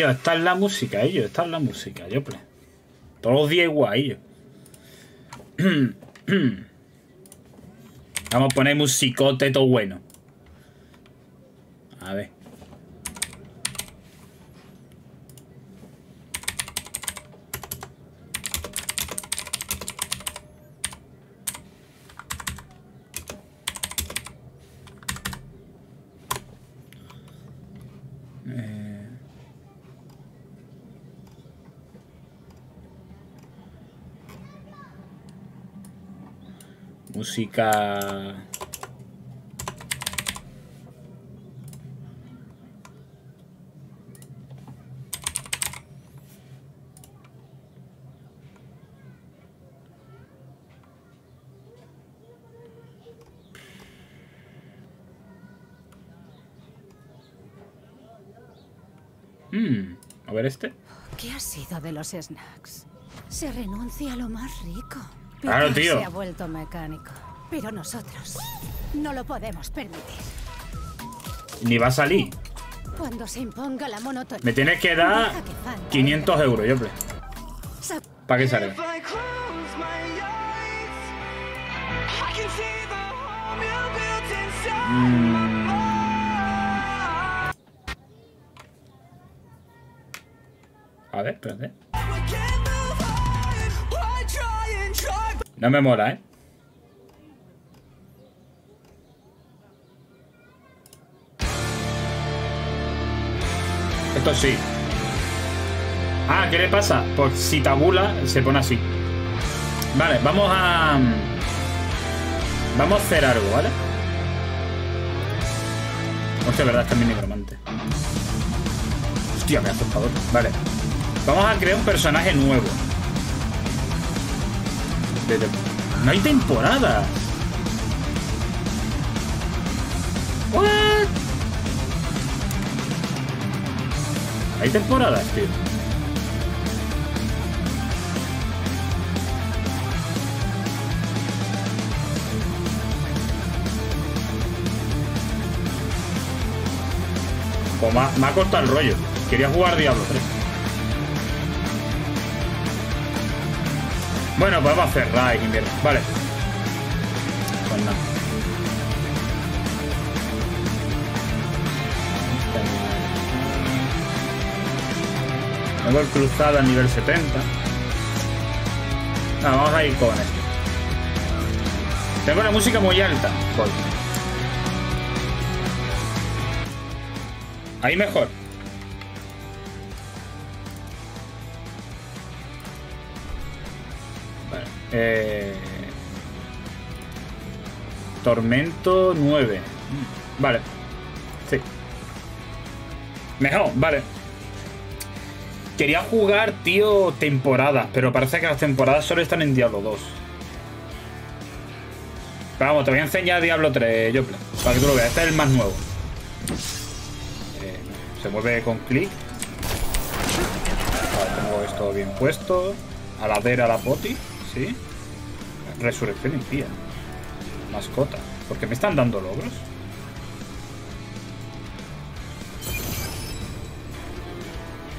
Yo, está la música, ellos, está en la música, yo, pues. Todos los días igual, ellos. Vamos a poner musicote todo bueno. A ver. Eh. Música... Hmm, a ver este. ¿Qué de los snacks? Se renuncia a lo más rico. Claro, Peter tío. Se ha vuelto mecánico. Pero nosotros no lo podemos permitir. Ni va a salir. Cuando se imponga la monotonía. Me tienes que dar que Fanta 500 euros, yo, Para que salga. If A ver, espérate. No me mola, ¿eh? Esto sí. Ah, ¿qué le pasa? Pues si tabula, se pone así. Vale, vamos a... Vamos a hacer algo, ¿vale? Hostia, verdad, está mi necromante. Hostia, me hace favor. Vale. Vamos a crear un personaje nuevo. No hay temporadas. What? Hay temporadas, tío. Pues me me ha cortado el rollo. Quería jugar Diablo 3. Bueno, pues vamos a cerrar invierno. Vale. Pues nada. Tengo el cruzado a nivel 70. Nada, vamos a ir con esto. Tengo la música muy alta. Voy. Ahí mejor. Eh... Tormento 9. Mm, Vale. Sí. Mejor, vale. Quería jugar, tío, temporadas, pero parece que las temporadas solo están en Diablo 2. Pero vamos, te voy a enseñar Diablo 3, Jople, para que tú lo veas. Este es el más nuevo. Eh, se mueve con clic. Tengo esto bien puesto. Aladera la poti, sí. Resurrección impía. Mascota. ¿Por qué me están dando logros?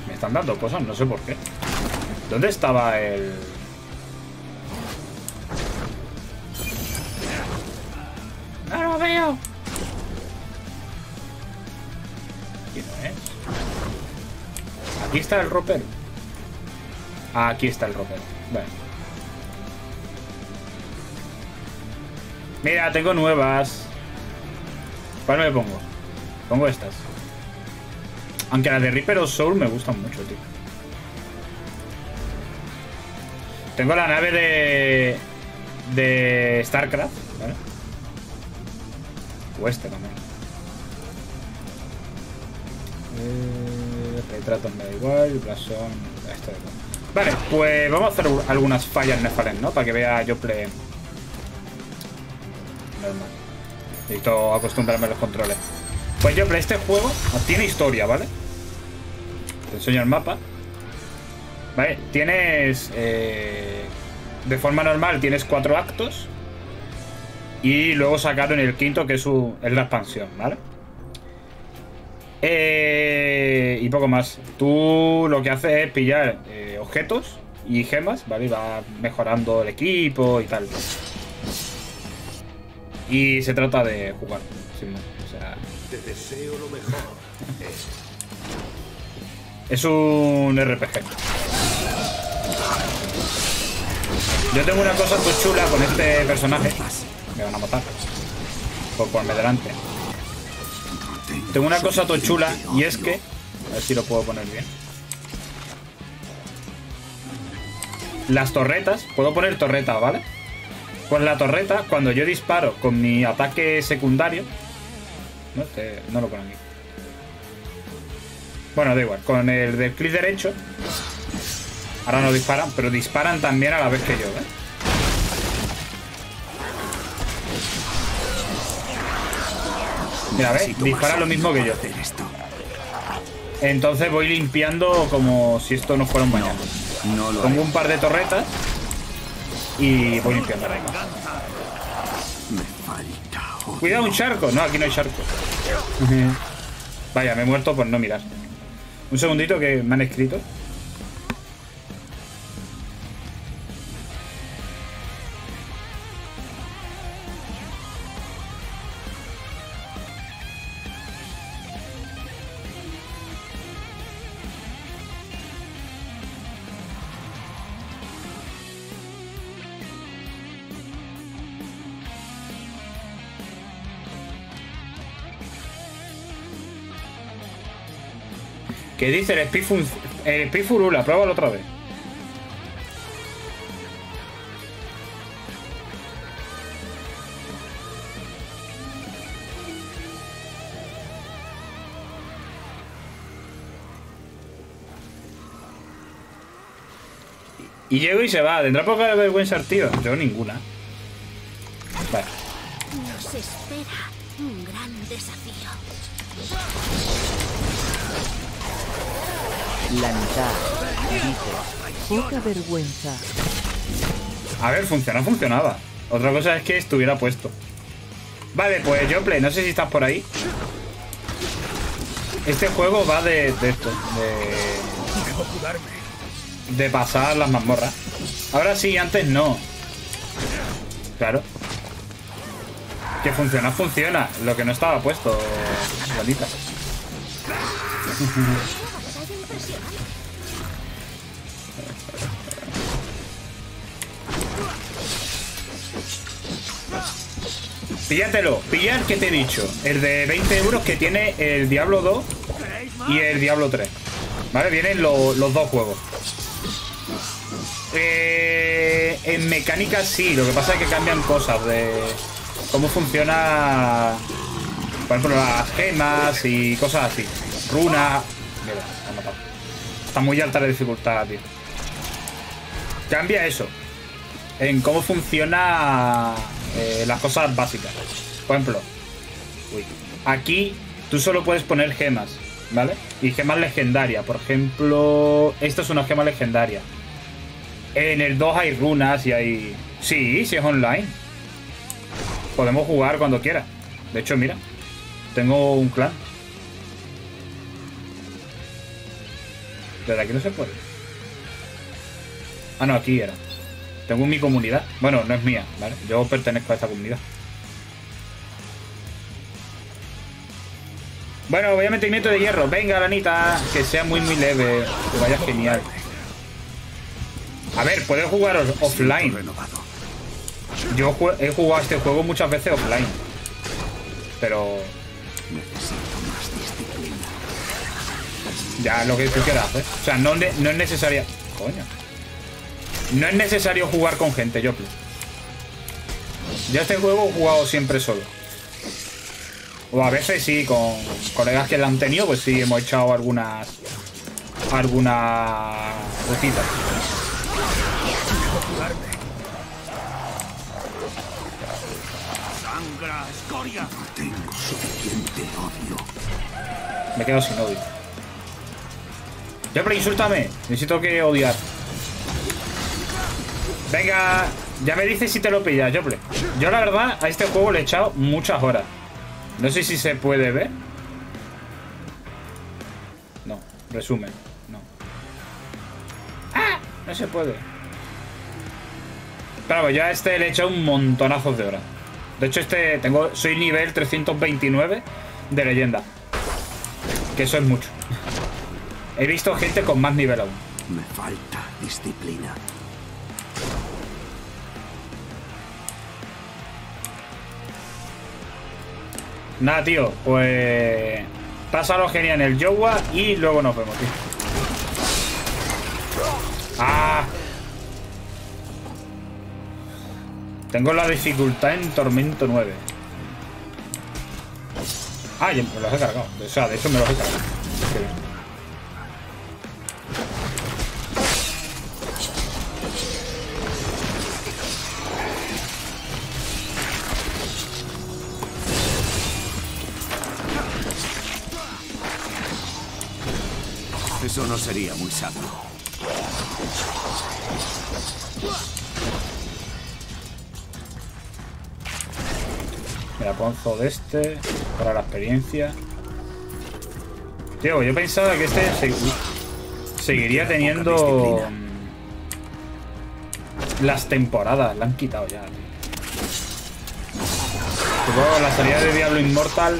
Me están dando cosas, no sé por qué. ¿Dónde estaba el...? ¡No lo veo! No es. Aquí está el ropero. Ah, aquí está el ropero. Vale. Mira, tengo nuevas. ¿Cuál me pongo? Pongo estas. Aunque las de Reaper of Soul me gustan mucho, tío. Tengo la nave de... De StarCraft, ¿vale? O este también. Eh, retrato me da igual, blasón... Esto da igual. Vale, pues vamos a hacer algunas fallas nefaren, ¿no? Para que vea yo play... Normal. Necesito acostumbrarme a los controles. Pues yo, este juego tiene historia, ¿vale? Te enseño el mapa. ¿Vale? Tienes... eh, de forma normal tienes cuatro actos. Y luego sacaron el quinto, que es, su, es la expansión, ¿vale? Eh, y poco más. Tú lo que haces es pillar eh, objetos y gemas, ¿vale? Y va mejorando el equipo y tal. Y se trata de jugar, sin más. O sea, Te deseo lo mejor. es un RPG. Yo tengo una cosa muy chula con este personaje. Me van a matar. Por ponerme delante. Tengo una cosa todo chula y es que. A ver si lo puedo poner bien. Las torretas. Puedo poner torreta, ¿vale? Pues la torreta, cuando yo disparo con mi ataque secundario. No, Este- no lo pongo aquí. Bueno, da igual. Con el del clic derecho. Ahora no disparan, pero disparan también a la vez que yo, ¿eh? Mira, ¿ves? Dispara lo mismo que yo. Entonces voy limpiando como si esto no fuera un bañado. Pongo un par de torretas y voy limpiando. Cuidado, un charco. No, aquí no hay charco. Vaya, me he muerto por no mirar. Un segundito que me han escrito. ¿Qué dice el Speed, fun- el Speed Furula? Pruébalo otra vez. Y llego y se va. ¿Tendrá poca vergüenza el tío? Yo ninguna. Vale. Nos espera un gran desafío. La mitad. Poca vergüenza. A ver, funcionó, funcionaba. Otra cosa es que estuviera puesto. Vale, pues yo play, no sé si estás por ahí. Este juego va de, de esto, de, de pasar las mazmorras. Ahora sí, antes no. Claro. Que funciona, funciona. Lo que no estaba puesto, bonita. Píllatelo, pillar que te he dicho. El de 20 euros que tiene el Diablo 2 y el Diablo 3. ¿Vale? Vienen lo- los dos juegos. Eh, en mecánica sí, lo que pasa es que cambian cosas de cómo funciona, por ejemplo, las gemas y cosas así. Runas. Está muy alta la dificultad, tío. Cambia eso. En cómo funciona eh, las cosas básicas. Por ejemplo, uy, aquí tú solo puedes poner gemas, ¿vale? Y gemas legendarias. Por ejemplo, esta es una gema legendaria. En el 2 hay runas y hay... Sí, sí es online. Podemos jugar cuando quiera. De hecho, mira. Tengo un clan. Desde aquí no se puede. Ah, no, aquí era. Tengo mi comunidad. Bueno, no es mía, ¿vale? Yo pertenezco a esta comunidad. Bueno, voy a mantenimiento de hierro. Venga, Lanita. Que sea muy, muy leve. Que vaya genial. A ver, puedes jugar off- offline. Yo he jugado este juego muchas veces offline. Pero ya lo que tú quieras, ¿eh? O sea, no, no es necesario. Coño. No es necesario jugar con gente, yo. Yo este juego he jugado siempre solo. O a veces sí, con colegas que lo han tenido, pues sí, hemos echado algunas. algunas. ¡Sangra, escoria! Tengo suficiente odio. Me quedo sin odio. Jople, insúltame. Necesito que odiar. Venga, ya me dices si te lo pillas, Jople. Yo la verdad a este juego le he echado muchas horas. No sé si se puede ver. Resumen. No. ¡Ah! No se puede. Claro, yo a este le he hecho un montonazo de horas. De hecho, este tengo. Soy nivel 329 de leyenda. Que eso es mucho. He visto gente con más nivel aún. Me falta disciplina. Nada, tío, pues. Pásalo genial en el Yowa y luego nos vemos, tío. ¡Ah! Tengo la dificultad en Tormento 9. Ah, ya me los he cargado. O sea, de hecho me los he cargado. Qué bien. Eso no sería muy sabio. Mira, ponzo de este para la experiencia. Tío, yo pensaba que este se- seguiría teniendo las temporadas. La han quitado ya, tío. Supongo que la salida de Diablo Inmortal.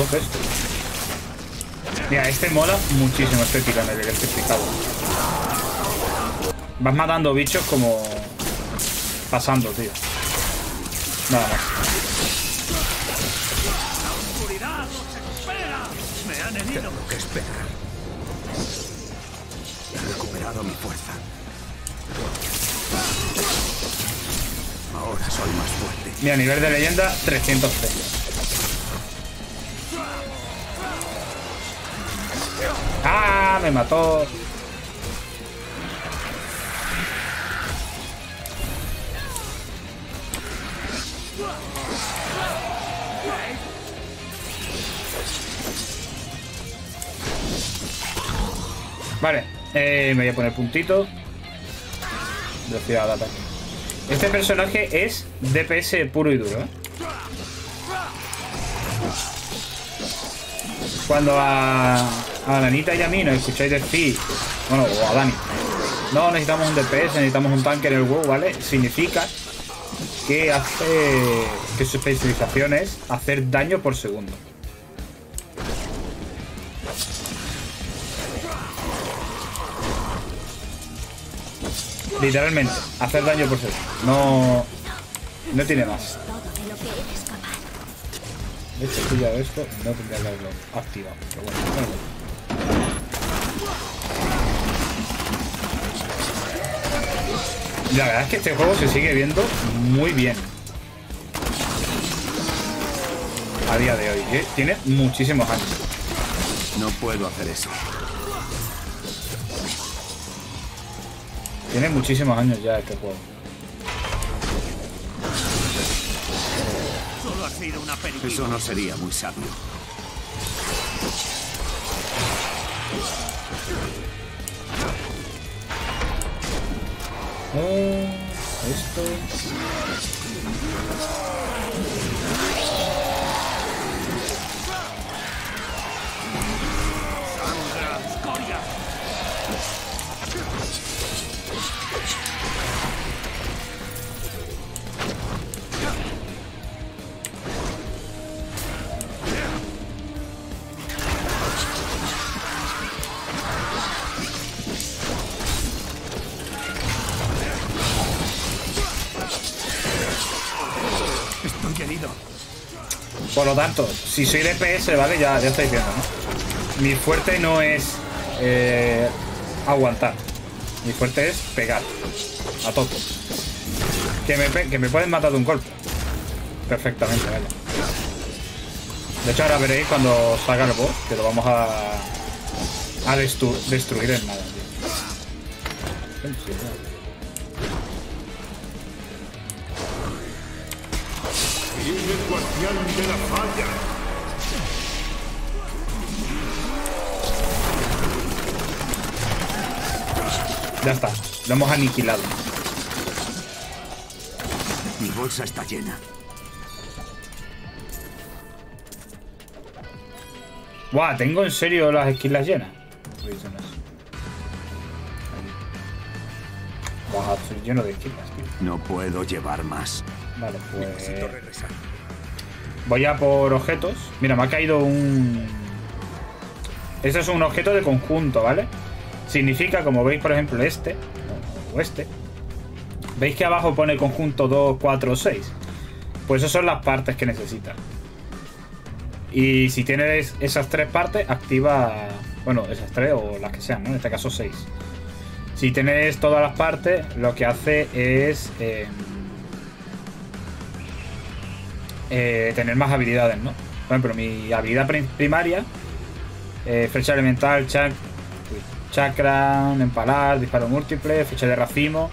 estos. Mira, este mola muchísimo estética en el electrificado. Vas matando bichos como pasando, tío. Nada más. Tengo que esperar. He recuperado mi fuerza. Ahora soy más fuerte. Mira, nivel de leyenda 330. ¡Ah! Me mató. Vale, eh, me voy a poner puntito. Velocidad de ataque. Este personaje es DPS puro y duro, ¿eh? Cuando a, a Danita y a mí nos escucháis decir, bueno, o a Dani, no necesitamos un DPS, necesitamos un tanque en el WoW, ¿vale? Significa que hace que su especialización es hacer daño por segundo. Literalmente, hacer daño por segundo. No, no tiene más. De hecho, he pillado esto no tendría que haberlo activado. Pero bueno, da La verdad es que este juego se sigue viendo muy bien. A día de hoy. ¿eh? Tiene muchísimos años. No puedo hacer eso. Tiene muchísimos años ya este juego. Solo ha sido un aperitivo. Eso no sería muy sabio. Oh, esto. ¡Escoria! Lo tanto, si soy DPS, ¿vale? Ya, ya estáis viendo, ¿no? Mi fuerte no es eh, aguantar. Mi fuerte es pegar. A tope. Que me, que me pueden matar de un golpe. Perfectamente, vaya. De hecho, ahora veréis cuando salga el boss que lo vamos a, a destru- destruir en nada. En serio. Ya está, lo hemos aniquilado. Mi bolsa está llena. Buah, tengo en serio las esquilas llenas. Buah, estoy lleno de esquilas, tío. No puedo llevar más. Vale, Necesito pues. regresar. Voy a por objetos. Mira, me ha caído un. Este es un objeto de conjunto, ¿vale? Significa, como veis, por ejemplo, este. O este. ¿Veis que abajo pone conjunto 2, 4 o 6? Pues esas son las partes que necesitas. Y si tienes esas tres partes, activa. Bueno, esas tres o las que sean, ¿no? En este caso 6. Si tienes todas las partes, lo que hace es. eh, eh, tener más habilidades, ¿no? Por ejemplo, mi habilidad prim- primaria, eh, flecha elemental, chac chakra, empalar, disparo múltiple, flecha de racimo.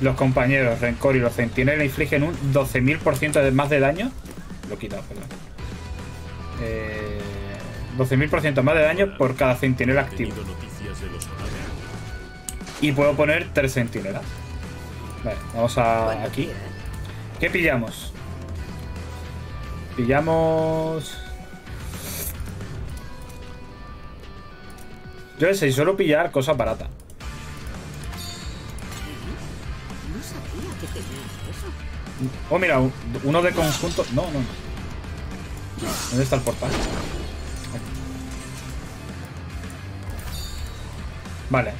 Los compañeros, rencor y los centinelas infligen un 12.000% de más de daño. Lo he quitado, perdón. Eh, 12.000% más de daño por cada centinela activo. Y puedo poner tres centinelas. Vale, vamos a aquí. quieras. ¿Qué pillamos? Pillamos. Yo sé, suelo pillar tenías eso. Oh, mira, un- uno de conjunto. No, no, no. ¿Dónde está el portal? Vale.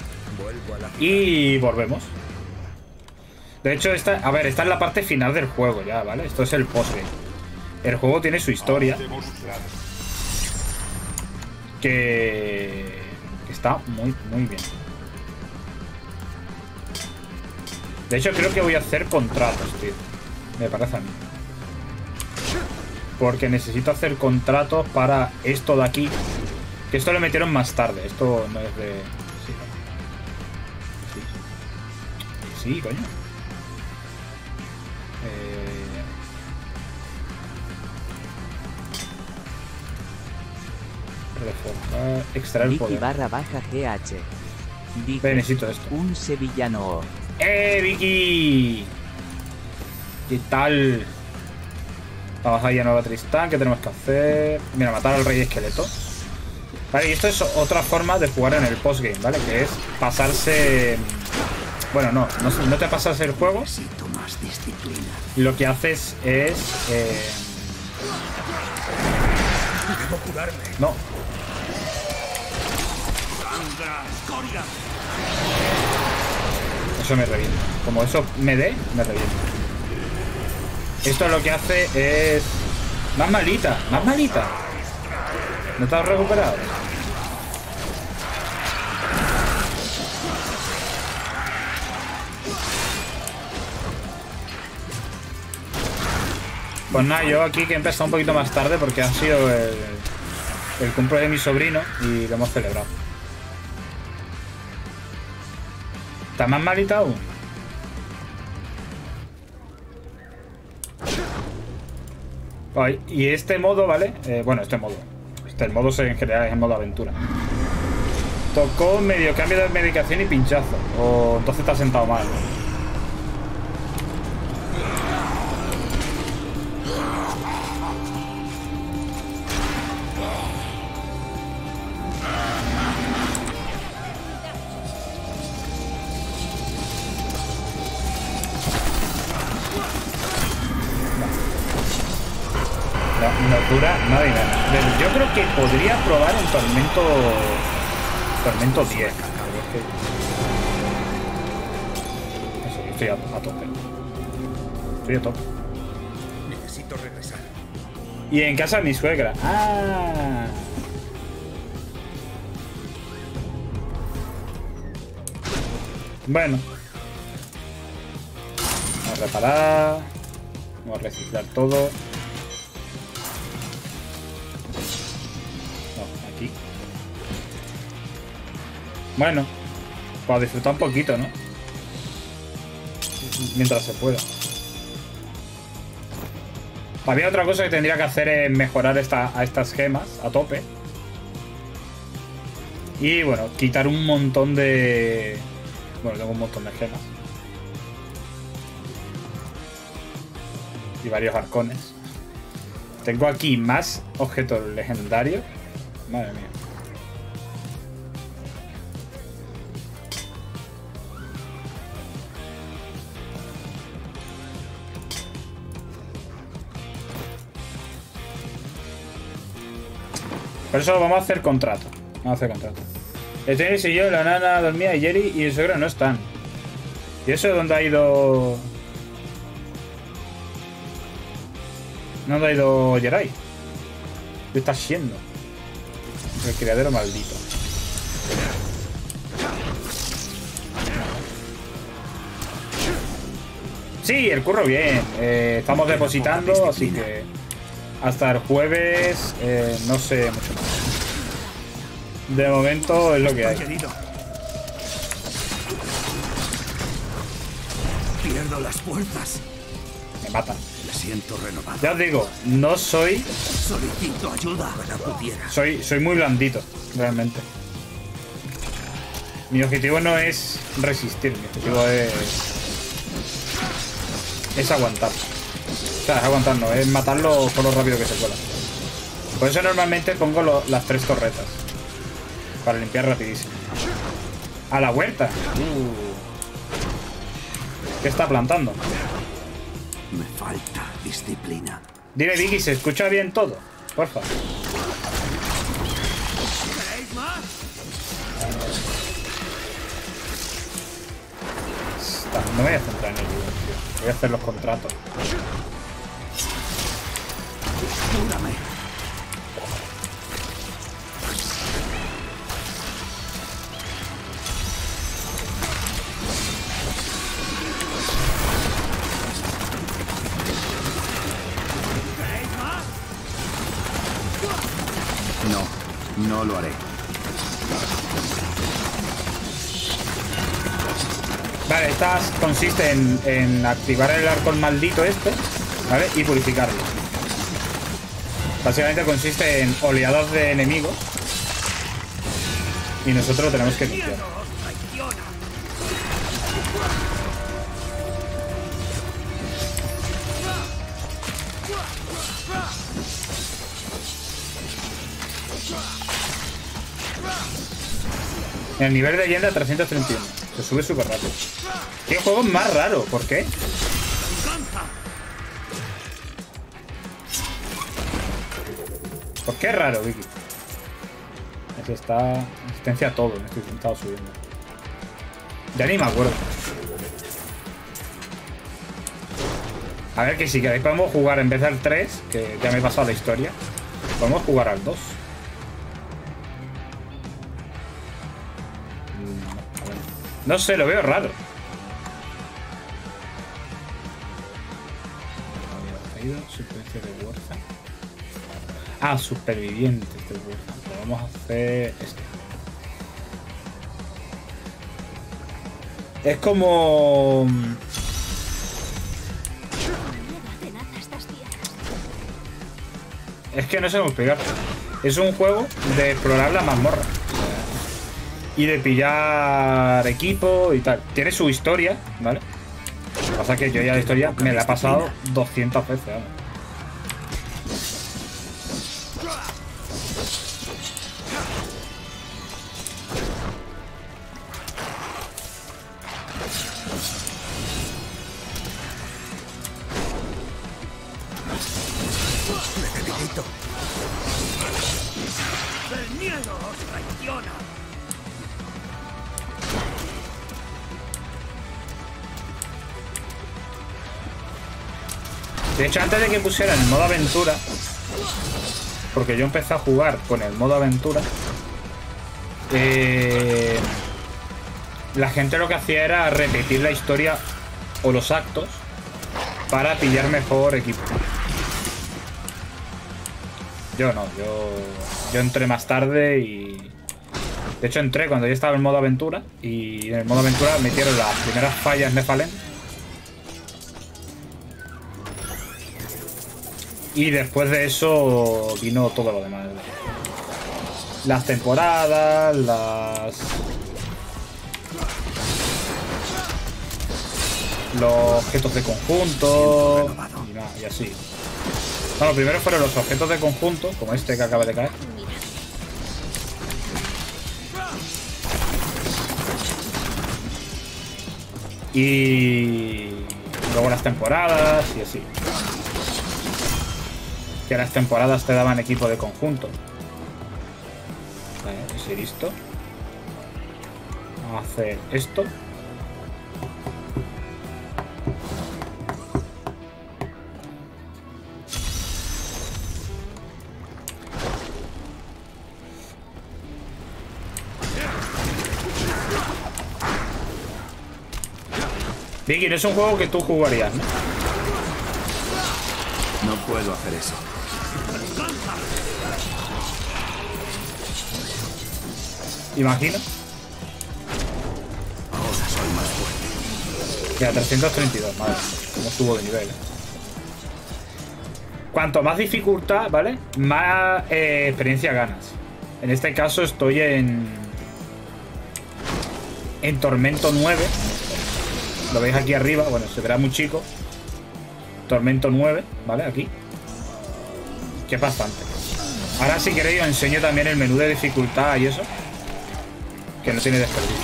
Y volvemos. De hecho, esta, a ver, esta es la parte final del juego ya, ¿vale? Esto es el postgame. El juego tiene su historia. Que, que está muy, muy bien. De hecho, creo que voy a hacer contratos, tío. Me parece a mí. Porque necesito hacer contratos para esto de aquí. Que esto lo metieron más tarde. Esto no es de. Sí, no. sí. Sí, coño. Extraer Vicky poder. barra baja GH. Necesito esto. un sevillano. ¡Eh, Vicky! ¿Qué tal? Vamos allá a Nueva Tristán. ¿Qué tenemos que hacer? Mira, matar al rey esqueleto. Vale, y esto es otra forma de jugar en el postgame, ¿vale? Que es pasarse... Bueno, no, no, no te pasas el juego. Necesito más disciplina. Lo que haces es... eh, No. Eso me revienta. Como eso me dé, me revienta. Esto lo que hace es... Más malita, más malita. ¿No has recuperado? Pues nada, yo aquí que he empezado un poquito más tarde porque ha sido el, el cumple de mi sobrino y lo hemos celebrado. ¿Está más malita aún? Y este modo, ¿vale? Eh, bueno, este modo. Este modo en general es en modo aventura. Tocó medio cambio de medicación y pinchazo. O entonces te has sentado mal. No, no dura nada y nada. Pero Yo creo que podría probar en Tormento. Tormento 10. pero es que- Eso, yo estoy a, a tope. Estoy a tope. Necesito regresar. Y en casa de mi suegra. Ah. Bueno. Vamos a reparar. Vamos a reciclar todo. Bueno, para disfrutar un poquito, ¿no? Mientras se pueda. Había otra cosa que tendría que hacer es mejorar esta, a estas gemas a tope. Y bueno, quitar un montón de... Bueno, tengo un montón de gemas. Y varios arcones. Tengo aquí más objetos legendarios. Madre mía. Por eso vamos a hacer contrato. Vamos a hacer contrato. El tenis y yo, la nana dormía y Jerry y el suegro no están. ¿Y eso de dónde ha ido? ¿Dónde ha ido Jerai? ¿Qué está siendo? El criadero maldito. Sí, el curro bien. Eh, estamos depositando, así que hasta el jueves eh, no sé mucho más. De momento es lo que hay. Pierdo las fuerzas. Me matan. Me siento renovado. Ya os digo, no soy. Solicito ayuda. Soy, soy muy blandito, realmente. Mi objetivo no es resistir, mi objetivo es. Es aguantar. O sea, es matarlo por lo rápido que se pueda. Por eso normalmente pongo lo- las tres torretas. Para limpiar rapidísimo. A la huerta. Uh. ¿Qué está plantando? Me falta disciplina. Dile, Vicky, ¿se escucha bien todo? Porfa. No me voy a centrar en el video, tío. Voy a hacer los contratos. No, no lo haré. Vale, esta consiste en, en activar el arco maldito este, ¿vale? Y purificarlo. Básicamente consiste en oleadas de enemigos. Y nosotros lo tenemos que limpiar. El nivel de leyenda 331. Se sube súper rápido. ¿Qué juego más raro? ¿Por qué? ¿Por qué raro, Vicky? Eso está... Asistencia a todo, me estoy intentando subiendo. Ya ni me acuerdo. A ver, que si queréis podemos jugar en vez del 3, que ya me he pasado la historia, podemos jugar al 2. Mm. No sé, lo veo raro. Ah, supervivientes de Warza. Pues vamos a hacer este. Es como... Tierras. Es que no sé cómo explicar. Es un juego de explorar la mazmorra. Y de pillar equipo y tal. Tiene su historia, ¿vale? Lo que pasa que yo ya la historia me la he pasado 200 veces. vamos. Hecho, antes de que pusieran el modo aventura, porque yo empecé a jugar con el modo aventura, eh, la gente lo que hacía era repetir la historia o los actos para pillar mejor equipo. Yo no, yo, yo entré más tarde y... De hecho entré cuando ya estaba en modo aventura y en el modo aventura metieron las primeras fallas de Fallen. Y después de eso vino todo lo demás. Las temporadas, las... Los objetos de conjunto y, nada, y así. Bueno, primero fueron los objetos de conjunto, como este que acaba de caer. Y luego las temporadas y así. Que las temporadas te daban equipo de conjunto. Vale, ¿es listo? Vamos a hacer esto. No es un juego que tú jugarías, ¿no? No puedo hacer eso. Imagino. Ahora soy más fuerte. Ya, 332, madre. Como subo de nivel. eh. Cuanto más dificultad, ¿vale? Más eh, experiencia ganas. En este caso estoy en... En Tormento 9. Lo veis aquí arriba. Bueno, se verá muy chico. Tormento 9, ¿vale? Aquí. Que es bastante. Ahora si queréis os enseño también el menú de dificultad y eso. Que no tiene desperdicio.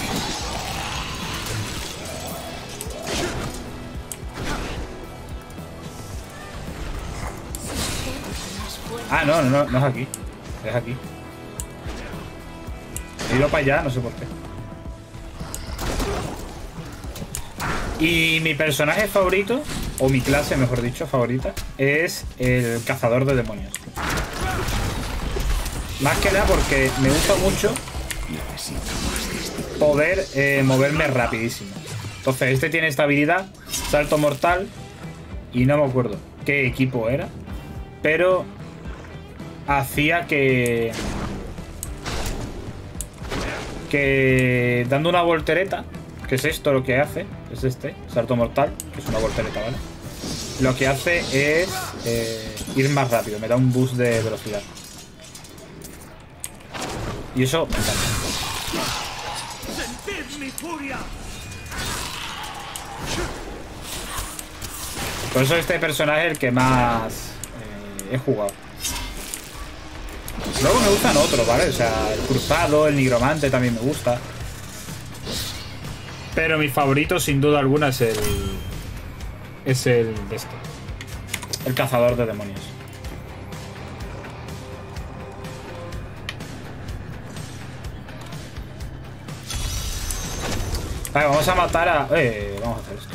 Ah, no, no, no, no es aquí. Es aquí. He ido para allá, no sé por qué. Y mi personaje favorito, o mi clase, mejor dicho, favorita, es el cazador de demonios. Más que nada porque me gusta mucho poder eh, moverme rapidísimo. Entonces, este tiene esta habilidad, salto mortal, y no me acuerdo qué equipo era, pero hacía que que dando una voltereta que es esto lo que hace es este salto mortal que es una voltereta vale lo que hace es eh, ir más rápido me da un boost de velocidad y eso me encanta ¡Sentid mi furia! por eso este personaje es el que más eh, he jugado Luego me gustan otros, ¿vale? O sea, el cruzado, el nigromante también me gusta. Pero mi favorito, sin duda alguna, es el. Es el de este. El cazador de demonios. Vale, vamos a matar a. Eh, vamos a hacer esto.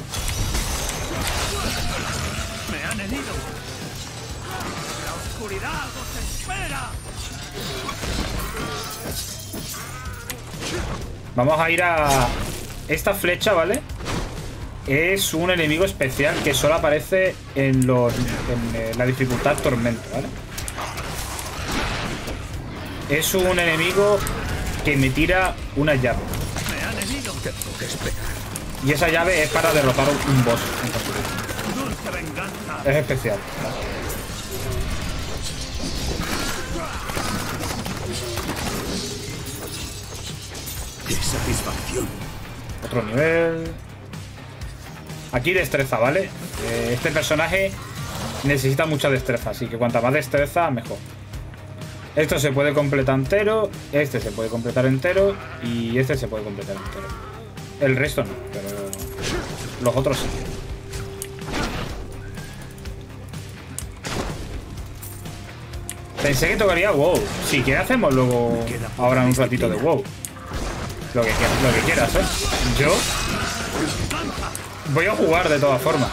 ¡Me han herido! ¡La oscuridad os espera! Vamos a ir a... Esta flecha, ¿vale? Es un enemigo especial que solo aparece en, los, en eh, la dificultad tormento, ¿vale? Es un enemigo que me tira una llave. Y esa llave es para derrotar un boss. Es especial. ¿vale? ¡Qué satisfacción! Otro nivel. Aquí destreza, ¿vale? Eh, este personaje necesita mucha destreza, así que cuanta más destreza, mejor. Esto se puede completar entero, este se puede completar entero y este se puede completar entero. El resto no, pero los otros sí. Pensé que tocaría WoW. Si quieres hacemos luego ahora un ratito de WoW. Lo que, lo que quieras, ¿eh? Yo voy a jugar de todas formas.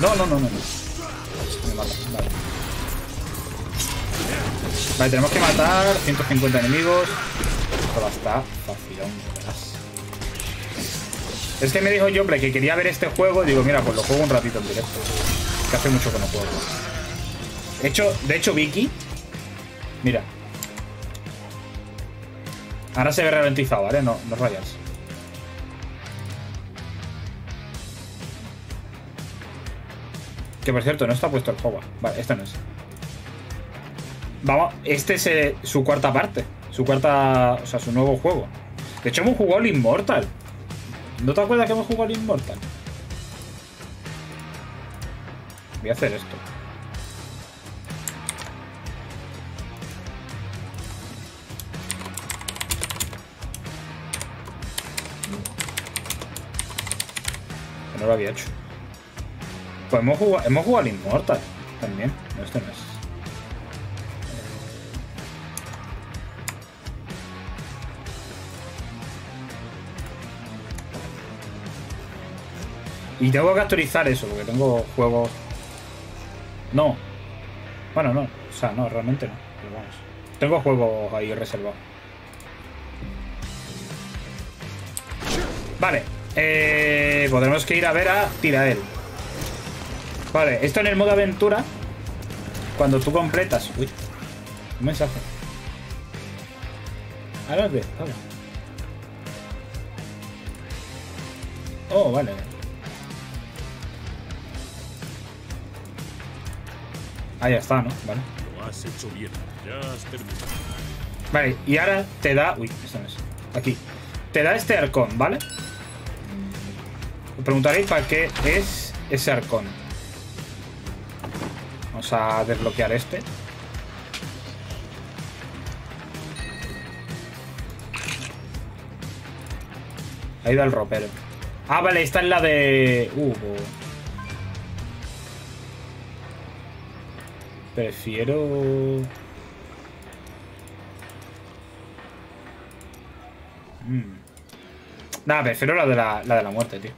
no, no, no, no. Me mata, vale. Vale, tenemos que matar 150 enemigos. Esto va a verás. Es que me dijo Jople que quería ver este juego digo, mira, pues lo juego un ratito en directo. Que hace mucho que no juego. De hecho, de hecho, Vicky. Mira. Ahora se ve ralentizado, ¿vale? No, no rayas. Que por cierto, no está puesto el juego. Vale, este no es. Vamos, este es eh, su cuarta parte. Su cuarta. O sea, su nuevo juego. De hecho, hemos jugado el Immortal. ¿No te acuerdas que hemos jugado el Immortal? Voy a hacer esto. No lo había hecho. Pues hemos jugado, hemos jugado al Immortal también. Este no es. Y tengo que actualizar eso, porque tengo juegos. No. Bueno, no. O sea, no, realmente no. Pero vamos. Tengo juegos ahí reservados. Vale. Eh, podremos que ir a ver a Tirael. Vale, esto en el modo aventura. Cuando tú completas. Uy. Un mensaje. Ahora ve. Vale. Oh, vale. Ah, ya está, ¿no? Vale. Lo has hecho bien. Ya has terminado. Vale, y ahora te da. Uy, esto no es. Aquí. Te da este arcón, ¿vale? Me preguntaréis para qué es ese arcón. Vamos a desbloquear este. Ahí da el ropero. Ah, vale, esta es la de. Uh, Prefiero... Mm. Nada, prefiero la de la, la de la muerte, tío.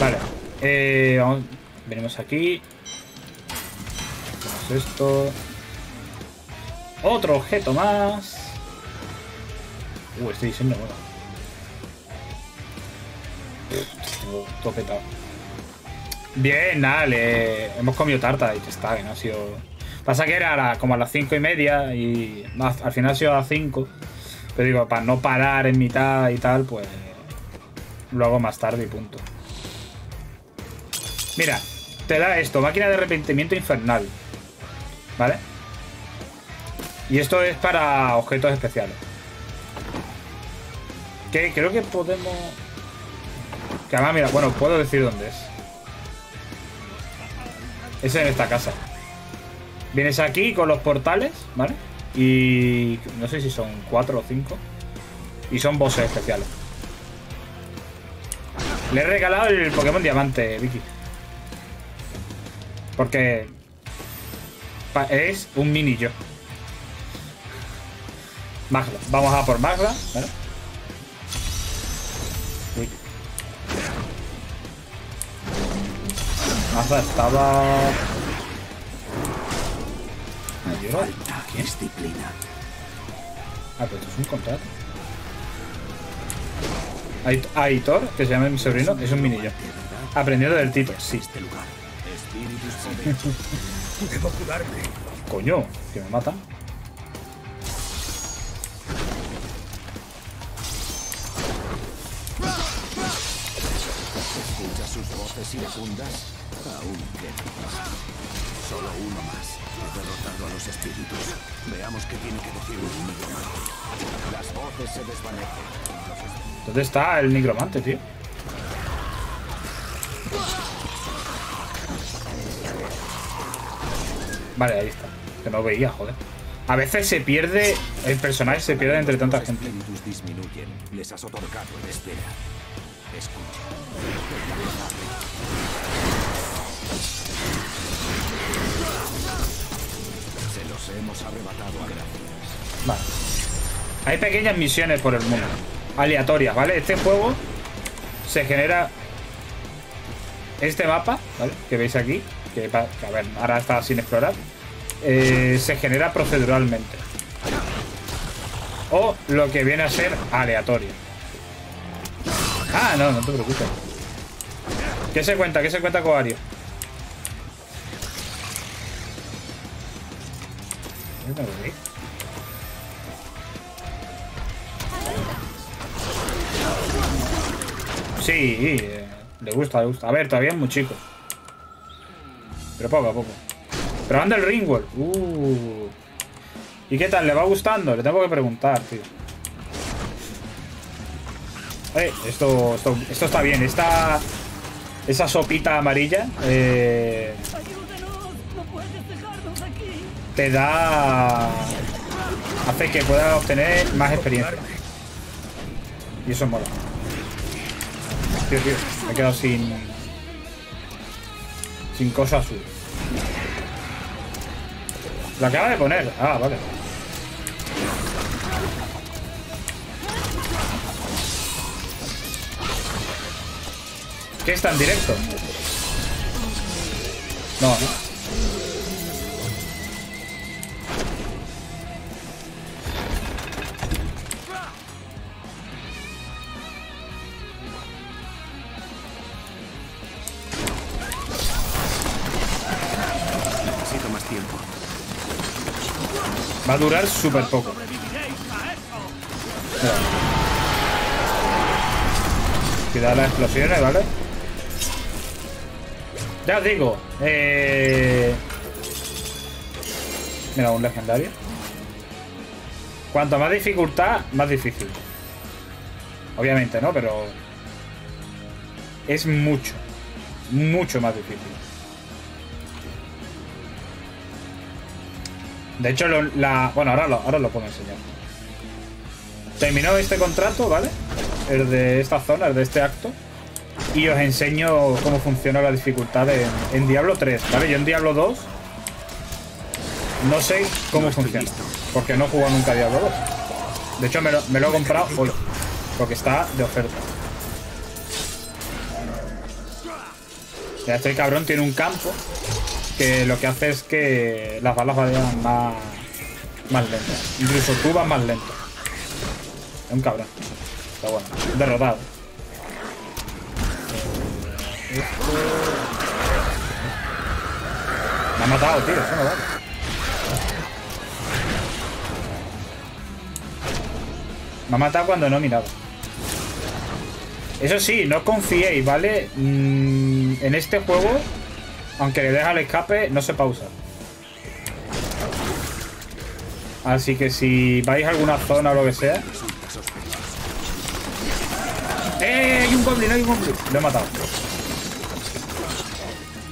Vale. Eh, venimos aquí. Esto. Otro objeto más. Uh, este diseño. Pff, Todo, petado. Bien, nada, le- hemos comido tarta y está, que no ha sido. Pasa que era como a las cinco y media y al final ha sido a las 5. Pero digo, para no parar en mitad y tal, pues lo hago más tarde y punto. Mira, te da esto, máquina de arrepentimiento infernal. ¿Vale? Y esto es para objetos especiales. Que creo que podemos... Que además, mira, bueno, puedo decir dónde es. Es en esta casa. Vienes aquí con los portales, ¿vale? Y no sé si son cuatro o cinco. Y son bosses especiales. Le he regalado el Pokémon Diamante, Vicky. Porque es un mini yo. Magla. Vamos a por Magla, ¿vale? Magla estaba... Ay, Falta disciplina. Ah, pero esto es un contrato. Ait- Aitor, que se llama mi sobrino, es un minillo. Aprendiendo del Tito, sí. Este lugar. Debo curarme. Coño, que me mata. Escucha sus voces iracundas. Aún queda. Solo uno más. He derrotado a los espíritus. Veamos qué tiene que decir un nigromante. Las voces se desvanecen. ¿Dónde está el nigromante, tío? Vale, ahí está. Que no veía, joder. A veces se pierde. El personaje se pierde entre tanta gente. disminuyen. Les has otorgado espera. Escucha. Se los hemos arrebatado a gracias. Vale. Hay pequeñas misiones por el mundo. Aleatorias, ¿vale? Este juego se genera. Este mapa, ¿vale? Que veis aquí. Que, que, a ver, ahora está sin explorar. eh, se genera proceduralmente. O lo que viene a ser aleatorio. Ah, no, no te preocupes. ¿Qué se cuenta? ¿Qué se cuenta con Ario? Yo tengo que ir. Sí, eh, le gusta, le gusta. A ver, todavía es muy chico. Pero poco a poco. Pero anda el Ringworld. Uh. ¿Y qué tal? ¿Le va gustando? Le tengo que preguntar, tío. Eh, esto, esto, esto está bien. Esta, esa sopita amarilla eh, te da... Hace que puedas obtener más experiencia. Y eso mola. Tío, tío, me he quedado sin... Sin cosa azul. Lo acaba de poner. Ah, vale. ¿Qué está en directo? No, no. A durar súper poco. Cuidado las explosiones, ¿vale? Ya os digo, eh... Mira, un legendario. Cuanto más dificultad, más difícil. Obviamente, ¿no? Pero... Es mucho. Mucho más difícil. De hecho, lo- la... Bueno, ahora lo, ahora os lo puedo enseñar. Terminó este contrato, ¿vale? El de esta zona, el de este acto. Y os enseño cómo funciona la dificultad en, en Diablo 3, ¿vale? Yo en Diablo 2 no sé cómo No funciona. listo. Porque no he jugado nunca a Diablo 2. De hecho, me lo, me lo he comprado hoy. Porque está de oferta. Ya este cabrón tiene un campo que lo que hace es que las balas vayan más, más lentas. Incluso tú vas más lento. Es un cabrón. Está bueno. Derrotado. Me ha matado, tío. Eso no vale. Me ha matado cuando no he mirado. Eso sí, no confiéis, ¿vale? Mm, en este juego, aunque le deja el escape, no se pausa. Así que si vais a alguna zona o lo que sea. ¡Eh! Hay un goblin, hay un goblin. Lo he matado.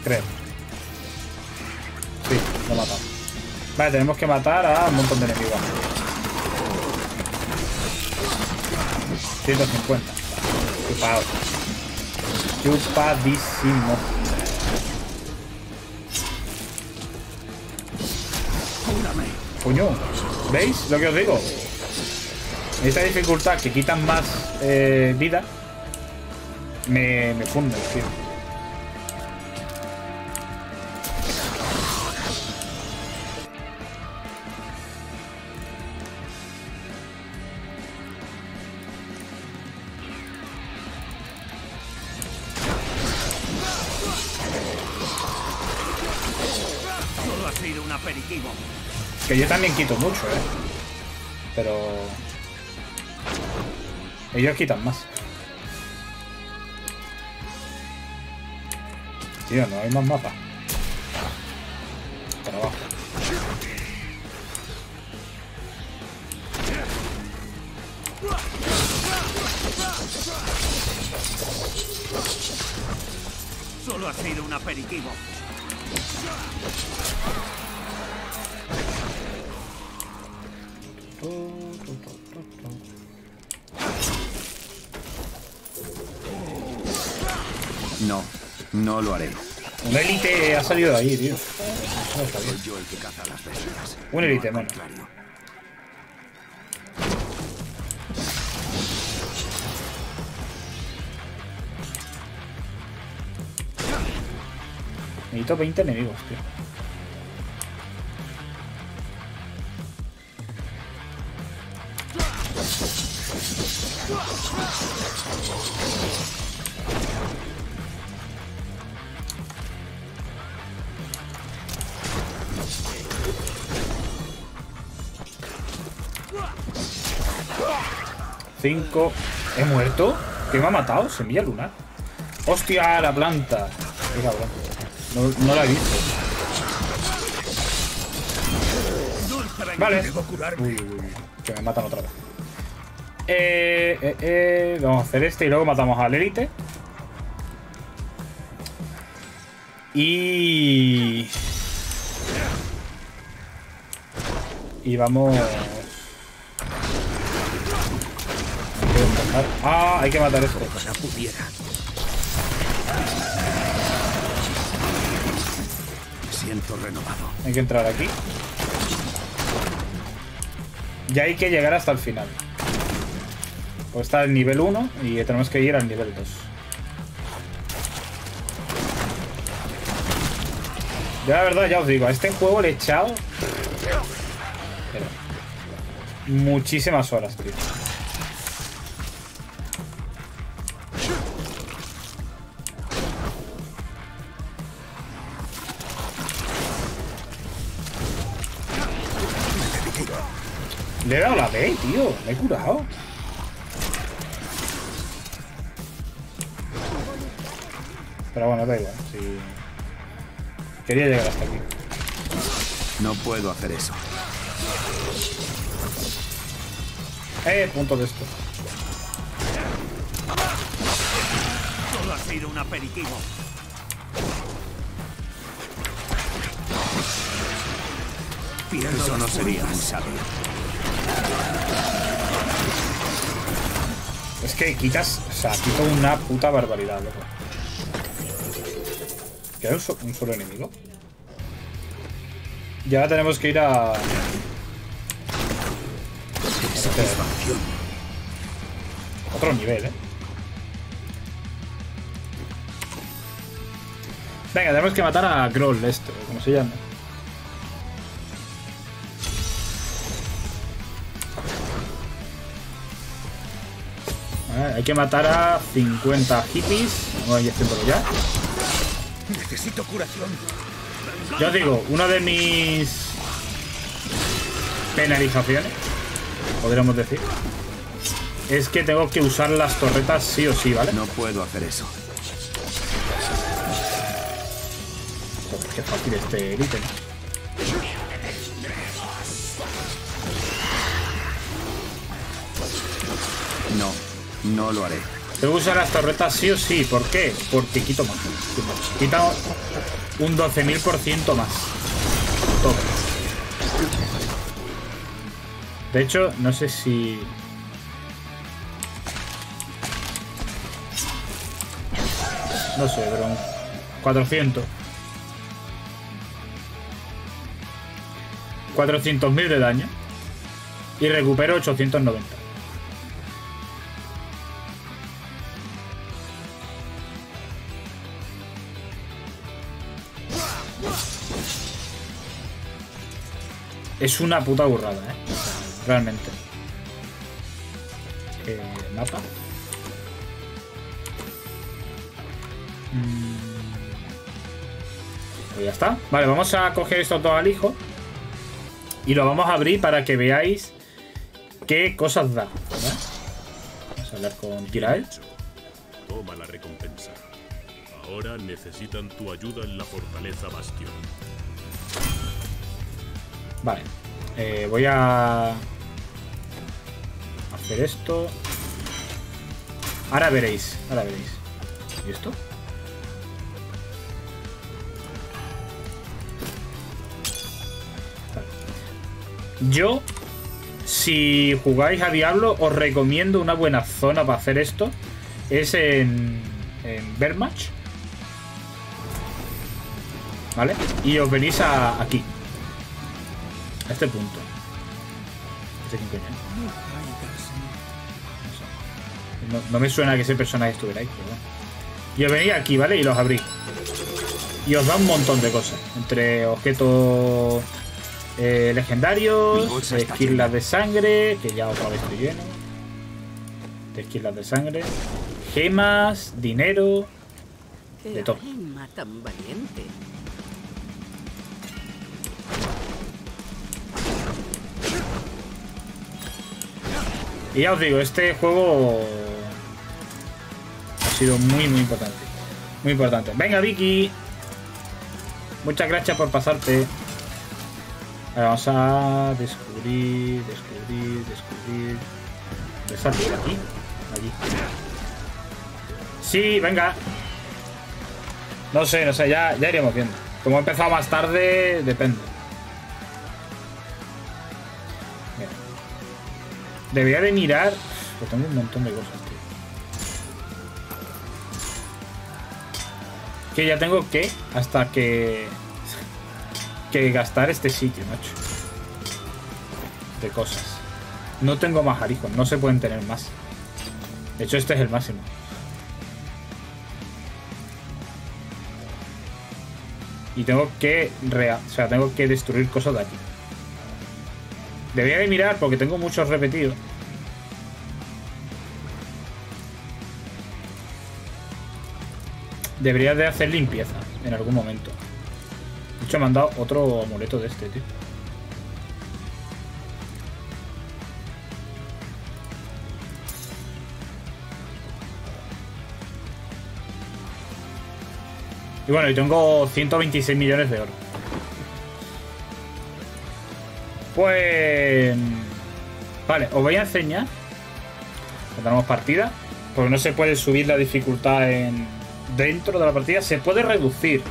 Creo. Sí, lo he matado. Vale, tenemos que matar a un montón de enemigos. 150. Chupado. Chupadísimo. Coño, ¿veis lo que os digo? Esta dificultad que quitan más eh, vida me, me funde, tío. Yo también quito mucho, eh. Pero. Ellos quitan más. Tío, no hay más mapas. Para abajo. Solo ha sido un aperitivo. No, no lo haré. Un élite ha salido de ahí, tío. Eso no está bien. Soy yo el que caza las bestias. Un élite, no al bueno. contrario. Necesito 20 enemigos, tío. 5. ¿He muerto? ¿Que me ha matado? Semilla lunar. ¡Hostia, la planta! No, no la he visto. Vale. Uy, uy, uy. Que me matan otra vez. Eh, eh, eh, vamos a hacer este y luego matamos al élite. Y... Y vamos... Ah, hay que matar esto. Ojalá pudiera. Me siento renovado. Hay que entrar aquí. Y hay que llegar hasta el final. Pues está el nivel 1 y tenemos que ir al nivel 2. Yo la verdad ya os digo, a este juego le he echado... muchísimas horas, tío. Le he dado la B, tío. Me he curado. Pero bueno, da igual. Si... Quería llegar hasta aquí. No puedo hacer eso. Eh, punto de esto. Todo ha sido un aperitivo. Eso no sería muy sabio. Es que quitas... O sea, quito una puta barbaridad, loco. ¿Queda un, so- un solo enemigo? Y ahora tenemos que ir a... Otro nivel, ¿eh? Venga, tenemos que matar a Groll, esto, como se llama. Hay que matar a 50 hippies. A ir haciéndolo ya. Necesito curación. Ya os digo, una de mis penalizaciones, podríamos decir, es que tengo que usar las torretas sí o sí, ¿vale? No puedo hacer eso. Joder, qué fácil este ítem. No, no lo haré. Que usar las torretas sí o sí. ¿Por qué? Porque quito más. Quita un 12.000% más. Todo. De hecho, no sé si... No sé, pero... un 400. 400.000 de daño. Y recupero 890. Es una puta burrada, ¿eh? Realmente. Eh, mapa. Mm. Pues ya está. Vale, vamos a coger esto todo al hijo. Y lo vamos a abrir para que veáis qué cosas da. Vamos a hablar con Tirael. Toma la recompensa. Ahora necesitan tu ayuda en la fortaleza Bastión. Vale. Eh, voy a hacer esto. Ahora veréis. Ahora veréis. ¿Y esto? Yo, si jugáis a Diablo, os recomiendo una buena zona para hacer esto. Es en, en. ¿Vale? Y os venís a, aquí. A este punto. No sé quién coño es. No, no me suena que ese personaje estuviera ahí, pero bueno. Y os venís aquí, ¿vale? Y los abrís. Y os da un montón de cosas. Entre objetos eh, legendarios, esquilas de sangre, que ya otra vez estoy lleno. De esquilas de sangre. Gemas, dinero. De todo. Alma tan valiente. Y ya os digo, este juego ha sido muy, muy importante. Muy importante. Venga, Vicky. Muchas gracias por pasarte. Ahora vamos a descubrir, descubrir, descubrir. ¿Dónde salir aquí? Allí. Sí, venga. No sé, no sé, ya, ya iremos viendo. Como he empezado más tarde, depende. Debería de mirar. Pues tengo un montón de cosas, tío. Que ya tengo que hasta que. que gastar este sitio, macho. De cosas. No tengo más arijos, no se pueden tener más. De hecho, este es el máximo. Y tengo que rea- o sea, tengo que destruir cosas de aquí. Debería de mirar porque tengo muchos repetidos. Debería de hacer limpieza en algún momento. De hecho, me han dado otro amuleto de este, tío. Y bueno, y tengo 126 millones de oro. Pues... Vale, os voy a enseñar. Tenemos partida. Porque no se puede subir la dificultad en dentro de la partida. Se puede reducir.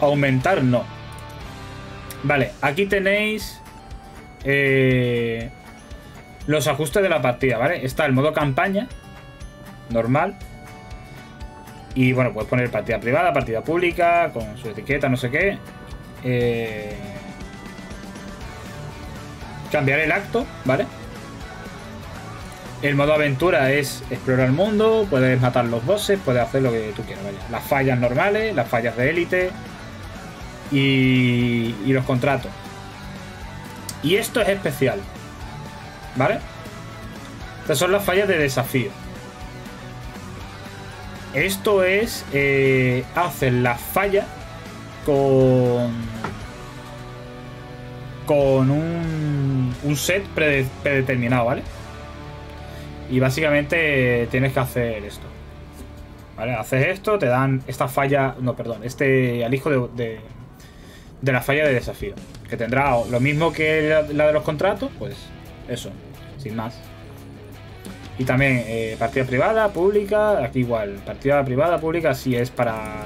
Aumentar no. Vale, aquí tenéis eh, los ajustes de la partida, ¿vale? Está el modo campaña, normal. Y bueno, puedes poner partida privada, partida pública, con su etiqueta, no sé qué. Eh, cambiar el acto, ¿vale? El modo aventura es explorar el mundo, puedes matar los bosses, puedes hacer lo que tú quieras, vaya. Las fallas normales, las fallas de élite y, y los contratos. Y esto es especial, ¿vale? Estas son las fallas de desafío. Esto es eh, hacer la falla con con un, un set prede- predeterminado, ¿vale? Y básicamente tienes que hacer esto. ¿Vale? Haces esto, te dan esta falla, no, perdón, este alijo de, de, la falla de desafío. Que tendrá lo mismo que la, la de los contratos, pues eso, sin más. Y también eh, partida privada, pública, aquí igual, partida privada, pública, si es para.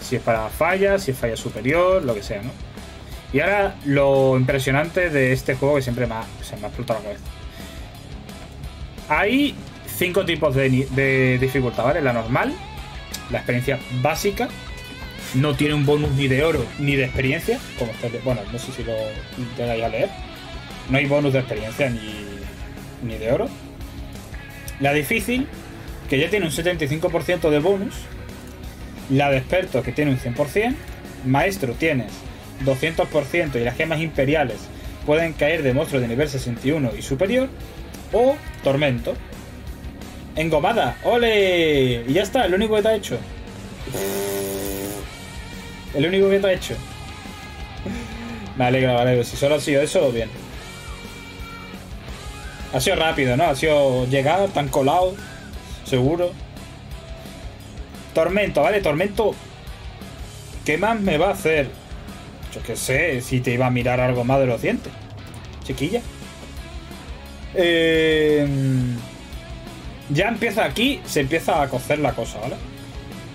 Si es para fallas, si es falla superior, lo que sea, ¿no? Y ahora lo impresionante de este juego que siempre me ha, se me ha explotado la cabeza. Hay cinco tipos de, de dificultad, ¿vale? La normal, la experiencia básica, no tiene un bonus ni de oro ni de experiencia, como ustedes- bueno, no sé si lo intentáis a leer. No hay bonus de experiencia ni, ni de oro. La difícil, que ya tiene un 75% de bonus. La de experto, que tiene un 100%. Maestro, tienes 200% y las gemas imperiales pueden caer de monstruos de nivel 61 y superior. O tormento. Engomada, ole. Y ya está, el único que te ha hecho. El único que te ha hecho. Me alegra, me. Si solo ha sido eso, bien. Ha sido rápido, ¿no? Ha sido llegar tan colado. Seguro. Tormento, ¿vale? Tormento. ¿Qué más me va a hacer? Yo qué sé, si te iba a mirar algo más de los dientes. Chiquilla. Eh, ya empieza aquí, se empieza a cocer la cosa, ¿vale?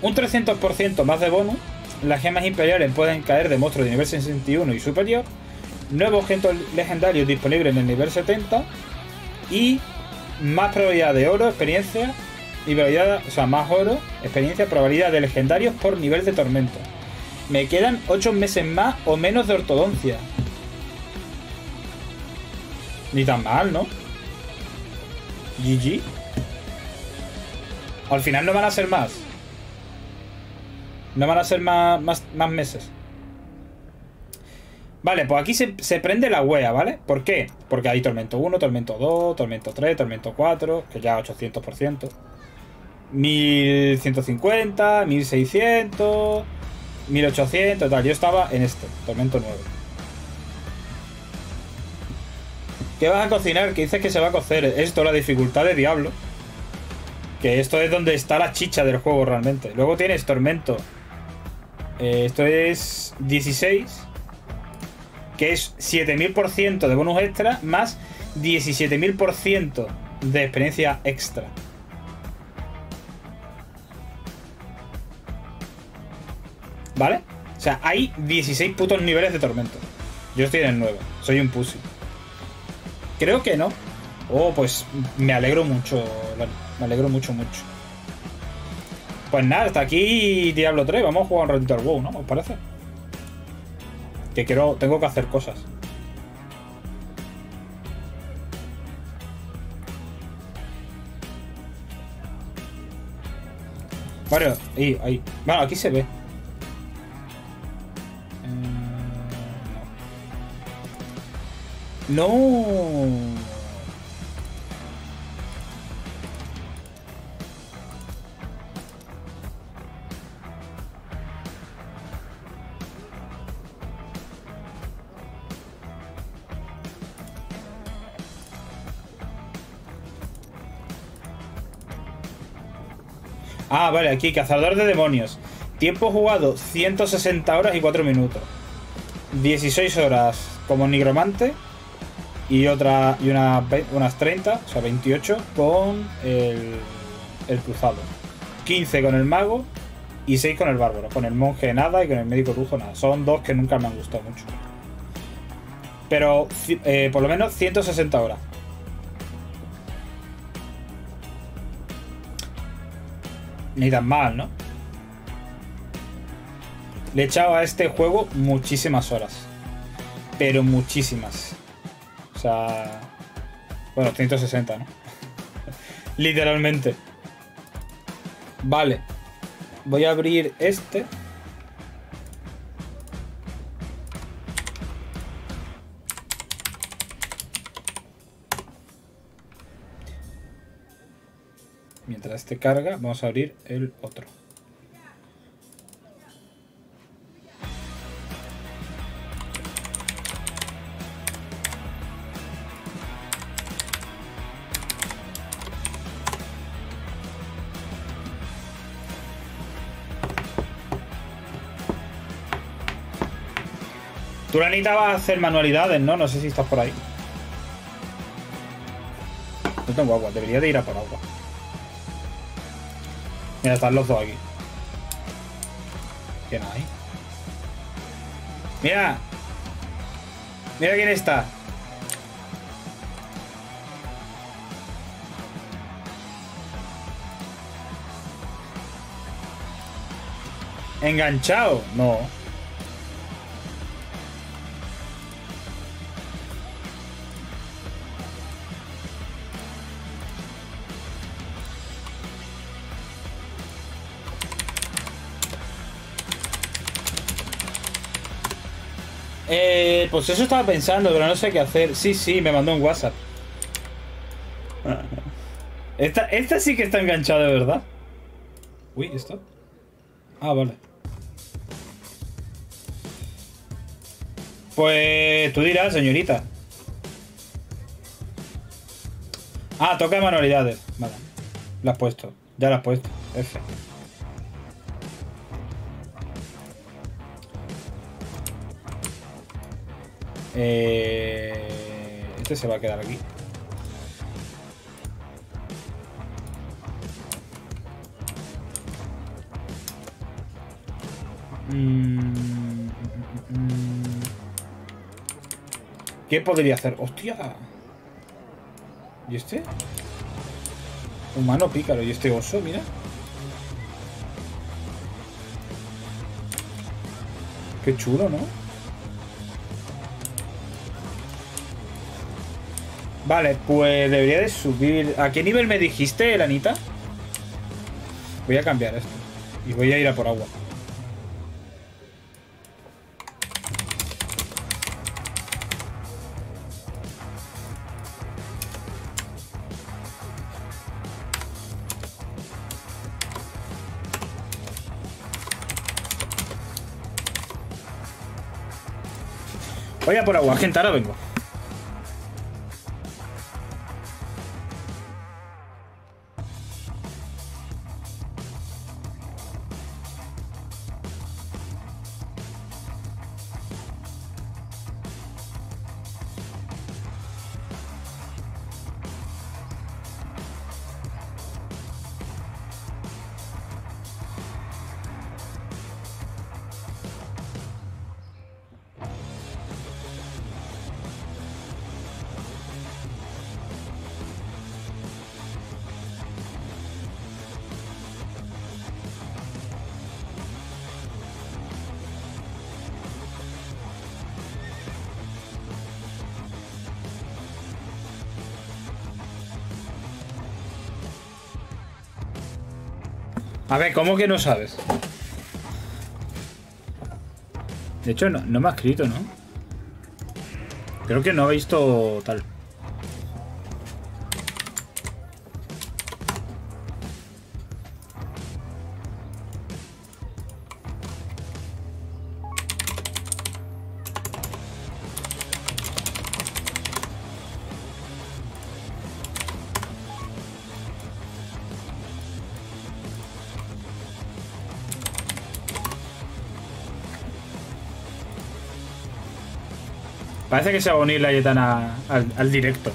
Un 300% más de bonus. Las gemas imperiales pueden caer de monstruos de nivel 61 y superior. Nuevos objetos legendarios disponibles en el nivel 70. Y más probabilidad de oro, experiencia. Y probabilidad, o sea, más oro, experiencia, probabilidad de legendarios por nivel de tormento. Me quedan 8 meses más o menos de ortodoncia. Ni tan mal, ¿no? GG. Al final no van a ser más. No van a ser más, más, más meses. Vale, pues aquí se, se prende la wea, ¿vale? ¿Por qué? Porque hay Tormento 1, Tormento 2, Tormento 3, Tormento 4, que ya 800%. 1150, 1600, 1800, tal. Yo estaba en este, Tormento 9. ¿Qué vas a cocinar? Que dices que se va a cocer. Esto, la dificultad de Diablo. Que esto es donde está la chicha del juego realmente. Luego tienes Tormento. Eh, esto es 16. Que es 7000% de bonus extra más 17000% de experiencia extra. ¿Vale? O sea, hay 16 putos niveles de tormento. Yo estoy en el 9. Soy un pussy. Creo que no. Oh, pues me alegro mucho. Me alegro mucho, mucho. Pues nada, hasta aquí Diablo 3. Vamos a jugar un ratito al WoW, ¿no? ¿Os parece? Que quiero... Tengo que hacer cosas. Bueno, ahí, ahí. Bueno, aquí se ve. No. Ah, vale, aquí, cazador de demonios. Tiempo jugado, 160 horas y 4 minutos. 16 horas como nigromante. Y otra y una, unas 30, o sea, 28 con el, el cruzado. 15 con el mago y 6 con el bárbaro. Con el monje nada y con el médico brujo nada. Son dos que nunca me han gustado mucho. Pero eh, por lo menos 160 horas. Ni tan mal, ¿no? Le he echado a este juego muchísimas horas. Pero muchísimas. Sea... Bueno, 160, ¿no? Literalmente. Vale. Voy a abrir este. Mientras este carga, vamos a abrir el otro. Tú, Lanita, vas a hacer manualidades, ¿no? No sé si estás por ahí. No tengo agua, debería de ir a por agua. Mira, están los dos aquí. ¿Quién hay? Mira. Mira quién está. ¿Enganchado? No. Pues eso estaba pensando, pero no sé qué hacer. Sí, sí, me mandó un WhatsApp. Esta, esta sí que está enganchada verdad. Uy, ¿esto? Ah, vale. Pues tú dirás, señorita. Ah, toca manualidades. Vale. La has puesto. Ya la has puesto. F. Eh, este se va a quedar aquí. Mm. ¿Qué podría hacer? ¡Hostia! ¿Y este? Humano pícaro. ¿Y este oso? Mira. Qué chulo, ¿no? Vale, pues debería de subir. ¿A qué nivel me dijiste, Elanita? Voy a cambiar esto. Y voy a ir a por agua. Voy a por agua, gente, ahora vengo. A ver, ¿cómo que no sabes? De hecho, no, no me ha escrito, ¿no? Creo que no ha visto tal. Parece que se va a unir la Yetana al, al directo.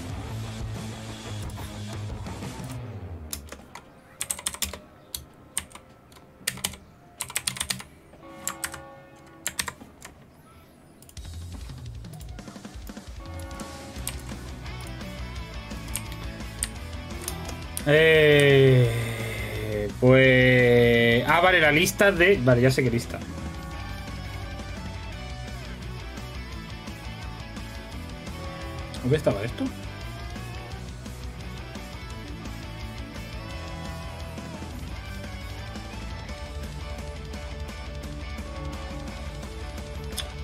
Eh, pues... Ah, vale, la lista de... Vale, ya sé qué lista. ¿Dónde estaba esto?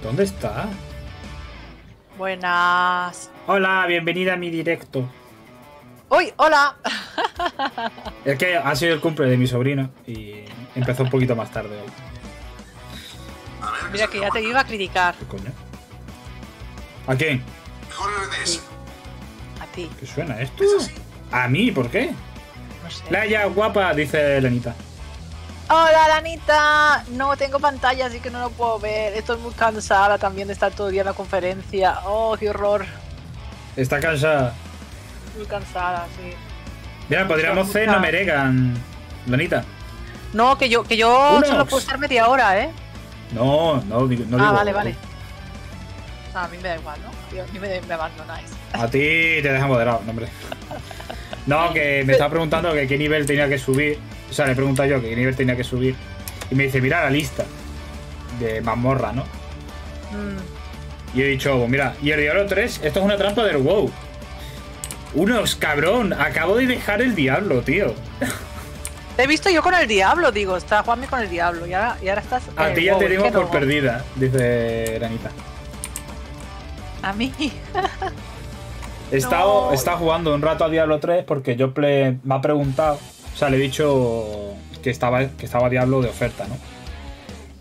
¿Dónde está? Buenas. Hola, bienvenida a mi directo. ¡Uy! ¡Hola! Es que ha sido el cumple de mi sobrino y empezó un poquito más tarde hoy. Mira que ya te iba a criticar. ¿Qué coño? ¿A quién? Ti. ¿Qué suena esto? ¿A mí? ¿Por qué? No sé. Laia, guapa, dice Lenita. Hola, Lanita. No tengo pantalla, así que no lo puedo ver. Estoy muy cansada también de estar todo el día en la conferencia. Oh, qué horror. Está cansada. Muy cansada, sí. Mira, podríamos hacer no meregan. Lenita. No, que yo, que yo Unox. solo puedo estar media hora, ¿eh? No, no, digo- no ah, digo- vale, vale. Ah, a mí me da igual, ¿no? Yo- A mí me, me abandonáis. A ti te deja moderado, no, hombre. No, que me estaba preguntando que qué nivel tenía que subir. O sea, le he preguntado yo que qué nivel tenía que subir. Y me dice, mira la lista de mazmorra, ¿no? Mm, Y he dicho, pues mira, y el Diablo 3, esto es una trampa del WoW. Unos, cabrón, acabo de dejar el diablo, tío. Te he visto yo con el diablo, digo. Está Juanmi con el diablo. Y ahora, y ahora estás. A eh, ti ya wow, te dimos por no. perdida, dice Granita. A mí. He estado, No. he estado jugando un rato a Diablo 3 porque yo me ha preguntado, o sea, le he dicho que estaba, que estaba Diablo de oferta, ¿no?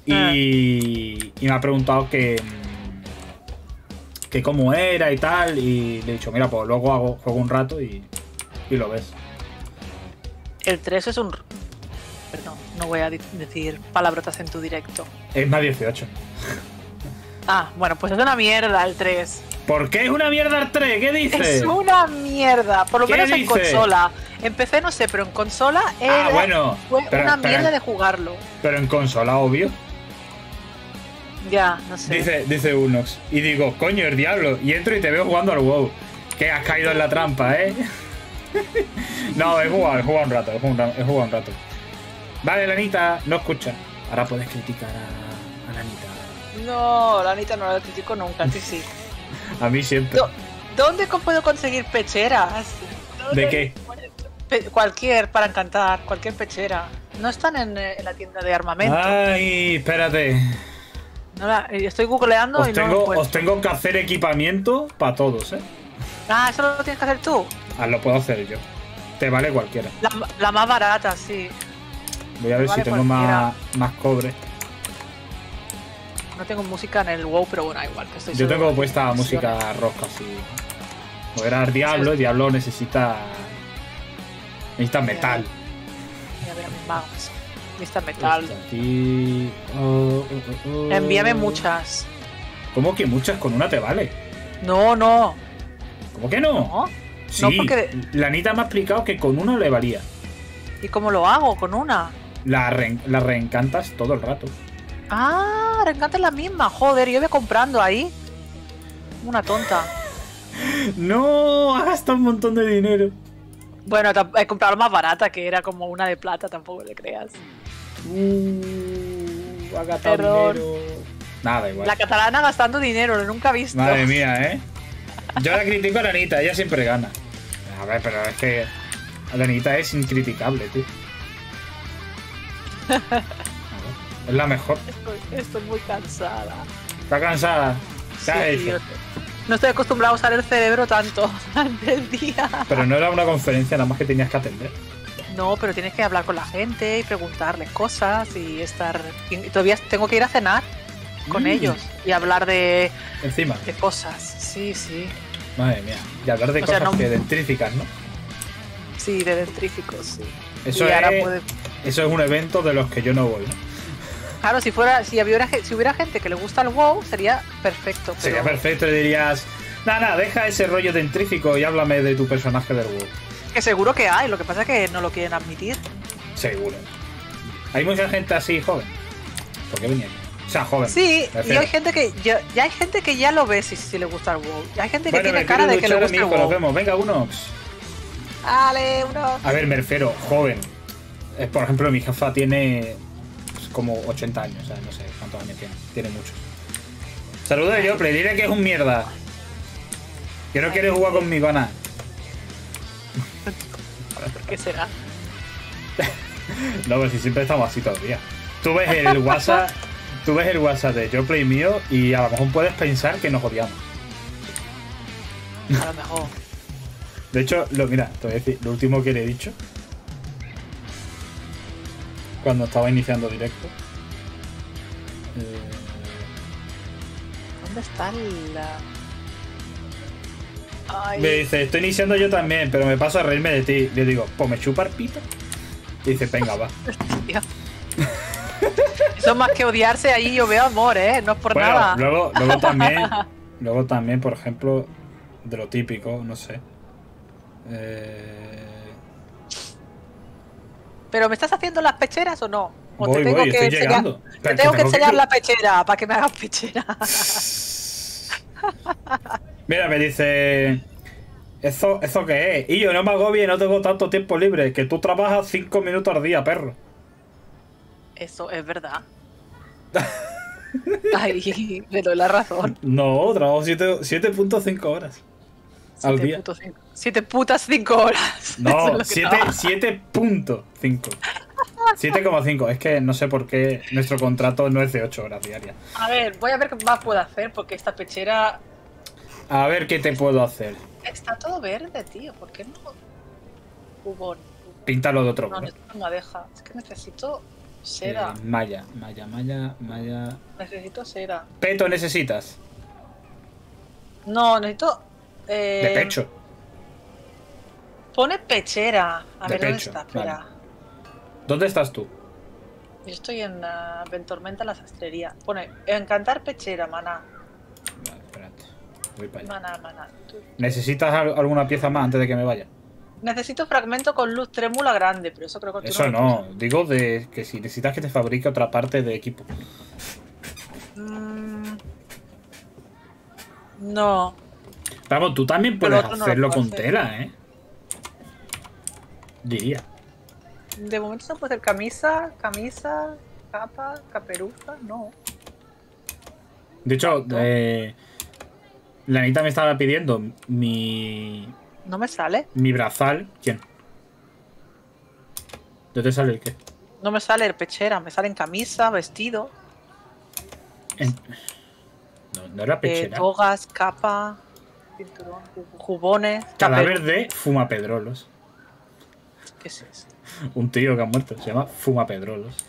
Y, y me ha preguntado que, que cómo era y tal, y le he dicho, mira, pues luego hago, juego un rato y, y lo ves. El 3 es un. Perdón, no voy a decir palabrotas en tu directo. Es más 18. Ah, bueno, pues es una mierda el 3. ¿Por qué es una mierda el 3? ¿Qué dices? Es una mierda, por lo ¿Qué menos en consola. En PC no sé, pero en consola era, Ah, bueno, fue pero- una pero- mierda de jugarlo. Pero en consola, obvio. Ya, no sé. Dice, dice Unox. Y digo, coño, el diablo. Y entro y te veo jugando al WoW. Que has caído en la trampa, ¿eh? no, he jugado, he jugado un rato, he jugado un ra- he jugado un rato. Vale, Lanita, no escucha. Ahora puedes criticar a, a Lanita. No, la Anita no la critico nunca, sí, sí. A mí siempre. ¿Dónde puedo conseguir pecheras? ¿De qué? Pe- cualquier, para encantar, cualquier pechera. No están en, eh, en la tienda de armamento. Ay, espérate. No la- eh, estoy googleando Os y no lo tengo, os tengo que hacer equipamiento para todos, ¿eh? Ah, eso lo tienes que hacer tú. Ah, lo puedo hacer yo. Te vale cualquiera. La, la más barata, sí. Voy a ver Vale si tengo más, más cobre. No tengo música en el WoW, pero bueno, igual. Que estoy Yo tengo puesta música rock así. El Diablo, el Diablo necesita. Necesita metal. Voy a ver mis magos. Lista metal. Oh, oh, oh. Envíame muchas. ¿Cómo que muchas? Con una te vale. No, no. ¿Cómo que no? No. Sí, no, porque- la Anita me ha explicado que con uno le valía. ¿Y cómo lo hago? ¿Con una? La, re- la reencantas todo el rato. Ah, reencanta es la misma. Joder, yo voy comprando ahí. Una tonta. No, has gastado un montón de dinero. Bueno, he comprado la más barata, que era como una de plata, tampoco le creas. Uh, ha gastado dinero. Nada, igual. La catalana gastando dinero, lo nunca he visto. Madre mía, ¿eh? Yo la critico a la Anita, ella siempre gana. A ver, pero es que la Anita es incriticable, tío. Es la mejor. Estoy, estoy muy cansada. ¿Está cansada? No estoy acostumbrado a usar el cerebro tanto durante el día. Pero no era una conferencia, nada más que tenías que atender. No, pero tienes que hablar con la gente y preguntarles cosas y estar. y todavía tengo que ir a cenar con Mm. ellos y hablar de, Encima. de cosas. Sí, sí. Madre mía. Y hablar de O sea, cosas no- que dentríficas, ¿no? Sí, de dentríficos, sí. Eso y ahora es, puede- eso es un evento de los que yo no voy, ¿no? Claro, si fuera, si hubiera, si hubiera gente que le gusta el WoW, sería perfecto. Sería perfecto dirías, nada, nada, deja ese rollo dentrífico y háblame de tu personaje del WoW. Que seguro que hay, lo que pasa es que no lo quieren admitir. Seguro. Hay mucha gente así joven. ¿Por qué venía? O sea, joven. Sí, y hay gente que ya, ya hay gente que ya lo ve si, si le gusta el WoW. Y hay gente que Bueno, tiene cara de que le gusta el nos WoW. vemos. Venga, uno. Dale, uno. A ver, me refiero, joven. Eh, por ejemplo, mi jefa tiene pues, como 80 años, o sea, no sé cuántos años tiene. Tiene muchos. Saludos de Jopley, dile que es un mierda. Que no quiere jugar conmigo, Ana. ¿Por qué será? No, pues si siempre estamos así todavía. Tú ves el WhatsApp, tú ves el WhatsApp de Jopley mío y a lo mejor puedes pensar que nos odiamos. A lo mejor. De hecho, lo, mira, te voy a decir, lo último que le he dicho. Cuando estaba iniciando directo. eh, ¿Dónde está la.? Ay, me dice, estoy iniciando yo también, pero me paso a reírme de ti. Le digo, pues me chupa el pito. Y dice, venga, va. Eso más que odiarse, ahí yo veo amor, ¿eh? No es por Bueno, nada. luego, luego también, luego también, por ejemplo, de lo típico, no sé. Eh, ¿Pero me estás haciendo las pecheras o no? ¿O Voy, te tengo voy, que estoy enseñar, llegando. te tengo que tengo que enseñar la pechera para que me hagas pechera? Mira, me dice. ¿Eso, ¿Eso qué es? Y yo no me hago bien, no tengo tanto tiempo libre. Que tú trabajas 5 minutos al día, perro. Eso es verdad. Ay, le doy la razón. No, trabajo 7 7.5 horas. Al día. putos cinco- Siete putas cinco horas. Eso es No, lo que 7 trabaja. 7.5. 7,5. Es que no sé por qué nuestro contrato no es de 8 horas diarias. A ver, voy a ver qué más puedo hacer porque esta pechera A ver qué te puedo hacer. está todo verde, tío. ¿Por qué no? Jugón. Píntalo de otro No, color. necesito madeja. Es que necesito seda. Eh, malla, malla, malla, malla. Necesito seda. Peto necesitas. No, necesito. Eh, De pecho. Pone pechera. A De ver dónde está. Vale. ¿Dónde estás tú? Yo estoy en uh, Ventormenta la sastrería. Pone encantar pechera, maná. Vale, espérate. Voy para allá. Maná, maná. Tú- ¿Necesitas al- alguna pieza más antes de que me vaya? Necesito fragmento con luz trémula grande, pero eso creo que tú Eso no, digo de que si necesitas que te fabrique otra parte de equipo. Mm, no. Vamos, tú también puedes no hacerlo con hacer. tela, ¿eh? Diría. De momento no puede ser camisa, camisa, capa, caperuza, no. De hecho, eh, la Anita me estaba pidiendo mi, No me sale. mi brazal. ¿Quién? ¿De te sale el qué? No me sale el pechera, me salen camisa, vestido, En- No, no era eh, pechera. togas, capa, cinturón, jubones. Cadáver de Fumapedrolos. ¿Qué es eso? Un tío que ha muerto. Se llama Fumapedrolos.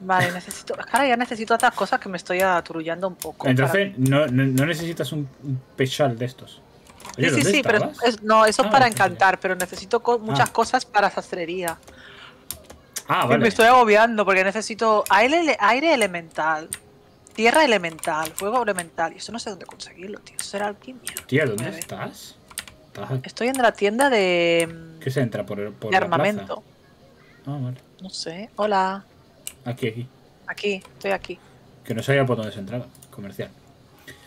Vale, necesito. Es que ahora ya necesito otras cosas que me estoy aturullando un poco. Entonces, no, no- no necesitas un, un pechal de estos. Oye, sí, sí, ¿dónde sí, pero es- no, eso es Ah, para encantar, pero necesito co- muchas Ah. cosas para sastrería. Ah, Y vale. Me estoy agobiando porque necesito aire, aire elemental, tierra elemental, fuego elemental. Y eso no sé dónde conseguirlo, tío. Eso será alquimia. Tía, ¿dónde estás? Estás aquí. Estoy en la tienda de, ¿Qué se entra por, el- por de la plaza? armamento. Ah, vale. No sé. Hola. Aquí, aquí. Aquí, estoy aquí. Que no sabía por dónde se entraba. Comercial.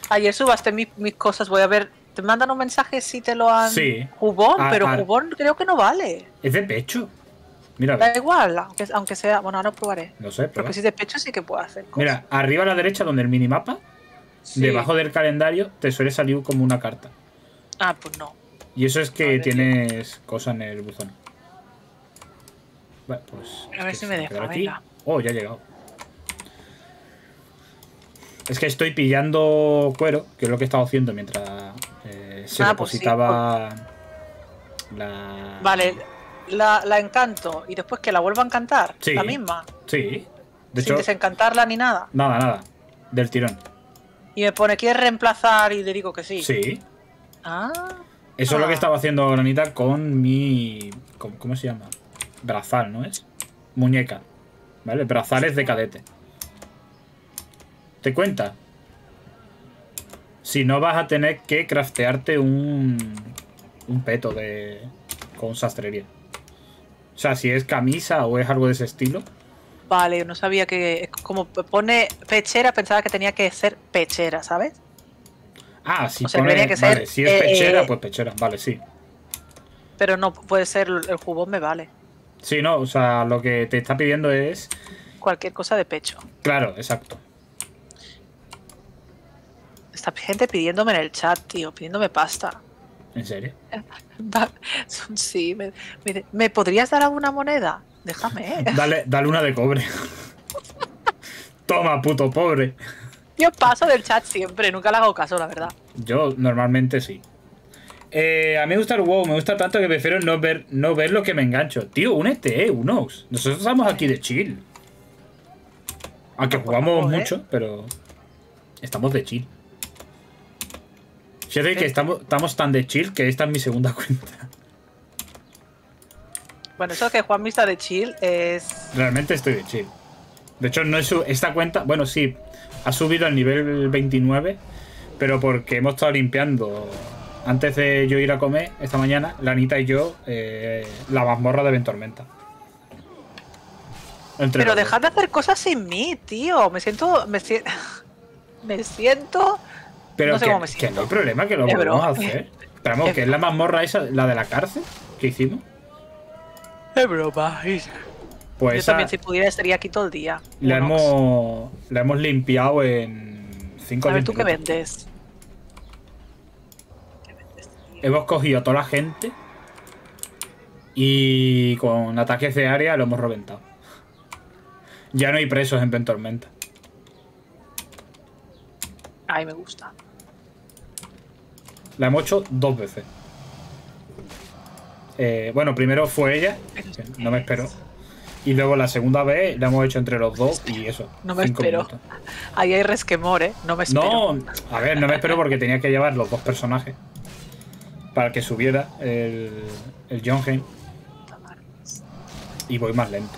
Ayer subaste mi- mis cosas, voy a ver. ¿Te mandan un mensaje si te lo han. Sí. Jubón, Ah, pero ah. jubón creo que no vale. Es de pecho. Mira, Da igual, aunque, aunque sea. Bueno, ahora probaré. no sé, prueba. Porque si de pecho sí que puedo hacer cosas. Mira, arriba a la derecha donde el minimapa, Sí. debajo del calendario, te suele salir como una carta. Ah, pues no. Y eso es que tienes cosas en el buzón. Vale, pues. A ver si me deja, venga. Oh, ya ha llegado. Es que estoy pillando cuero, que es lo que he estado haciendo mientras eh, se Ah, pues sí, depositaba la. Vale, la, la encanto y después que la vuelva a encantar. Sí. La misma. Sí. De sin hecho, desencantarla ni nada. nada, nada. Del tirón. Y me pone, ¿quieres reemplazar? Y le digo que sí. Sí. Ah. Eso es lo que estaba haciendo Granita con mi. ¿Cómo, cómo se llama? Brazal, ¿no es? Muñeca. ¿Vale? Brazales de cadete. ¿Te cuenta? Si no vas a tener que craftearte un. Un peto de. Con sastrería. O sea, si es camisa o es algo de ese estilo. Vale, no sabía que. Como pone pechera, pensaba que tenía que ser pechera, ¿sabes? Ah, si O sea, pone- tenía que vale, ser, si es eh, pechera, eh, pues pechera. Vale, sí. Pero no puede ser el jubón, me vale. Sí, no, o sea, lo que te está pidiendo es. Cualquier cosa de pecho. Claro, exacto. Esta gente pidiéndome en el chat, tío, pidiéndome pasta. ¿En serio? Sí, me, me ¿me podrías dar alguna moneda? Déjame, ¿eh? Dale, dale una de cobre. Toma, puto pobre. Yo paso del chat siempre, nunca le hago caso, la verdad. Yo normalmente sí. Eh, a mí me gusta el WoW, me gusta tanto que prefiero no ver, no ver lo que me engancho. Tío, únete, eh, unos. Nosotros estamos aquí de chill. Aunque jugamos favor, ¿eh? mucho, pero estamos de chill. Fíjate que estamos, estamos tan de chill que esta es mi segunda cuenta. Bueno, eso que Juan Vista de Chill es. Realmente estoy de chill. De hecho, no es su- esta cuenta, bueno, sí, ha subido al nivel 29, pero porque hemos estado limpiando antes de yo ir a comer esta mañana, la Anita y yo, eh, la mazmorra de Ventormenta. Entre Pero dejad de hacer cosas sin mí, tío. Me siento. Me, si- me siento. Pero no sé que, cómo me que no hay problema, que lo podemos broma. hacer. Esperamos Es que es la mazmorra esa, la de la cárcel que hicimos. Es broma. Pues Yo esa también, si pudiera, estaría aquí todo el día. la, hemos, la hemos limpiado en 5 A ver, ¿tú qué vendes? Hemos cogido a toda la gente y con ataques de área lo hemos reventado. Ya no hay presos en Ventormenta. Ay, me gusta. La hemos hecho dos veces. Eh, bueno, primero fue ella, que no me esperó. Y luego la segunda vez la hemos hecho entre los dos y eso. No me espero. minutos. Ahí hay resquemor, ¿eh? No me espero. No, a ver, no me espero porque tenía que llevar los dos personajes. Para que subiera el, el Jonheim. Y voy más lento.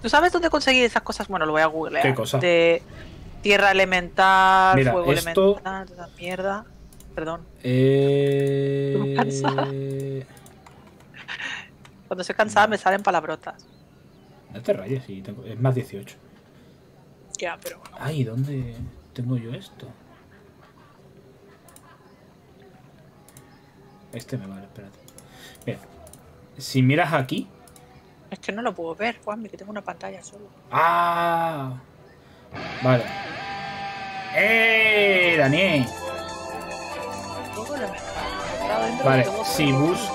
¿Tú sabes dónde conseguir esas cosas? Bueno, lo voy a googlear. ¿Qué cosa? De tierra elemental, Mira, fuego esto- elemental, esa mierda. Perdón. Eh... Cansada. Cuando estoy cansada me salen palabrotas. No te rayes, sí, tengo- es más 18. Ya, pero bueno. Ay, ¿dónde tengo yo esto? Este me vale, espérate. Mira, si miras aquí. Es que no lo puedo ver, Juanmi, que tengo una pantalla solo. ¡Ah! Vale. ¡Eh, Daniel! Vale, si buscas.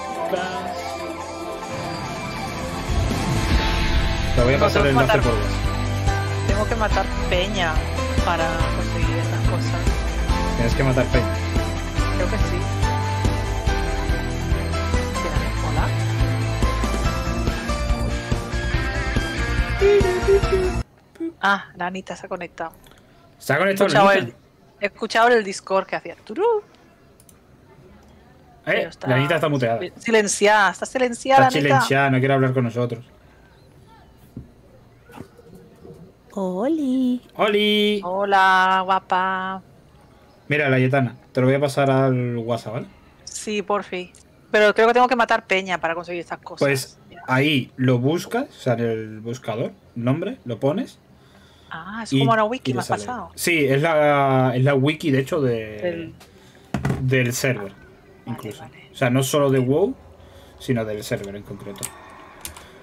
Te voy a pasar el enlace por WhatsApp. Tengo que matar peña para conseguir estas cosas. Tienes que matar peña. Creo que sí. Ah, la Anita se ha conectado. ¿Se ha He conectado escuchado, la el, he escuchado el Discord que hacía. turú. Eh, está- la Anita está muteada. Silenciada, está silenciada, Está Anita. silenciada, no quiere hablar con nosotros. Oli. ¡Oli! Hola, guapa. Mira, la Yetana, te lo voy a pasar al WhatsApp, ¿vale? Sí, por fin. Pero creo que tengo que matar peña para conseguir estas cosas. Pues ahí lo buscas, o sea, en el buscador, nombre, lo pones. ah, es y- como una wiki, me ha sale. pasado. Sí, es la, es la wiki, de hecho, de, Del- del server, incluso. vale. O sea, no solo de WoW, sino del server en concreto.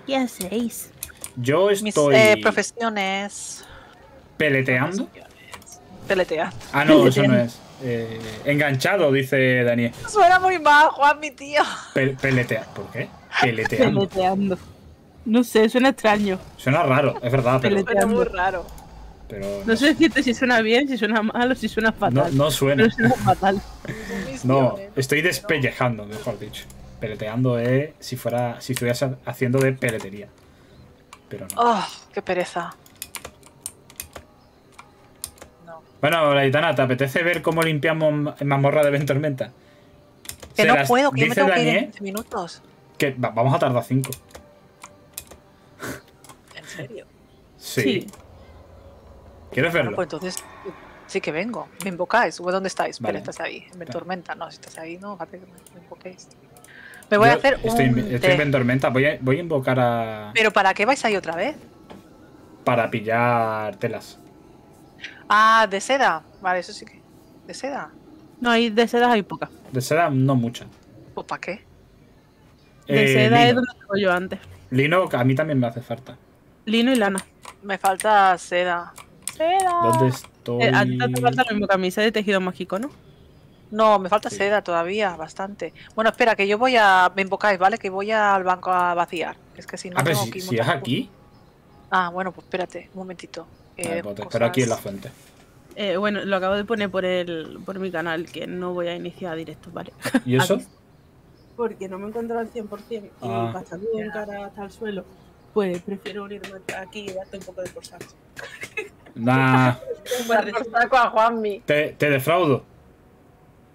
¿Qué hacéis? Yo Mis estoy eh, profesiones. peleteando. Peletea. Ah, no, eso no es. Eh, enganchado, dice Daniel. Suena muy mal, Juan, mi tío. Pe- peletear. ¿Por qué? Peleteando. Peleteando. No sé, suena extraño. Suena raro, es verdad, pero, Peleteando. Suena muy raro. Pero No sé decirte si suena bien, si suena mal o si suena no, fatal. no suena. Pero suena fatal. No, estoy despellejando, mejor dicho. Peleteando es si fuera, si estuvieras haciendo de peletería. Pero no. Oh, qué pereza. No. Bueno, Laitana, ¿te apetece ver cómo limpiamos ma- mazmorra de Ventormenta? Que Se no las puedo, que yo me tengo que ir en Daniel 15 minutos. que va- vamos a tardar 5. En serio. Sí. Sí. ¿Quieres Bueno, verlo? pues entonces sí que vengo. ¿Me invocáis? ¿O ¿Dónde estáis? Vale. Pero estás ahí. En tormenta. No, si estás ahí, no, que me invoquéis. Me voy a hacer un. Estoy, en- estoy en Ventormenta. Voy a, voy a invocar a. Pero ¿para qué vais ahí otra vez? para pillar telas. Ah, de seda. Vale, eso sí que. ¿De seda? No, hay de sedas hay pocas. De seda, no mucha. Pues ¿para qué? De Eh, seda es lino. donde estaba yo antes. Lino, a mí también me hace falta. Lino y lana. Me falta seda. ¡Seda! ¿Dónde estoy? Eh, a ti te hace falta lo mismo camisa de tejido mágico, ¿no? No, me falta Sí. seda todavía, bastante. Bueno, espera, que yo voy a. Me invocáis, ¿vale? Que voy al banco a vaciar. Es que si no. Ah, pero tengo si, que ir si es aquí. Ah, bueno, pues espérate, un momentito. Eh, pues te espero aquí en la fuente. Eh, bueno, lo acabo de poner por el por mi canal, que no voy a iniciar directos, ¿vale? ¿Y eso? Aquí. Porque no me encuentro al 100% y Ah. para salir en cara hasta el suelo, pues prefiero unirme aquí y darte un poco de por. Nah, Por saco a Juanmi. te, te defraudo.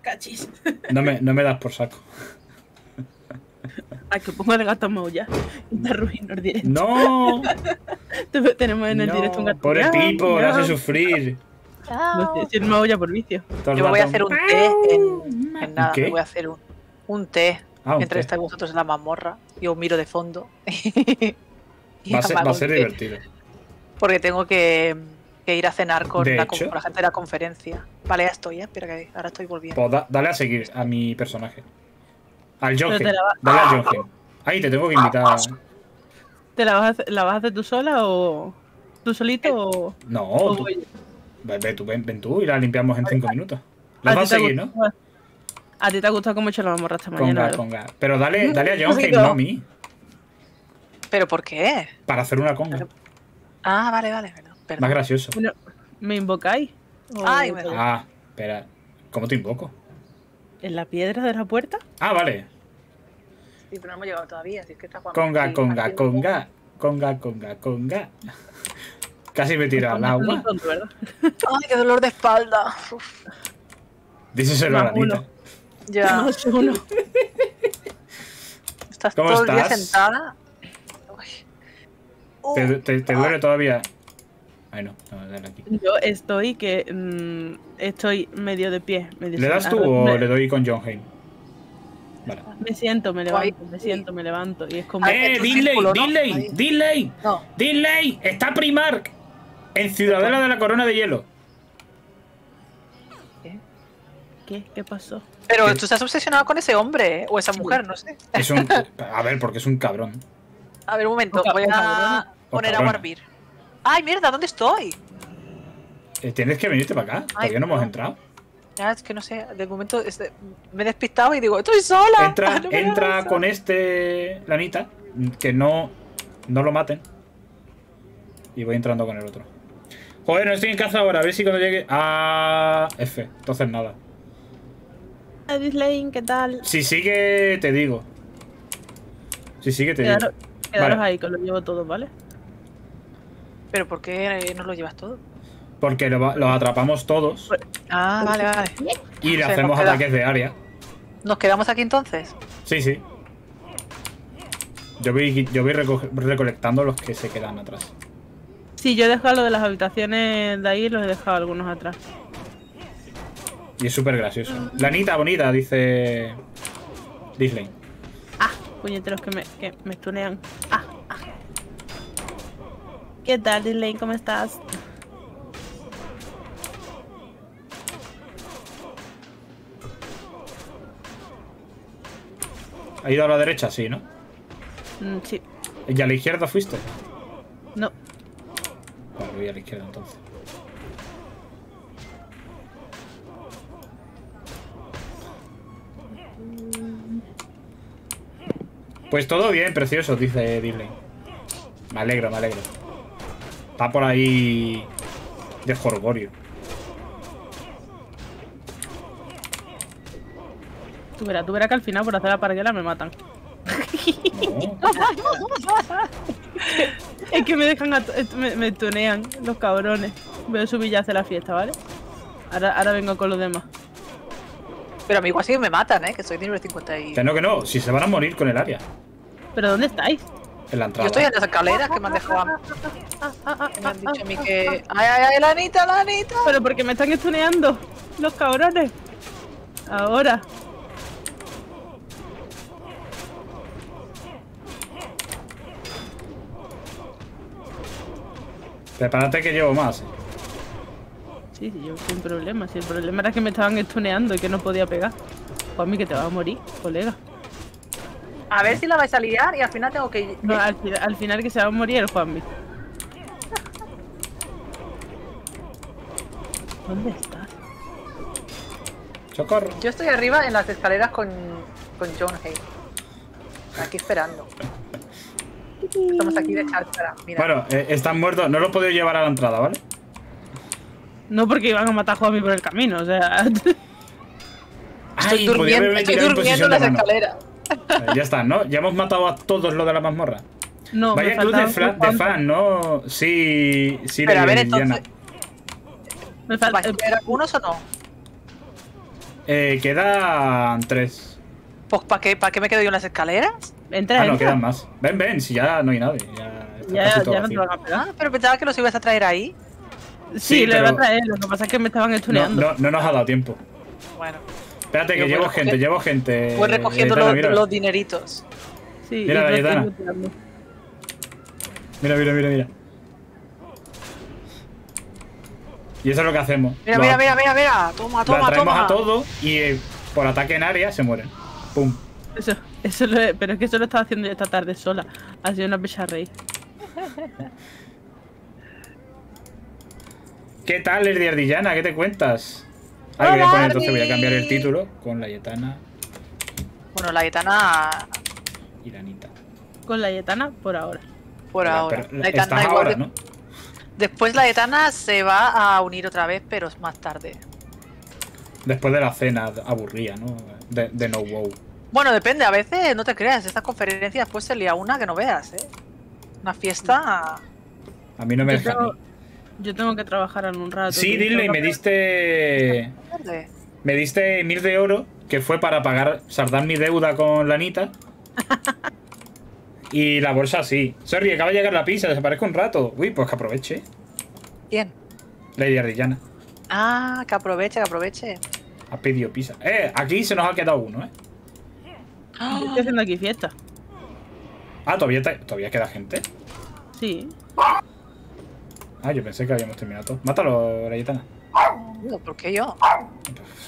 Cachis. No me, no me das por saco. Ay, que pongo el gato maulla y te arruino el directo. ¡No! Te- Tenemos en el no, directo un gato. Pobre Pipo, le miau. hace sufrir. No sé, si el maulla por vicio. Yo me voy a hacer un té en, en nada. qué? Me voy a hacer un, un té. Ah, Mientras té. estáis vosotros en la mazmorra. Yo miro de fondo. Va a ser, va a divertido. Porque tengo que, que ir a cenar con la, con hecho. la gente de la conferencia. Vale, ya estoy, ¿eh? Espera que ahora estoy volviendo. Pues da- dale a seguir a mi personaje. Al Jongen. va- Dale al Jongen. Ahí te tengo que invitar. ¿Te la vas, a hacer, la vas a hacer tú sola o tú solito o, No, o tú, voy yo? ve, ve tú, ven, ven tú y la limpiamos en 5 minutos. La ¿A vas a seguir, ¿no? A ti te ha gustado cómo he hecho la mamorra esta mañana. Conga. Pero dale, dale a Jongen, no a mí. ¿Pero por qué? Para hacer una conga. Ah, vale, vale. Perdón. Perdón. Más gracioso. Bueno, ¿Me invocáis? ¿O Ay, me- Ah, espera. ¿Cómo te invoco? ¿En la piedra de la puerta? Ah, vale. Sí, pero no hemos llegado todavía. Así es que está Juanmi Conga, aquí conga, conga. Conga, conga, conga. Casi me tira al agua. Ay, qué dolor de espalda. Uf, Díselo a. Anita. ya. Uno. Estás ¿Cómo todo el día estás? sentada. Uy. ¿Te, te, te duele todavía? Ay, no. No, dale aquí. Yo estoy que mm, estoy medio de pie. medio ¿Le das tú o me, le doy con John Hain? Vale. me siento, me levanto, me siento, me levanto. Y es como. ¡Eh, Dinley! ¡Dinley! ¡Dinley! ¡Dinley! ¡Está Primark! En Ciudadela de la Corona de Hielo. ¿Qué? ¿Qué pasó? pero ¿Qué? tú estás obsesionado con ese hombre ¿eh? o esa mujer, no sé. Es un. A ver, porque es un cabrón. A ver, un momento, voy a poner a cabrona. ¡Ay, mierda! ¿Dónde estoy? Eh, Tienes que venirte para acá. Todavía no hemos entrado. Ya, es que no sé, de momento este, me he despistado y digo, ¡estoy sola! Entra, No entra con este. Lanita. Que no. No lo maten. Y voy entrando con el otro. Joder, no estoy en casa ahora. A ver si cuando llegue. Ah. F. Entonces nada. Lane, ¿qué tal? Si sigue, te digo. Si sigue, te Quedaros, digo. quedaros Vale. ahí, que lo llevo todo, ¿vale? ¿Pero por qué no lo llevas todo? Porque lo, va- los atrapamos todos Ah, vale, vale. y le hacemos ataques de área. ¿Nos quedamos aquí entonces? Sí, sí. Yo voy, yo voy reco- recolectando los que se quedan atrás. Sí, yo he dejado lo de las habitaciones de ahí, los he dejado algunos atrás. Y es súper gracioso. Lanita bonita, dice. Disney. Ah, puñeteros que me, que me stunean. Ah, ah. ¿Qué tal, Lane? ¿Cómo estás? ¿Ha ido a la derecha? Sí, ¿no? Mm, sí, ¿Y a la izquierda fuiste? no. Vale, voy a la izquierda entonces. Pues todo bien, precioso, dice Disney. Me alegro, me alegro. Está por ahí de Jorgorio. Tú verás, tú verás que al final por hacer la parguela me matan. No. Es que me dejan, a- eh, me, me tunean los cabrones. Voy a subir ya a hacer la fiesta, ¿vale? Ahora, ahora vengo con los demás. Pero a mí igual sí que me matan, ¿eh? Que soy nivel 50 y... Que no, que no. Si se van a morir con el área. ¿Pero dónde estáis? En la Yo estoy en las escaleras que me han dejado a... me han dicho a mí que... ¡Ay, ay, ay, la Anita, la Anita! Pero porque me están estuneando los cabrones. Ahora. Prepárate que llevo más. Sí, sí, yo sin problema. Si el problema era que me estaban estuneando y que no podía pegar. Juanmi, que te vas a morir, colega. A ver si la vais a liar y al final tengo que... No, al, fi- al final que se va a morir el Juanmi. ¿Dónde estás? Socorro. Yo estoy arriba en las escaleras con, con John Hay. Aquí esperando. Estamos aquí de. Mira. Bueno, eh, están muertos. No lo he podido llevar a la entrada, ¿vale? No porque iban a matar a Juanmi por el camino, o sea. estoy Ay, podía durmiendo, estoy durmiendo en las escaleras. Ya está, ¿no? Ya hemos matado a todos los de la mazmorra. no, me Vaya club de, fla- de fan, ¿no? Sí, sí, Pero a ver, entonces... Me falta. ¿Vais a ver algunos o no? Eh, quedan tres. Pues ¿para qué, ¿para qué me quedo yo en las escaleras? entra, Ah, no, entra. quedan más. Ven, ven, si ya no hay nadie. Ya, está Ya, casi ya todo no te van a pegar. Ah, pero pensaba que los ibas a traer ahí. Sí, Sí, lo iba a traer. Lo que pasa es que me estaban No, estuneando. no, no nos ha dado tiempo. Bueno, Espérate, que Yo voy llevo gente, llevo gente. voy recogiendo Aitana, los, mira. los dineritos. Sí, Mira looteando. Mira, mira, mira, mira. Y eso es lo que hacemos. Mira, Lo- mira, mira, mira, mira. Toma, toma, toma. a todos y eh, por ataque en área se mueren. Pum. Eso, eso lo he- pero es que eso lo estaba haciendo yo esta tarde sola. Ha sido una pecha reír. ¿Qué tal, el de Ardillana? ¿Qué te cuentas? Ahí voy a poner, entonces voy a cambiar el título con la Yetana Bueno, la gitana y la Anita. Con la Yetana por ahora. por Pero- ahora. pero La estás gitana igual ahora, ¿no? Después la gitana se va a unir otra vez, pero es más tarde. Después de la cena aburrida, ¿no? De, de No Wow. Bueno, depende, a veces no te creas, estas conferencias después se lía una que no veas, ¿eh? Una fiesta. A mí no me deja. Yo tengo que trabajar en un rato. Sí, dile, y me diste. tarde. Me diste mil de oro, que fue para pagar, saldar mi deuda con la Anita. y la bolsa sí. Sorry, acaba de llegar la pizza, desaparezco un rato. Uy, pues que aproveche. ¿Quién? Lady Ardillana. Ah, que aproveche, que aproveche. Ha pedido pizza. Eh, aquí se nos ha quedado uno, ¿eh? Yo estoy haciendo aquí fiesta. Ah, todavía, te- todavía queda gente. Sí. Ah, yo pensé que habíamos terminado todo. Mátalo, Rayetana. ¿Por qué yo?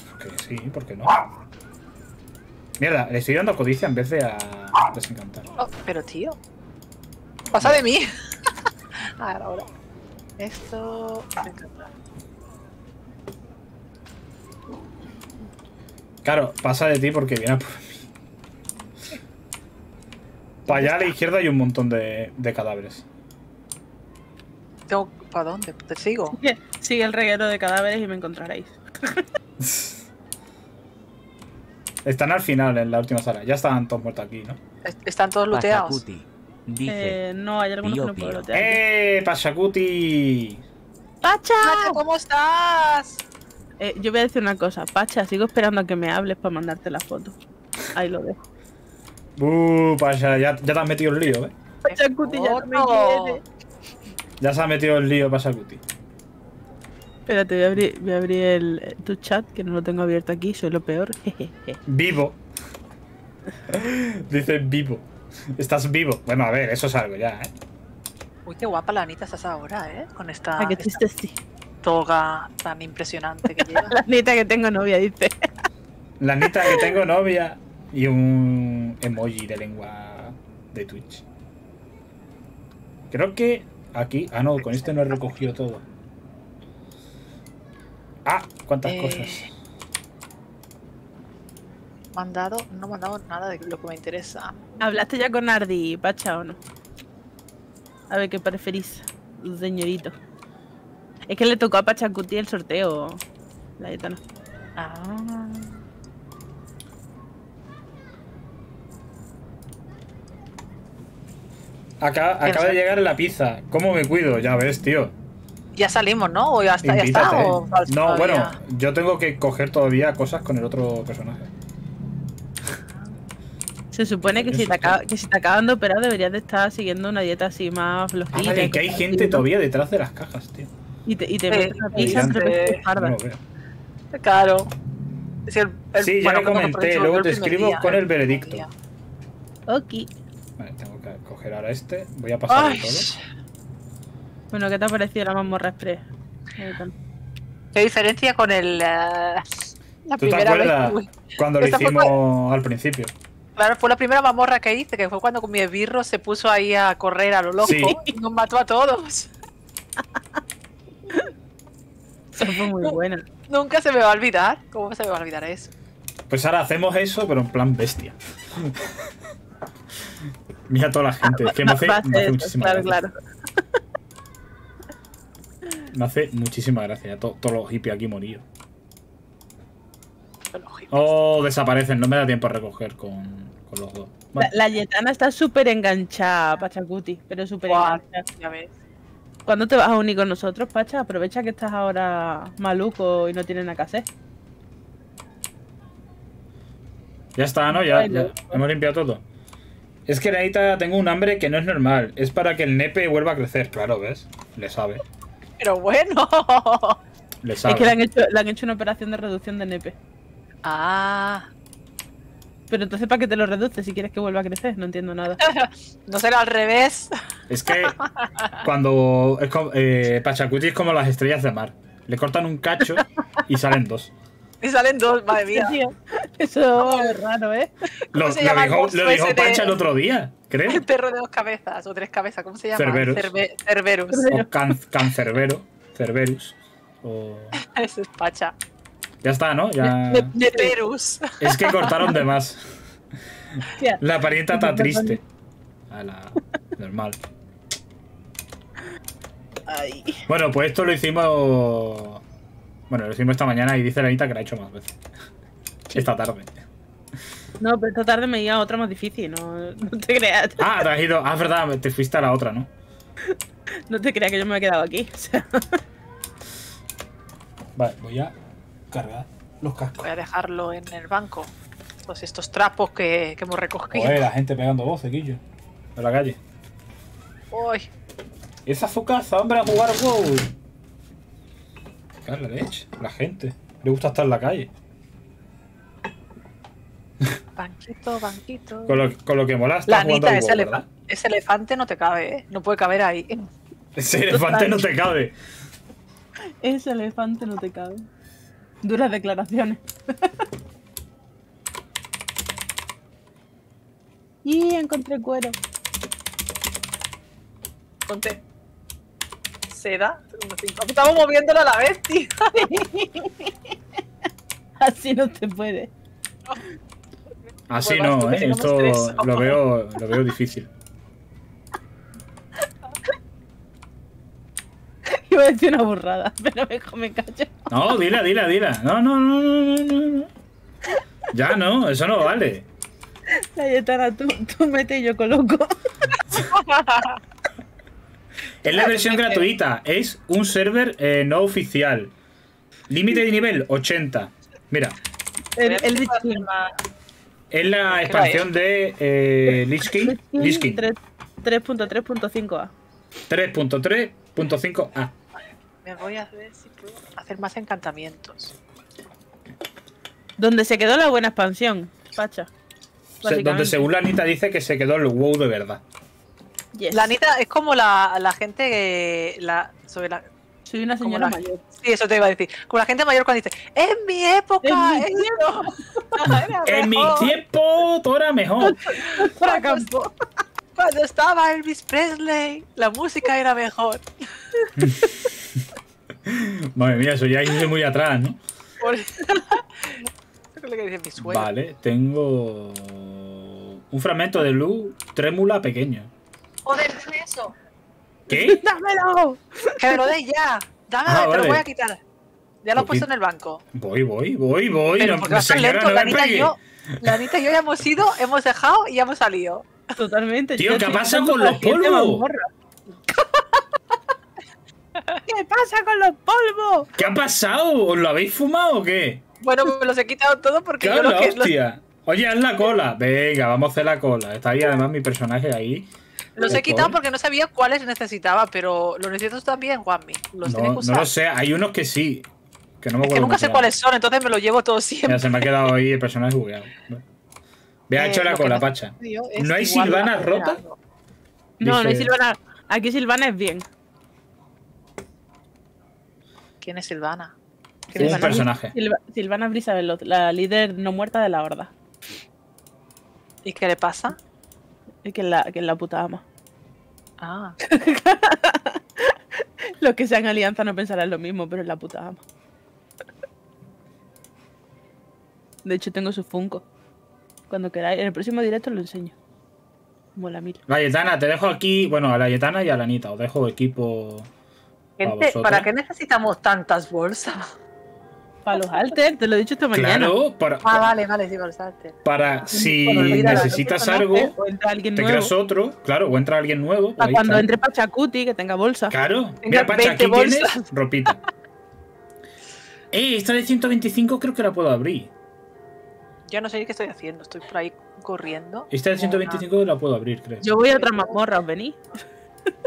Porque sí, ¿por qué no? Mierda, le estoy dando codicia en vez de a desencantar. Oh, pero tío. Pasa de mí. a ver, ahora. Esto. Me encanta. Claro, pasa de ti porque viene a por mí. Para allá a la izquierda hay un montón de, de cadáveres. Tengo. ¿Para dónde? ¿Te sigo? Sigue el reguero de cadáveres y me encontraréis. Están al final, en la última sala. Ya están todos muertos aquí, ¿no? Est- Están todos looteados. Pasacuti. Dice. Eh, no, hay algunos Pío, que no puedo lootear. ¡Eh! ¡Pachacuti! ¡Pacha! Pacha, ¿cómo estás? Eh, yo voy a decir una cosa. Pacha, sigo esperando a que me hables para mandarte la foto. Ahí lo dejo. ¡Uh! Pacha, ya, ya te has metido el lío, ¿eh? Pacha Cuti ya no me quiere. Ya se ha metido el lío Pachacuti. Espérate, voy a abrir, voy a abrir el, tu chat, que no lo tengo abierto aquí, soy lo peor. Jejeje. Vivo. Dice vivo. Estás vivo. Bueno, a ver, eso es algo ya, ¿eh? Uy, qué guapa la Anita estás ahora, ¿eh? Con esta, Ah, qué esta triste sí. toga tan impresionante que lleva. La neta que tengo novia, dice. La neta que tengo novia y un emoji de lengua de Twitch. Creo que aquí. Ah, no, con este no he recogido todo. Ah, cuántas Eh, cosas. mandado, no me han dado nada de lo que me interesa. ¿Hablaste ya con Ardi, Pacha, o no? A ver qué preferís, señorito. Es que le tocó a Pachacuti el sorteo. La Aitana. Ah. Acá- acaba de llegar la pizza. ¿Cómo me cuido? Ya ves, tío. Ya salimos, ¿no? ¿O ya está? ¿Ya está? Invítate. ¿O falta No, bueno, yo tengo que coger todavía cosas con el otro personaje. Se supone que si, te acaba- que si te acaban de operar deberías de estar siguiendo una dieta así más Ah, flojita. vale, y que hay gente todavía detrás de las cajas, tío. Y te, y te Sí, metes una sí, pizza entre No lo. Claro. Sí, el- el- Sí, ya cuando comenté, luego te escribo día, con el veredicto. día. Ok. Vale, tengo coger ahora este. Voy a pasar de todo. Bueno, ¿qué te ha parecido la mazmorra express? ¿Qué diferencia con el. eh, la ¿Tú te primera acuerdas vez? cuando lo fue hicimos al principio? Claro, fue la primera mamorra que hice, que fue cuando con mi esbirro se puso ahí a correr a lo loco Sí. y nos mató a todos. Eso fue muy buena. Nunca se me va a olvidar. ¿Cómo se me va a olvidar eso? Pues ahora hacemos eso, pero en plan bestia. Mira toda la gente. Es que me hace, me muchísima claro, gracia. claro. Me hace muchísima gracia. to- Todos los hippies aquí moridos. Oh, desaparecen. No me da tiempo a recoger con, con los dos. La, la Yetana está súper enganchada, Pachacuti, pero súper Guau, enganchada. ¿Cuándo te vas a unir con nosotros, Pacha? Aprovecha que estás ahora maluco y no tienes nada que hacer. ya está, ¿no? Ya hemos limpiado todo. Es que Naita tengo un hambre que no es normal. Es para que el nepe vuelva a crecer. Claro, ¿ves? Le sabe. Pero bueno. Le sabe. Es que le han, hecho, le han hecho una operación de reducción de nepe. Ah. Pero entonces, ¿para qué te lo reduces si quieres que vuelva a crecer? No entiendo nada. No será al revés. Es que cuando. Es como, eh, Pachacuti es como las estrellas de mar. Le cortan un cacho y salen dos. Y salen dos, madre mía. Tío, Eso es raro, ¿eh? Lo, lo dijo, lo dijo de- Pancha el otro día, creo. El perro de dos cabezas o tres cabezas, ¿cómo se llama? Cerberus. Cerve- Cerberus. O can, cancerbero. Cerberus. O... Ese es Pacha. Ya está, ¿no? Ya... Cerberus. Es que cortaron de más. La parienta está triste. A la normal. Ay. Bueno, pues esto lo hicimos. Bueno, lo hicimos esta mañana y dice la Anita que lo ha hecho más veces. Esta tarde. No, pero esta tarde me iba a otra más difícil, no, no te creas. Ah, te has ido. Ah, es verdad, te fuiste a la otra, ¿no? No te creas que yo me he quedado aquí. O sea, Vale, voy a cargar los cascos. Voy a dejarlo en el banco. Todos estos trapos que, que hemos recogido. Joder, la gente pegando voces, Guillo. En la calle. Uy, Esa su casa, hombre, a jugar WoW. La leche. La gente. Le gusta estar en la calle. banquito, banquito. Con lo, con lo que mola está La Anita, ese, ese elefante no te cabe, ¿eh? No puede caber ahí. Ese elefante no te cabe. ese elefante no te cabe. Duras declaraciones. y encontré cuero. Ponte. Seda. Estamos moviéndolo a la vez, tío. Así no te puede. Así no, ¿eh? Esto lo veo, lo veo difícil. Iba a decir una burrada, pero mejor me callo. No, dila, dila, dila. No, no, no, no, no, no, no. Ya no, eso no vale. La Yetana, tú, tú mete y yo coloco. Es la versión gratuita. Es un server eh, no oficial. Límite de nivel 80. Mira, El, el es la expansión de eh, Lich King. Lich King 3 3.3.5a. 3.3.5a. Me voy a ver si puedo hacer más encantamientos. Donde se quedó la buena expansión, Pacha. Donde según la Anita dice que se quedó el WoW de verdad. Yes. La Anita es como la, la gente que. La, sobre la, Soy una señora la- mayor. Sí, eso te iba a decir. Como la gente mayor cuando dice, en mi época, En mi era En mi mejor". tiempo todo era mejor. Para campo. Cuando estaba Elvis Presley, la música era mejor. Madre mía, eso ya hice muy atrás, ¿no? Por- Eso es lo que dice mi sueño. Vale, tengo un fragmento de luz trémula pequeño. Joder, eso. ¿Qué? ¡Dámelo! Que me lo deis ya. Dame, Ah, te vale. lo voy a quitar. Ya lo he puesto en el banco. Voy, voy, voy, voy. Pero no, porque vas tan señora, lento, no la me Anita y yo. La Anita y yo ya hemos ido, hemos dejado y ya hemos salido. Totalmente. Tío, ¿qué pasa con los polvos? ¿Qué pasa con los polvos? ¿Qué ha pasado? ¿Os lo habéis fumado o qué? Bueno, me los he quitado todos porque ¿Qué yo es la lo que. los- hostia? Oye, haz la cola. Venga, vamos a hacer la cola. Está ahí además mi personaje ahí. Los he quitado por. porque no sabía cuáles necesitaba, pero los necesito también, Juanmi. Los No, que usar. no lo sé, hay unos que sí. Que no me Es acuerdo que nunca sé cuáles son, entonces me los llevo todos siempre. Se me ha quedado ahí el personaje bugueado. Ve a Eh, hecho la lo que cola, no- Pacha. Es ¿No hay Silvana rota? No, no hay Dice- Silvana. Aquí Silvana es bien. ¿Quién es Silvana? Un Silvana- personaje. Silva- Silvana Brisa Veloz, la líder no muerta de la horda. ¿Y qué le pasa? Que es la, que es la puta ama. Ah, Los que sean alianza no pensarán lo mismo, pero es la puta ama. De hecho, tengo su Funko. Cuando queráis, en el próximo directo lo enseño. Mola mil. La Yetana, te dejo aquí. Bueno, a la Yetana y a la Anita. Os dejo equipo. gente. ¿para qué necesitamos tantas bolsas? Para los alters, te lo he dicho esta mañana. Claro, para, Ah, vale, vale, sí, para si Cuando olvidas a necesitas algo, O entra alguien te nuevo. creas otro. Claro, o entra alguien nuevo. Para ahí cuando está. entre Pachacuti, que tenga bolsa. Claro, Tenga mira, Pacha, 20 aquí tienes bolsas. ropita. Eh, esta de 125 creo que la puedo abrir. Yo no sé qué estoy haciendo, estoy por ahí corriendo. Esta de como 125 la puedo abrir, creo. Yo voy a otra mazmorra, ¿os venís?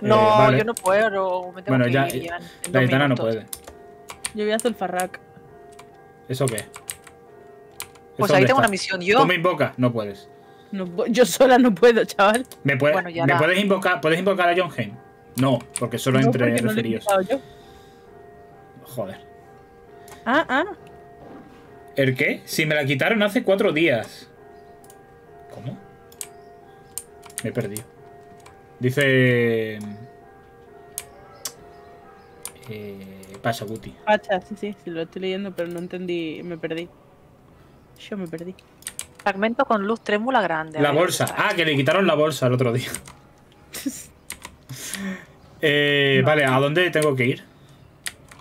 una- No, Eh, vale. yo no puedo. Me tengo Bueno, que ya, ir ya en- en la Yetana no puede. Yo voy a Zulfarrak. ¿Eso qué? ¿Eso Pues ahí tengo está? una misión yo. ¿Tú me invocas? No puedes. No pu- yo sola no puedo, chaval. ¿Me, puede- Bueno, ya ¿me la- puedes invocar? ¿Puedes invocar a John Hain? No, porque solo No, entre porque no lo he referidos. invitado yo. Joder. Ah, ah. ¿El qué? Si me la quitaron hace cuatro días. ¿Cómo? Me he perdido. Dice. Eh, Pasha Guti. Pacha, sí, sí, sí, lo estoy leyendo, pero no entendí, me perdí. Yo me perdí. Fragmento con luz trémula grande. La bolsa. Ah, que le quitaron la bolsa el otro día. Eh, Vale, ¿a dónde tengo que ir?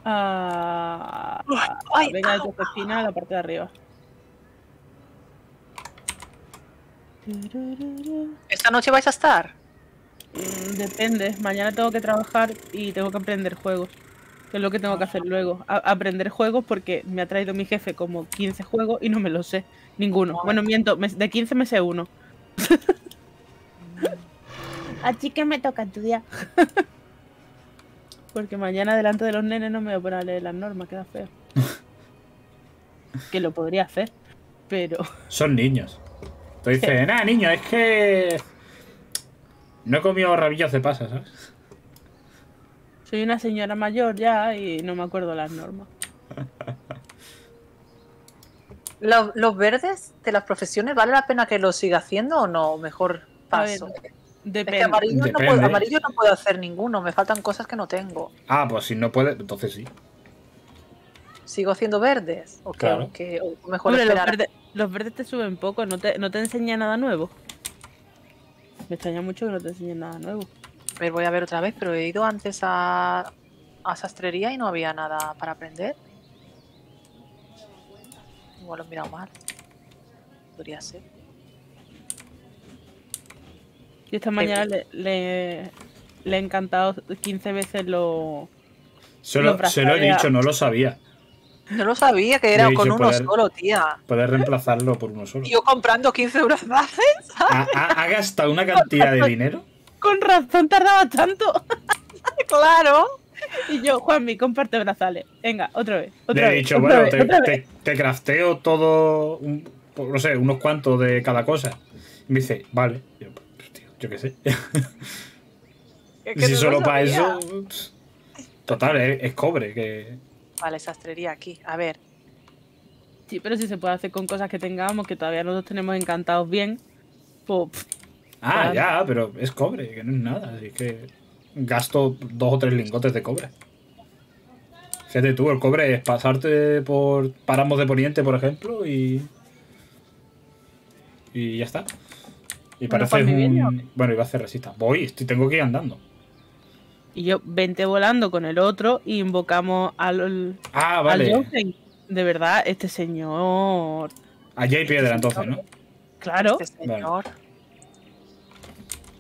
Ah, Ay, venga de au, Josefina a la parte de arriba. ¿Esta noche vais a estar? Mm, Depende, mañana tengo que trabajar y tengo que aprender juegos. Que es lo que tengo que hacer luego. A- aprender juegos porque me ha traído mi jefe como 15 juegos y no me los sé. Ninguno. Bueno, miento, me- de 15 me sé uno. Así que me toca estudiar. porque mañana delante de los nenes no me voy a poner a leer las normas, queda feo. que lo podría hacer, pero... Son niños. Tú dices, nada, niño, es que. No he comido rabillos de pasa, ¿sabes? Soy una señora mayor ya y no me acuerdo las normas. ¿Los, los verdes de las profesiones vale la pena que los siga haciendo o no? Mejor ver, paso. Es que Depende. amarillo no, puedo, amarillo no puedo hacer ninguno, me faltan cosas que no tengo. Ah, pues si no puede, entonces sí. ¿Sigo haciendo verdes? ¿O qué? Claro. ¿O qué? ¿O mejor Hombre, los los verdes te suben poco, no te, no te enseña nada nuevo. Me extraña mucho que no te enseñen nada nuevo. A ver, voy a ver otra vez, pero he ido antes a, a sastrería y no había nada para aprender. Igual lo he mirado mal. Podría ser. Y esta mañana le, le, le he encantado 15 veces lo... Se lo, se lo he dicho, no lo sabía. No lo sabía que era con uno poder- solo, tía. Puedes reemplazarlo por uno solo. Y yo comprando 15 euros bases. ¿Ha, ha- ha gastado una cantidad de dinero? Con razón tardaba tanto. claro. Y yo, Juanmi, comparte brazales. Venga, otra vez. Otra Le he dicho, bueno, vez, te, te- te crafteo todo, un- no sé, unos cuantos de cada cosa. Y me dice, vale. Yo, pues, tío, yo qué sé. Es que si no solo lo para eso. Total, es, es cobre. que Vale, sastrería aquí. A ver. Sí, pero si se puede hacer con cosas que tengamos, que todavía nosotros tenemos encantados bien, pues... Ah, ya, pero es cobre, que no es nada. Así que gasto dos o tres lingotes de cobre. Fíjate tú, el cobre es pasarte por Páramos de Poniente, por ejemplo, y. Y ya está. Y Bueno, parece Juanmi, ¿viene o un. Bueno, iba a hacer resista. Voy, estoy, tengo que ir andando. Y yo, vente volando con el otro y invocamos al, Ah, al vale. Jotunheim. De verdad, este señor. Allí hay piedra entonces, ¿no? Claro. Este señor.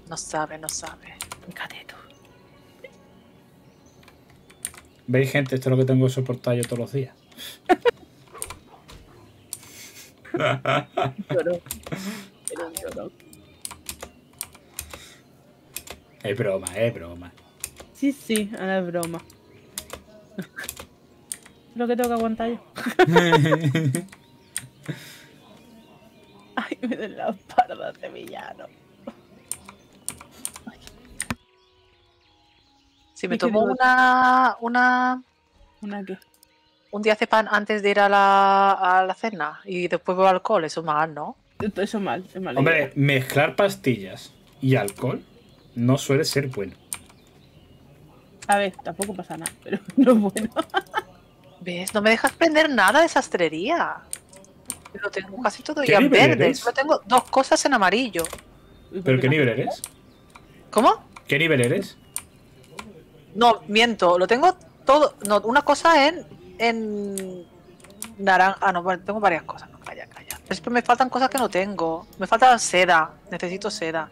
No sabe, no sabe. Cateto. ¿Veis, gente? Esto es lo que tengo que soportar yo todos los días. Pero. Es broma, es broma. Sí, sí, ahora es broma. lo que tengo que aguantar yo. Ay, me den la espalda de villano. Si me ¿Y qué tomo una, una, ¿Una qué? un diazepam antes de ir a la, a la cena y después bebo alcohol, eso es mal, ¿no? Eso es mal, es mal. Hombre, mezclar pastillas y alcohol no suele ser bueno. A ver, tampoco pasa nada, pero no es bueno. ¿Ves? No me dejas prender nada de sastrería. Lo tengo casi todo ¿Qué ya en verde. eres? Solo tengo dos cosas en amarillo. ¿Pero qué nivel eres? ¿Cómo? ¿Qué nivel eres? No, miento. Lo tengo todo. No, una cosa en. En. Naranja. Ah, no, bueno, tengo varias cosas. No, calla, calla. Es que me faltan cosas que no tengo. Me falta seda. Necesito seda.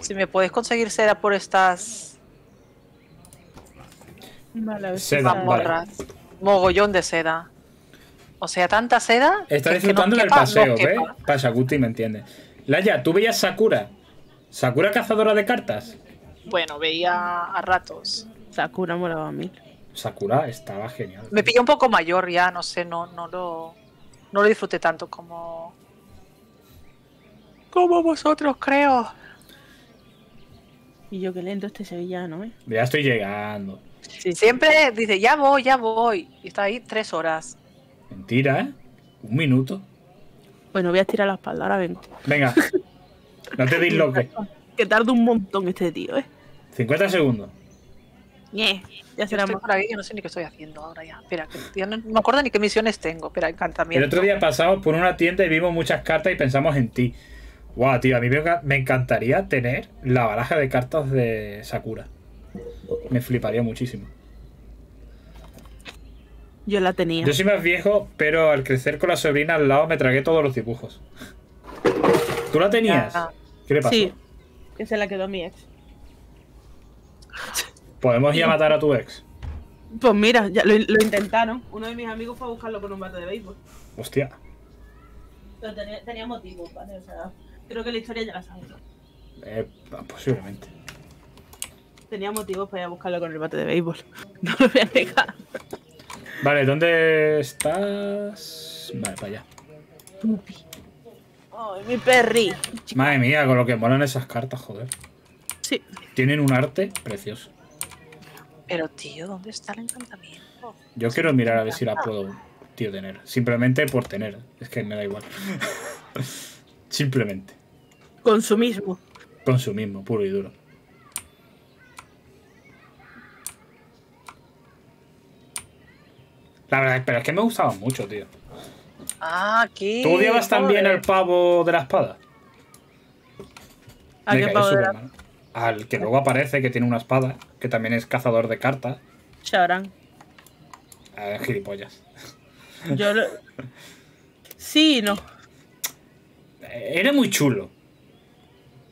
Si me puedes conseguir seda por estas Vale, a ver si Seda, vale. morras. Mogollón de seda. O sea, tanta seda. Está disfrutando del quepa, paseo, ¿ves? quepa. Pasaguti me entiende. Laya, ¿tú veías Sakura? ¿Sakura cazadora de cartas? Bueno, veía a ratos. Sakura molaba a mil. Sakura estaba genial. Me pilló un poco mayor ya, no sé, no, no lo. No lo disfruté tanto como. Como vosotros, creo. Y yo qué lento este sevillano, ¿eh? Ya estoy llegando. Siempre dice, ya voy, ya voy. Y está ahí tres horas. Mentira, ¿eh? Un minuto. Bueno, voy a estirar la espalda, ahora vengo. Venga. No te disloques. Que tarda un montón este tío, ¿eh? 50 segundos. Ya Yo será estoy más. por ahí, yo no sé ni qué estoy haciendo ahora ya. Espera, que ya no, no me acuerdo ni qué misiones tengo. Espera, El encantamiento. otro día pasamos por una tienda y vimos muchas cartas y pensamos en ti. Guau, tío, a mí me, me encantaría tener la baraja de cartas de Sakura. Me fliparía muchísimo. Yo la tenía. Yo soy más viejo, pero al crecer con la sobrina al lado me tragué todos los dibujos. ¿Tú la tenías? ¿Qué le pasó? Sí, que se la quedó mi ex. ¿Podemos ir a matar a tu ex? Pues mira, ya lo, lo intentaron. Uno de mis amigos fue a buscarlo con un bate de béisbol. Hostia. Pero tenía, tenía motivos, ¿vale? O sea, creo que la historia ya la sabes. Eh, posiblemente. Tenía motivos para ir a buscarlo con el bate de béisbol. No lo voy a negar. Vale, ¿dónde estás? Vale, para allá. Ay, mi perri. Madre mía, con lo que molan esas cartas, joder. Sí. Tienen un arte precioso. Pero tío, ¿dónde está el encantamiento? Yo quiero mirar a ver si la puedo, tío, tener. Simplemente por tener. Es que me da igual. Simplemente. Consumismo. Consumismo, puro y duro. La verdad, pero es que me gustaba mucho, tío. Ah, aquí. ¿Tú odiabas también al pavo de la espada? ¿A qué pavo de la-. Al que luego aparece, que tiene una espada, que también es cazador de cartas. Sharan. Eh, gilipollas. Yo lo... Sí y no. Era muy chulo.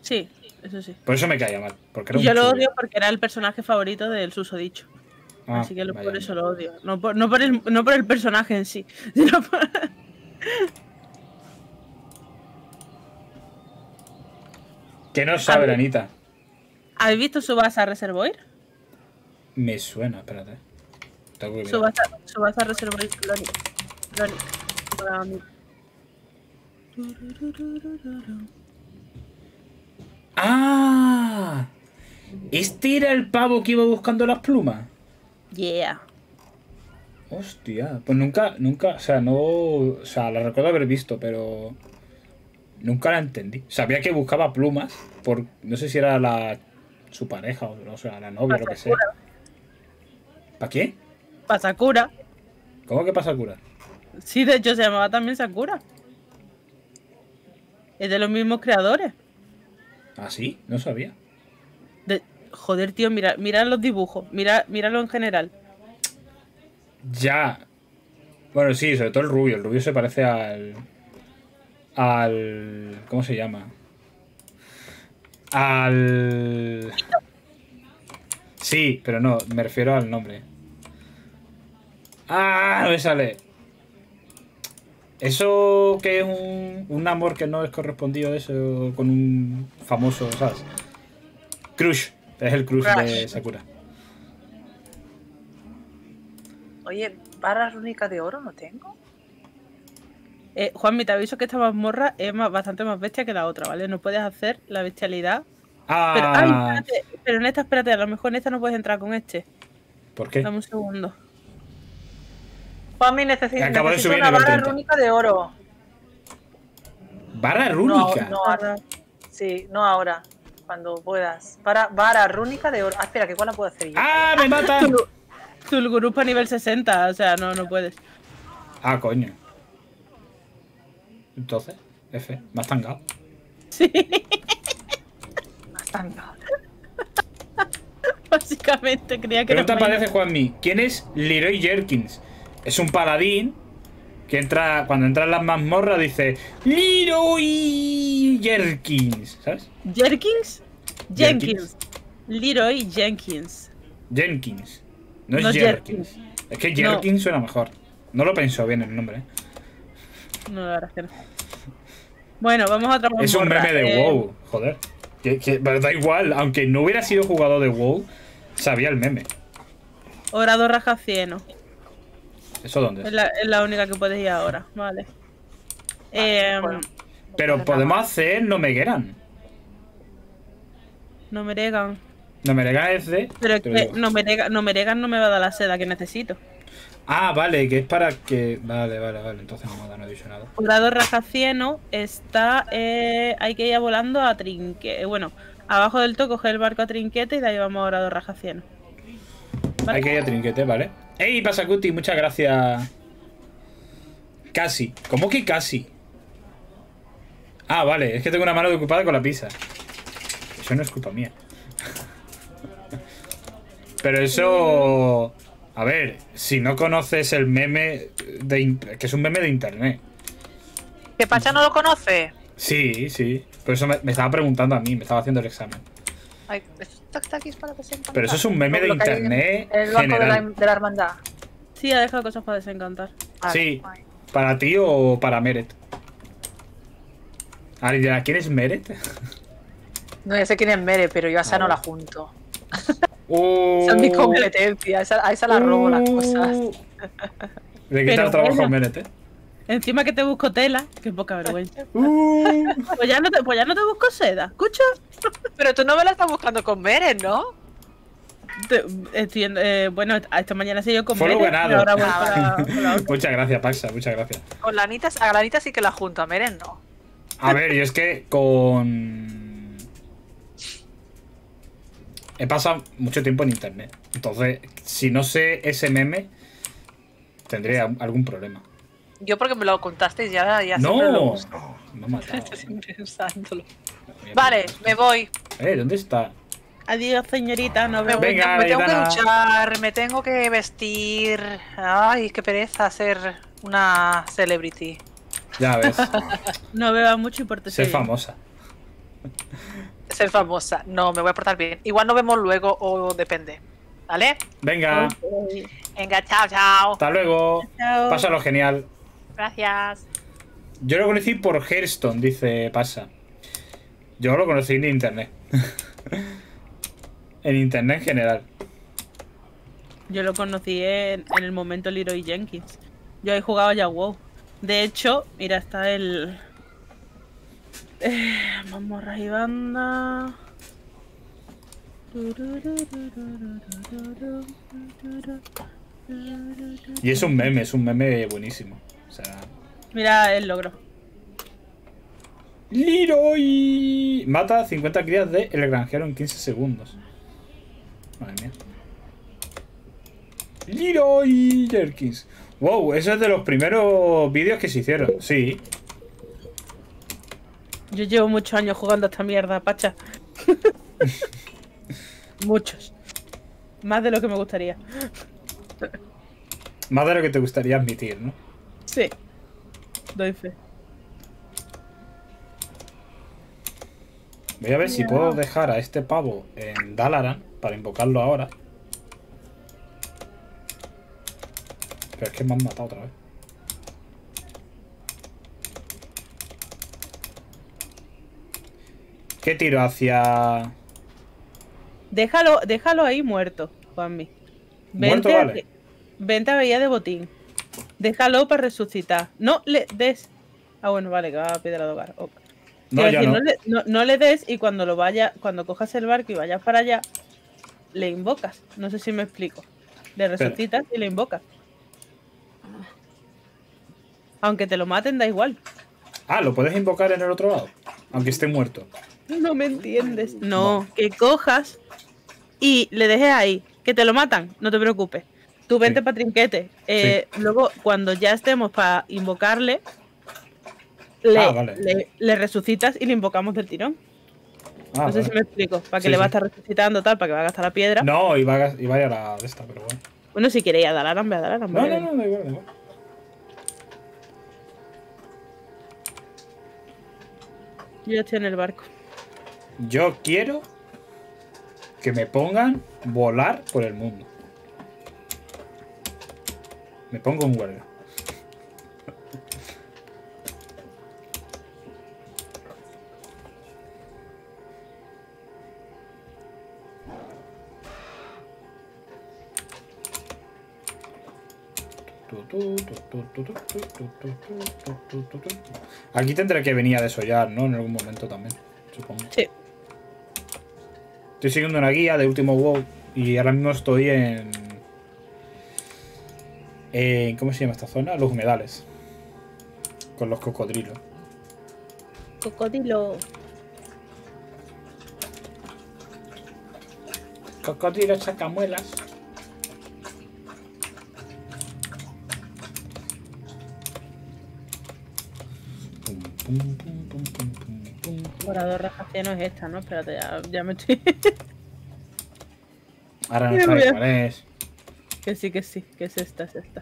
Sí, eso sí. Por eso me caía mal. Porque era yo lo chulo. odio porque era el personaje favorito del susodicho. Ah, Así que por eso lo odio. No por, no, por el, no por el personaje en sí, sino por... Que no sabe. Anita. ¿Habéis visto Subasa Reservoir? Me suena, espérate. Subasa, Subasa Reservoir mí. ¡Ah! ¿Este era el pavo que iba buscando las plumas? Yeah. Hostia, pues nunca, nunca, o sea, no, o sea, la recuerdo haber visto, pero nunca la entendí. Sabía que buscaba plumas, por, no sé si era la, su pareja o, o sea, la novia o lo que sea. ¿Para qué? Para Sakura. ¿Cómo que pasa cura? Sí, de hecho se llamaba también Sakura. Es de los mismos creadores. Ah, sí, no sabía. De... Joder, tío, mira, mira los dibujos, mira, míralo en general. Ya. Bueno, sí, sobre todo el rubio. El rubio se parece al. Al. ¿Cómo se llama? Al. Sí, pero no, me refiero al nombre. ¡Ah! No me sale. Eso que es un, un amor que no es correspondido, eso con un famoso, ¿sabes? Crush. Es el crush, de Crush. Sakura. Oye, barras rúnicas de oro no tengo. Eh, Juanmi, te aviso que esta mazmorra es más- bastante más bestia que la otra, ¿vale? No puedes hacer la bestialidad. Pero, ay, Ah, espérate, pero en esta, espérate, a lo mejor en esta no puedes entrar con este. ¿por qué? Dame un segundo. Juanmi, necesito, Acabo de necesito subir una barra 30. rúnica de oro. Barra No, rúnica. no ahora. Sí, no ahora. Cuando puedas. Para, vara rúnica de oro. Ah, espera, que igual la puedo hacer yo. ¡Ah, me mata! Zulgurupa nivel 60, o sea, no, no puedes. Ah, coño. Entonces, F, me has tangado. Sí, Bastante. básicamente creía que Pregunta era aparece Juanmi. ¿Quién es Leroy Jerkins? Es un paladín que entra. Cuando entra en las mazmorras dice. Leroy Jerkins. ¿Sabes? Jenkins. Jenkins. Jenkins. Leroy Jenkins. Jenkins. No es No es Jerkins. Es que No. Jerkins suena mejor. No lo pensó bien el nombre. ¿eh? No, la verdad es que no. Bueno, vamos a otra Es un meme de Eh, WoW. Joder. Que, que- pero da igual. Aunque no hubiera sido jugador de WoW, sabía el meme. Orador Rajacieno. ¿Eso dónde Es es? la, es la única que puedes ir ahora, vale. Eh, bueno. Pero podemos hacer Nomegeran. no me regan. Nomegeran es de. Pero es que no me, rega- no me no me va a dar la seda que necesito. Ah, vale, que es para que. Vale, vale, vale. Entonces no, no he dicho nada. Orador Rajacieno está. eh, hay que ir volando a Trinquete. Bueno, abajo del todo coger el barco a Trinquete y de ahí vamos a Orador Rajacieno. Vale. Hay que ir a trinquete, ¿vale? ¡Ey, Pasacuti! Muchas gracias. Casi. ¿Cómo que casi? Ah, vale. Es que tengo una mano ocupada con la pizza. Eso no es culpa mía. Pero eso. A ver, si no conoces el meme de que es un meme de internet. ¿Que Pacha no lo conoce? Sí, sí. Por eso me, me estaba preguntando a mí, me estaba haciendo el examen. Ay, aquí para desencantar. Pero eso es un meme de internet en El banco de la, de la hermandad. Sí, ha dejado cosas para desencantar. Sí. ¿Para ti o para Meret? Dirá, ¿quién es Meret? No ya sé quién es Mere, pero yo a esa A no la junto. Uh, Esa es mi competencia, a esa, a esa la robo las cosas. uh. Le quita Pero el trabajo a bueno. Meret, ¿eh? Encima que te busco tela, qué poca vergüenza. Uh. Pues ya no te, pues ya no te busco seda, ¿escucha? Pero tú no me la estás buscando con Mere, ¿no? Te- estoy eh, bueno, esta mañana sí yo con Follow Mere, ganado. ahora Ah, con la. Muchas gracias, Paxa, muchas gracias. Con la Anita, a la Anita sí que la junto, a Mere no. A ver, yo es que con. He pasado mucho tiempo en internet. Entonces, si no sé ese meme, tendré algún problema. Yo porque me lo contaste ya, ya siempre lo ¡No! Me ha matado. Vale, me voy. Eh, ¿dónde está? Adiós, señorita, nos Me, vemos. voy, Venga, me tengo que duchar, me tengo que vestir. Ay, qué pereza ser una celebrity. Ya ves, No bebas mucho y por ser famosa. Ser famosa. No, me voy a portar bien. Igual nos vemos luego o depende. ¿Vale? Venga, Venga, chao, chao. hasta luego. Chao. Pásalo genial. Gracias. Yo lo conocí por Hearthstone, dice Pasa. Yo lo conocí en internet. en internet en general. Yo lo conocí en, en el momento Leroy Jenkins. Yo he jugado ya WoW. De hecho, mira, está el. Eh, Mazmorras y banda. Y es un meme, es un meme buenísimo. O sea. Mira el logro. Leroy mata 50 crías de El Granjero en 15 segundos. Madre mía. Leroy Jerkins. Wow, eso es de los primeros vídeos que se hicieron. Sí. Yo llevo muchos años jugando a esta mierda, pacha. Muchos. Más de lo que me gustaría. Más de lo que te gustaría admitir, ¿no? Sí. Doy fe. Voy a ver si puedo dejar a este pavo en Dalaran para invocarlo ahora. Pero es que me han matado otra vez. ¿Qué tiro hacia...? Déjalo, déjalo ahí muerto, Juanmi. Muerto, Vente, a- vale. vente a Bahía de Botín. Déjalo para resucitar. No le des. Ah, bueno, vale, que va a piedra de hogar. No, decir, no. le, no- no le des y cuando lo vaya, cuando cojas el barco y vayas para allá, le invocas. No sé si me explico. Le resucitas y le invocas. Aunque te lo maten, da igual. Ah, lo puedes invocar en el otro lado. Aunque esté muerto. No me entiendes. No, que cojas y le dejes ahí. Que te lo matan, no te preocupes. Tú vente Sí. para trinquete. Eh, Luego, cuando ya estemos para invocarle, le, Ah, vale. le- le resucitas y le invocamos del tirón. Ah, no sé vale. si me explico. Para que Sí, le va a estar resucitando tal, para que va a gastar la piedra. No, iba a, iba a a la de esta, pero bueno. Bueno, si queréis a Dalaran, ve a Dalaran. No, vale. no, no, da igual, da igual. Yo ya estoy en el barco. Yo quiero que me pongan volar por el mundo. Me pongo en huelga. Aquí tendré que venir a desollar, ¿no? En algún momento también, supongo. Sí. Estoy siguiendo una guía de último WoW y ahora mismo estoy en. en ¿Cómo se llama esta zona? Los humedales. Con los cocodrilos. Pum, pum, pum, pum, pum, pum, pum. Orador rajaciano es esta, ¿no? Espérate, ya, ya me estoy. Ahora no sabes cuál es. que sí, que sí, que es esta, es esta.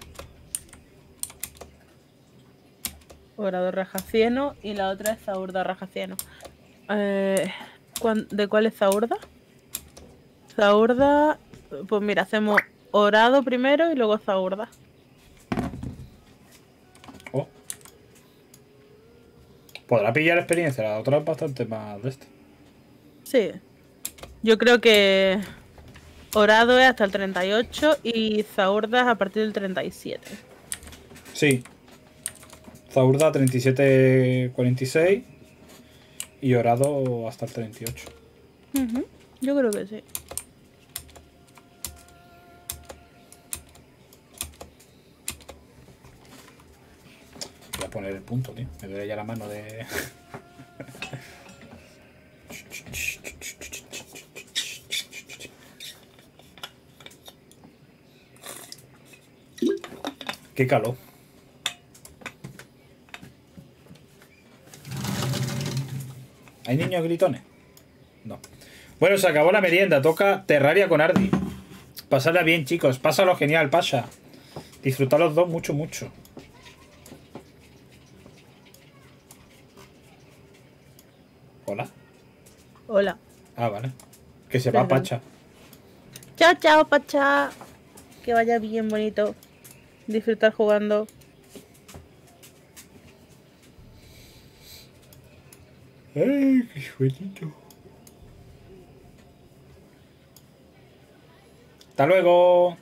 Orador rajacieno y la otra es Zaurda rajacieno. Eh, ¿cuán- ¿De cuál es Zaurda? Zaurda. Pues mira, hacemos Orado primero y luego Zaurda. Podrá pillar experiencia, la otra es bastante más de este. Sí. Yo creo que Orado es hasta el 38 y Zaurda es a partir del 37. Sí. Zaurda 37-46 y Orado hasta el 38. Ujú, Yo creo que sí. Poner el punto, tío. Me duele ya la mano de. Qué calor. ¿Hay niños gritones? No. Bueno, se acabó la merienda. Toca Terraria con Ardi. Pasadla bien, chicos. Pásalo genial, pasa. Disfrutad los dos mucho, mucho. Hola. Hola. Ah, vale. Que se va. Pacha. Chao, chao, Pacha. Que vaya bien bonito. Disfrutar jugando. ¡Ay, qué sueñito! Hasta luego.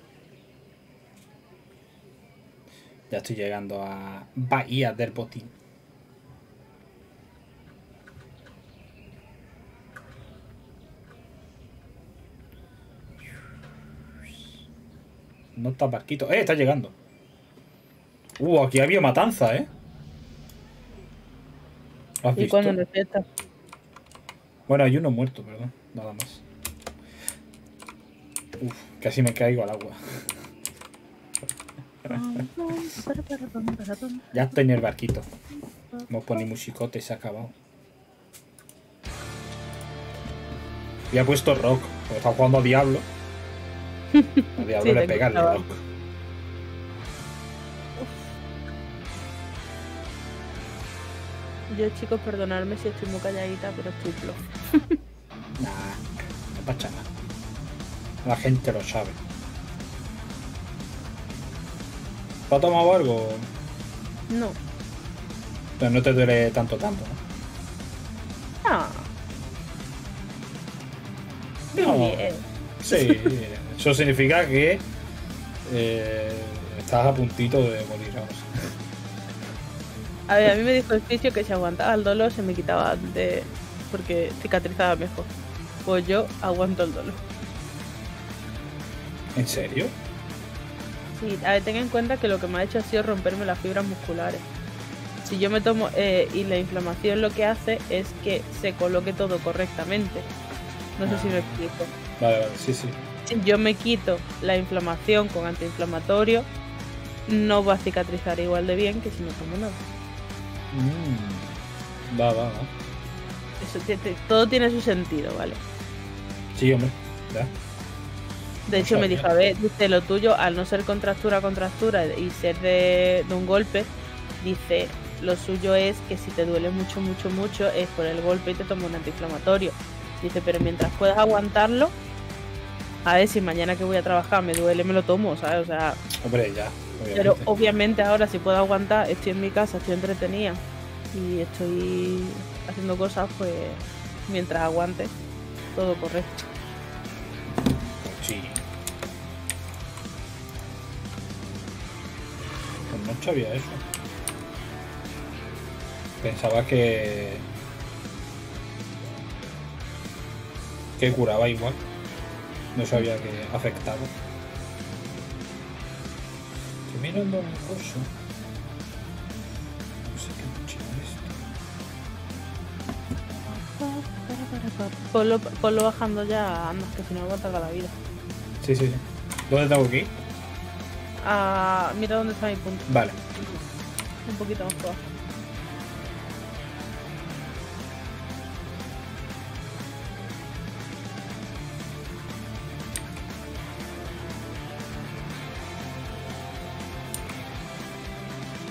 Ya estoy llegando a Bahía del Botín. No está barquito. ¡Eh! Está llegando. Uh, aquí había matanza, ¿eh? ¿Lo has ¿Y visto? cuando fiesta? Bueno, hay uno muerto, perdón. Nada más. Uf, casi me caigo al agua. Ya estoy en el barquito. Hemos ponido musicote y se ha acabado. Y ha puesto rock. Porque está jugando a Diablo. A Diablo Sí, le te pega el escuchaba. reloj. Yo, chicos, perdonadme si estoy muy calladita, pero estoy plof. Nah, no pasa nada. La gente lo sabe. ¿Te has tomado algo? No. Pero no te duele tanto, tanto, ¿no? Ah. No. Bien. Sí, eso significa que eh, estás a puntito de morir. vamos. A ver, a mí me dijo el fisio que si aguantaba el dolor se me quitaba antes porque cicatrizaba mejor. Pues yo aguanto el dolor. ¿En serio? Sí, a ver, ten en cuenta que lo que me ha hecho ha sido romperme las fibras musculares. Si yo me tomo eh, y la inflamación lo que hace es que se coloque todo correctamente. No sé si me explico. Vale, vale, sí, sí. Yo me quito la inflamación con antiinflamatorio, no va a cicatrizar igual de bien que si no tomo nada. Mm. Va, va, va. Eso, te- te- todo tiene su sentido, ¿vale? Sí, hombre. Ya. De hecho, me dijo, a ver, dice, lo tuyo, al no ser contractura, contractura y ser de, de un golpe, dice, lo suyo es que si te duele mucho, mucho, mucho, es por el golpe y te tomo un antiinflamatorio. Dice, pero mientras puedas aguantarlo, a ver si mañana que voy a trabajar me duele, me lo tomo, ¿sabes? O sea, Hombre, ya. pero Obviamente. obviamente ahora si puedo aguantar, estoy en mi casa, estoy entretenida y estoy haciendo cosas, pues mientras aguante, todo correcto. Sí. Pues no sabía eso. Pensaba que. que curaba igual. No sabía que afectaba. Estoy mirando una cosa. No sé qué mochila es. Ponlo, ponlo bajando ya, anda, que si no me va a tardar la vida. Sí, sí, sí. ¿Dónde tengo que ir? Ah, mira dónde está mi punto. Vale. Un poquito más abajo.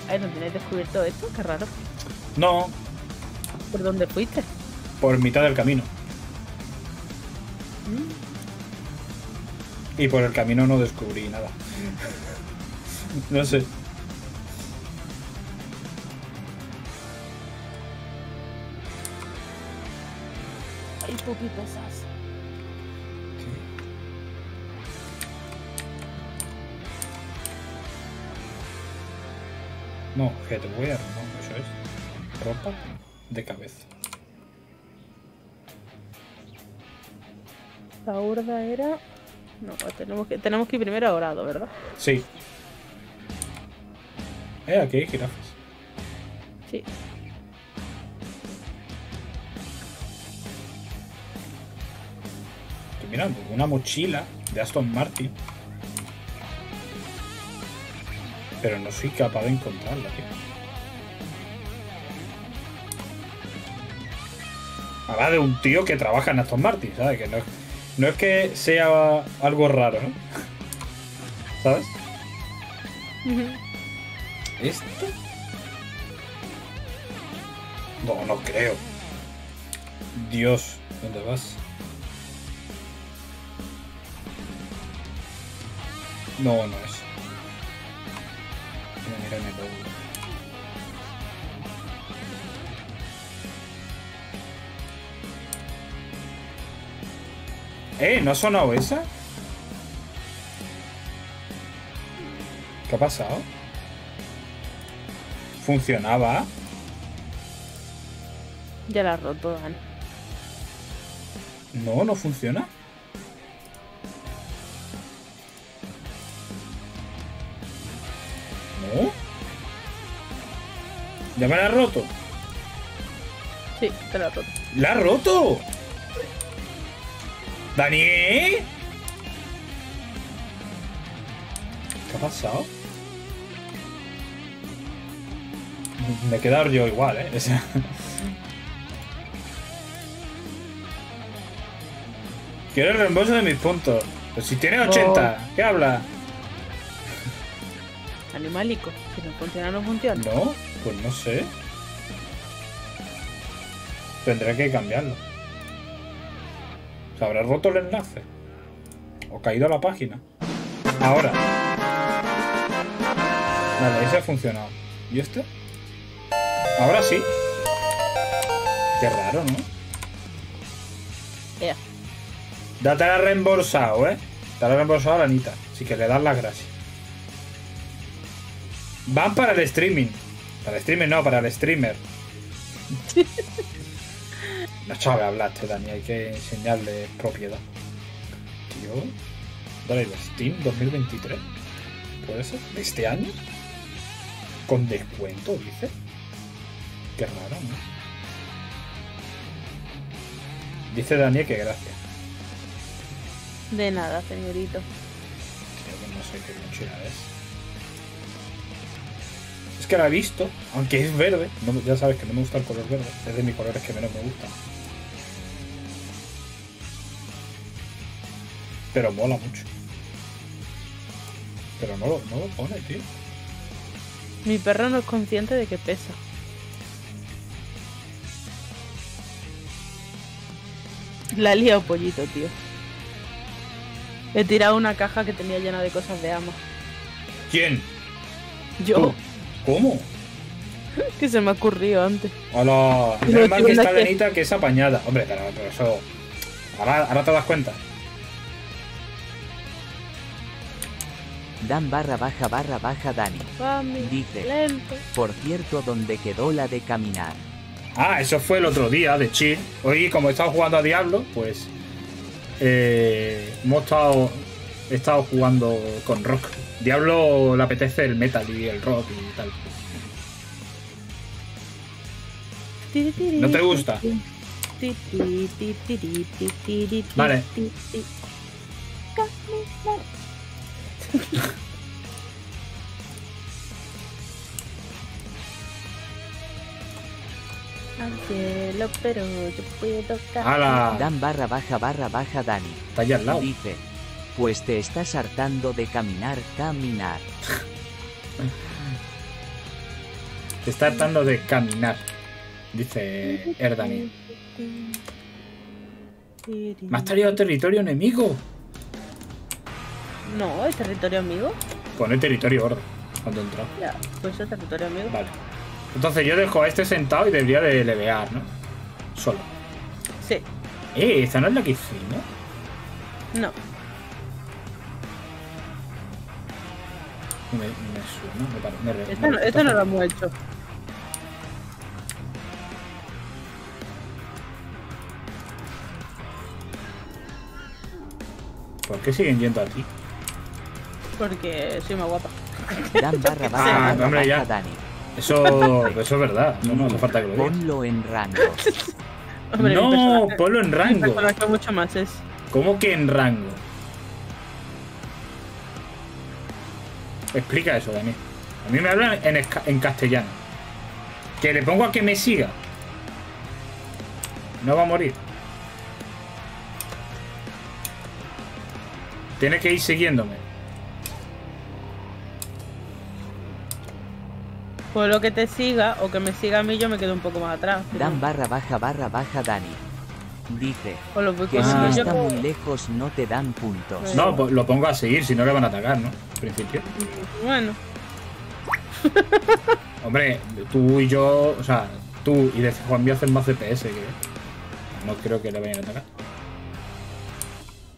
Ay, ¿no tenéis descubierto esto? Qué raro. No, ¿Por dónde fuiste? por mitad del camino. Y por el camino no descubrí nada. No sé. Hay poquitas as. No, headwear, no, eso es. Ropa de cabeza. La horda era. No, tenemos que, tenemos que ir primero a Dorado, ¿verdad? Sí. Eh, aquí hay jirafas. Sí. Estoy mirando, una mochila de Aston Martin. Pero no soy capaz de encontrarla, tío. Habla de un tío que trabaja en Aston Martin, ¿sabes? Que no, es- no es que sea algo raro, ¿no? ¿Sabes? ¿Esto? No, no creo. Dios, ¿dónde vas? No, no es. Eh, ¿no ha sonado esa? ¿Qué ha pasado? ¿Funcionaba? Ya la has roto, Dan. No, no funciona. ¿Ya me la ha roto? Sí, te la has roto. ¡La ha roto! ¡Dani! ¿Qué ha pasado? Me he quedado yo igual, ¿eh? O sea, Quiero el reembolso de mis puntos. Pues si tiene 80, ¿qué habla? Animalico. Si no funciona, no funciona. No, pues no sé. Tendré que cambiarlo. ¿Se habrá roto el enlace? ¿O caído la página? Ahora. Vale, ese ha funcionado. ¿Y este? Ahora sí. Qué raro, ¿no? Ea. Ya te la ha reembolsado, ¿eh? Te la ha reembolsado a la Anita. Así que le das las gracias. Van para el streaming. Para el streaming no, para el streamer. No sabe hablar este Dani, hay que enseñarle propiedad. Tío. Driver Steam 2023. ¿Puede ser? ¿De este año? ¿Con descuento, dice? Qué raro, ¿no? Dice Daniel que gracias. De nada, señorito. Que no sé qué mochila es. Es que la he visto, aunque es verde. no- ya sabes que no me gusta el color verde. Es de mis colores que menos me gustan. Pero mola mucho. Pero no lo, no lo pone, tío. Mi perro no es consciente de que pesa. La he liado pollito, tío. He tirado una caja que tenía llena de cosas de ama. ¿Quién? Yo, Tú. ¿Cómo? que se me ha ocurrido antes. Hola. Lo Es mal que está que- Benita que es apañada. Hombre, pero, pero eso. Ahora, ahora te das cuenta. Dan barra baja barra baja Dani. Mami, Dice. lento. Por cierto, donde quedó la de caminar. Ah, eso fue el otro día de chill. Hoy, como he estado jugando a Diablo, pues. eh, hemos estado. He estado jugando con rock. Diablo le apetece el metal y el rock y tal. ¿No te gusta? Vale. Al cielo, pero yo puedo ¡Hala! Dan barra baja barra baja Dani. Está allá al lado. Dice. Pues te estás hartando de caminar, caminar. Te está tratando de caminar. Dice Erdani. ¿Me has traído territorio enemigo? No, es territorio amigo. Pone territorio orden cuando entrado. Ya, pues es territorio amigo. Vale. Entonces yo dejo a este sentado y debería de levear, ¿no? Solo. Sí, Eh, esta no es la que hicimos. no. Me, me suena, me parece. Me, re- Esta me no, esta no lo hemos hecho. ¿Por qué siguen yendo a ti? Porque soy más guapa. Dan barra baja Ah, hombre, ya. Dani. Eso, eso es verdad. No, no hace falta que lo digas. Ponlo en rango. Hombre, No, ponlo en rango. mucho más es. ¿Cómo que en rango? Explica eso, Dani. A mí me hablan en, en castellano. Que le pongo a que me siga. No va a morir. Tiene que ir siguiéndome. Pues lo que te siga o que me siga a mí, yo me quedo un poco más atrás. Dan barra baja barra baja Dani. Dice. O lo Que Ah. si está muy lejos no te dan puntos. No, pues lo pongo a seguir, si no le van a atacar, ¿no? En principio. Bueno, Hombre, tú y yo, o sea, tú y de Juan hacen más DPS que. No creo que le vayan a atacar.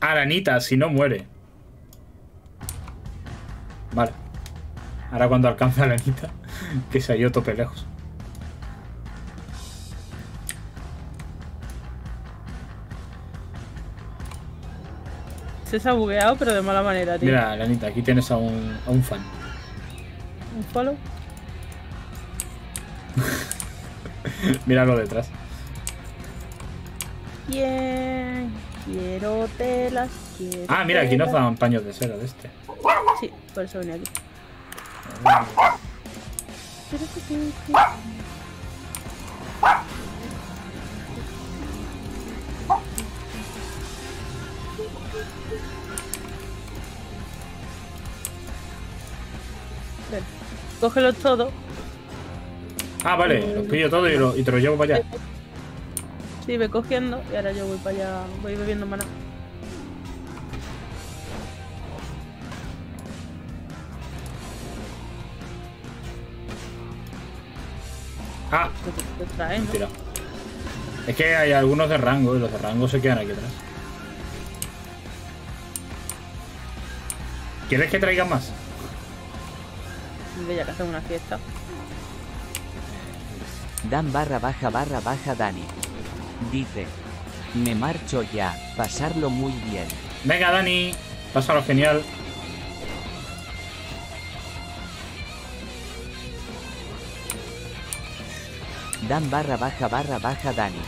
Aranita, si no muere. Vale. Ahora cuando alcance a Aranita, que se ha ido tope lejos. Se ha bugueado, pero de mala manera, tío. Mira, Aranita, aquí tienes a un, a un fan. Un follow. Míralo detrás. Bien. Quiero telas. Quiero Ah, mira, aquí nos dan paños de seda de este. Sí, por eso venía aquí. Cógelos todos. Ah, vale, los pillo todo y, lo- y te los llevo para allá. Sí, ve cogiendo y ahora yo voy para allá, voy bebiendo maná. Ah. Es que hay algunos de rango y los de rango se quedan aquí atrás. ¿Quieres que traigan más? Que hacemos una fiesta. Dan barra baja barra baja Dani. Dice. Me marcho ya, pasarlo muy bien. Venga, Dani, pásalo genial. Dan barra baja barra baja Dani.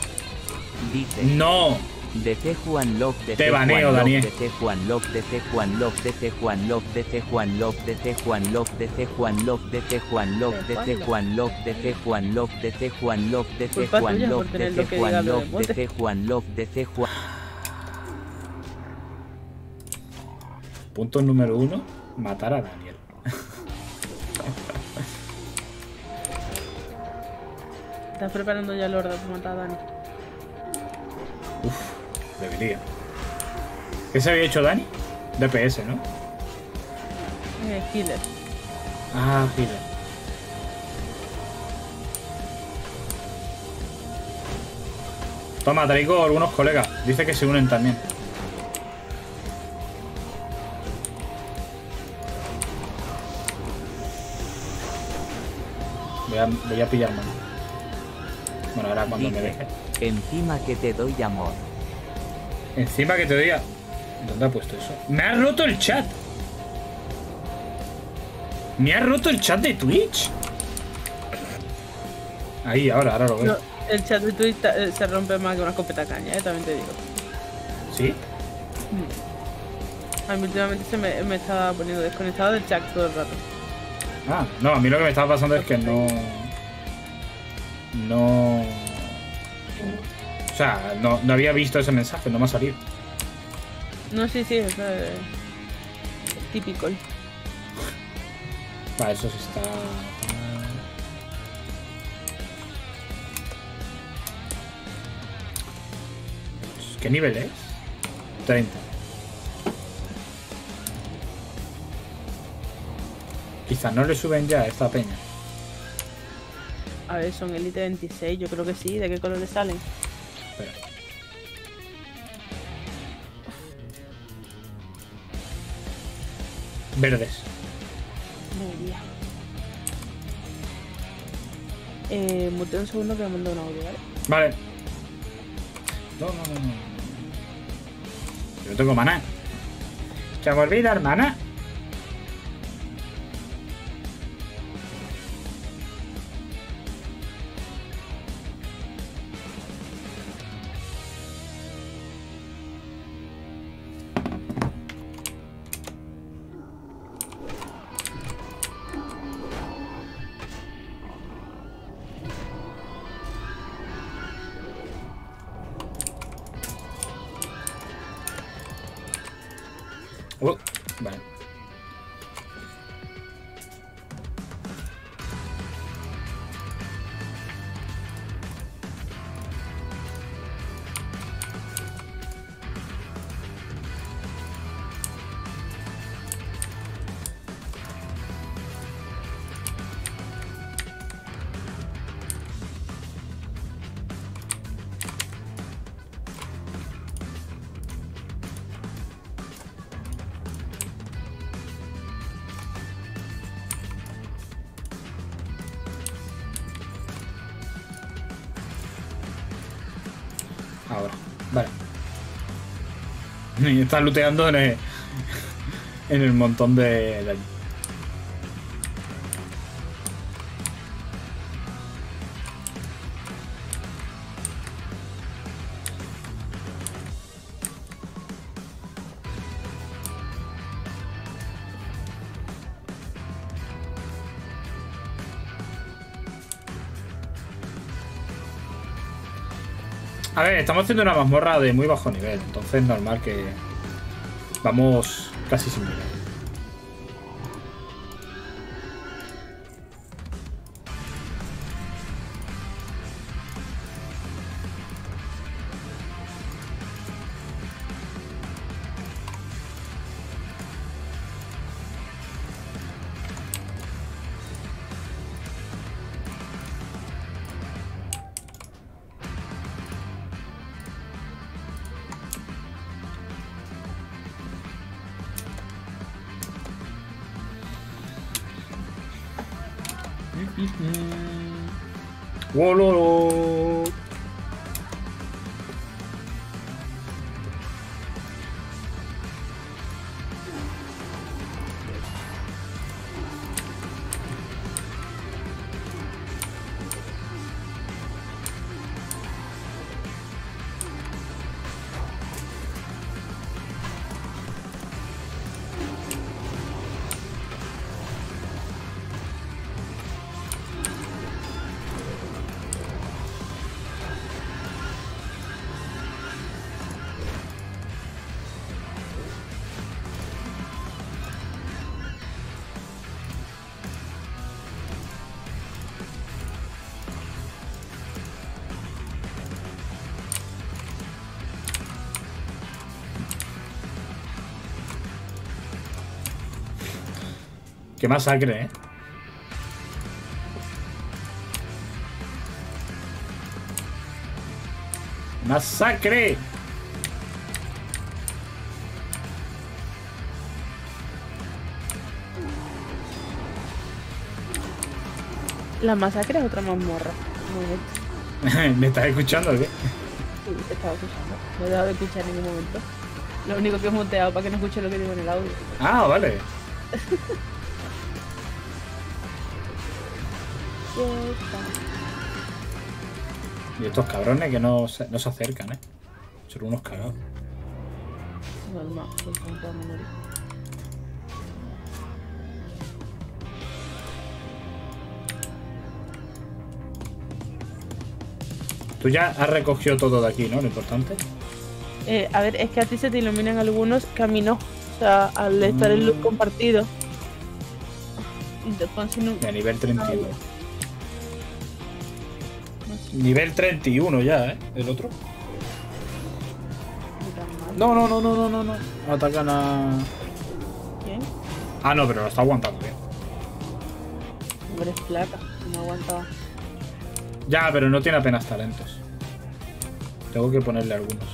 Dice. No, DC Juan Love DC Te baneo, Juan Love Daniel. DC Juan Love DC Juan Love DC Juan Love DC Juan Love DC Juan Love DC Juan Love DC Juan Love DC Juan Love DC Juan Love DC Juan Love DC Culpa Juan Love DC que Juan de Love bote. DC Juan Love DC Juan punto número uno, matar a Daniel. Estás preparando ya el horda para matar a Dani. Uf, debería. ¿Qué se había hecho Dani? DPS, ¿no? Eh, killer. Ah, healer. Toma, traigo algunos colegas. Dice que se unen también. Voy a, voy a pillar mano. Bueno, ahora cuando me deje. Encima que te doy amor. Encima que te diga. ¿Dónde ha puesto eso? ¡Me ha roto el chat! ¡Me ha roto el chat de Twitch! Ahí, ahora, ahora lo veo. No, el chat de Twitch eh, se rompe más que una escopeta caña, eh, también te digo. ¿Sí? A mí últimamente se me, me estaba poniendo desconectado del chat todo el rato. Ah, no, a mí lo que me estaba pasando es que no. No. O sea, no, no había visto ese mensaje, no me ha salido. No, sí, sí, es típico. Va, eso sí está. ¿Qué nivel es? 30. Quizás no le suben ya a esta peña. A ver, son Elite 26, yo creo que sí. ¿De qué colores salen? Espera. Verdes. Debería. Eh, muteo un segundo que me mandó un audio, ¿vale? Vale. No, no, no. Yo tengo maná. Se me olvida, hermana. Y está looteando en el, en el montón de, allí. A ver, estamos haciendo una mazmorra de muy bajo nivel, entonces es normal que vamos casi sin nivel. Qué masacre, ¿eh? ¡Masacre! La masacre es otra mazmorra. ¿Me estás escuchando o qué? Sí, te estaba escuchando. No he dejado de escuchar en ningún momento. Lo único que he muteado para que no escuche lo que digo en el audio. Ah, vale. estos cabrones que no se, no se acercan, ¿eh? Son unos cagados. Normal, pues. Tú ya has recogido todo de aquí, ¿no? Lo importante. Eh, a ver, es que a ti se te iluminan algunos caminos. O sea, al estar en luz Mm. compartido. Pones sin un- De nivel 31. Nivel 31 ya, ¿eh? El otro. No, no, no, no, no, no, no. Atacan a. ¿Quién? Ah, no, pero lo está aguantando bien. Hombre, es flaca. No aguantaba. Ya, pero no tiene apenas talentos. Tengo que ponerle algunos.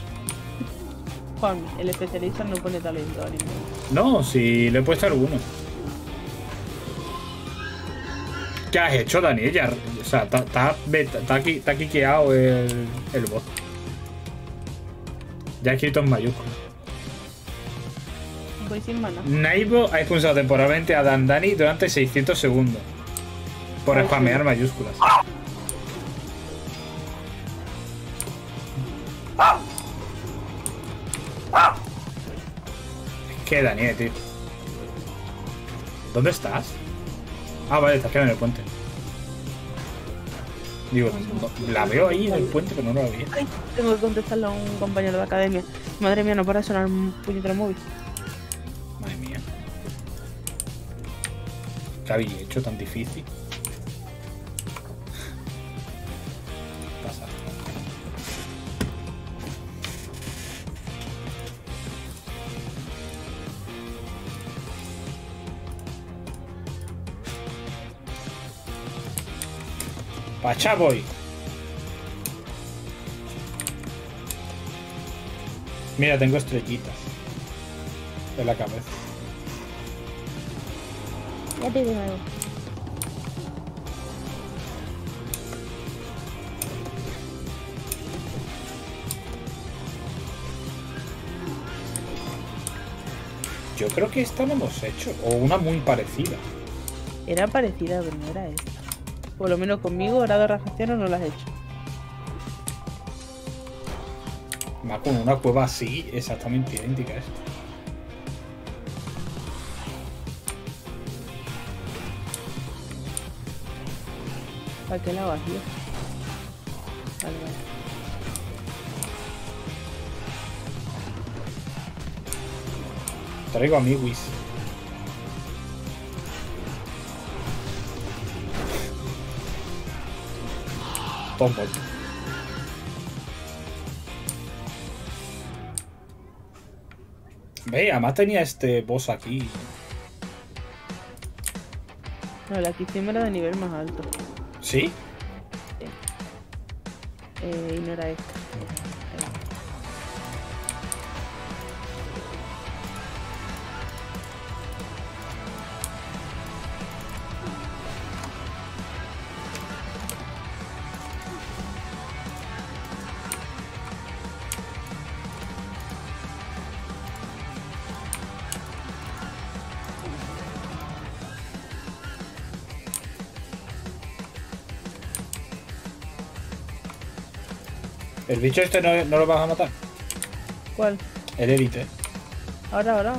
Juan, el especialista no pone talento a ninguno. No, si le he puesto algunos. ¿Qué has hecho, Dani? O sea, ha quiqueado el, el bot. Ya he escrito en mayúsculas. Voy sin. Naibo ha expulsado temporalmente a Dandani durante 600 segundos. Por Ah, spamear sí. mayúsculas. Es que Dani, tío. ¿Dónde estás? Ah, vale, estás quedando en el puente. Digo, la veo ahí en el puente, pero no la veía. Ay, tengo que contestarle a un compañero de academia. Madre mía, no para de sonar un puñetero móvil. Madre mía. ¿Qué habéis hecho tan difícil? Pacha voy. Mira, tengo estrellitas en la cabeza. Ya te digo algo. Yo creo que esta no hemos hecho. O una muy parecida. Era parecida, pero no era esta. Por lo menos conmigo, grado rajación no las he hecho. Más con una cueva así, exactamente idéntica a esta. ¿Para qué la vacío? Vale, vale. Traigo amiguis. Toma. Ve, además tenía este boss aquí. No, la hicimos era de nivel más alto. ¿Sí? Eh, y no era esta. El bicho este no, no lo vas a matar. ¿Cuál? El élite. Ahora, ahora.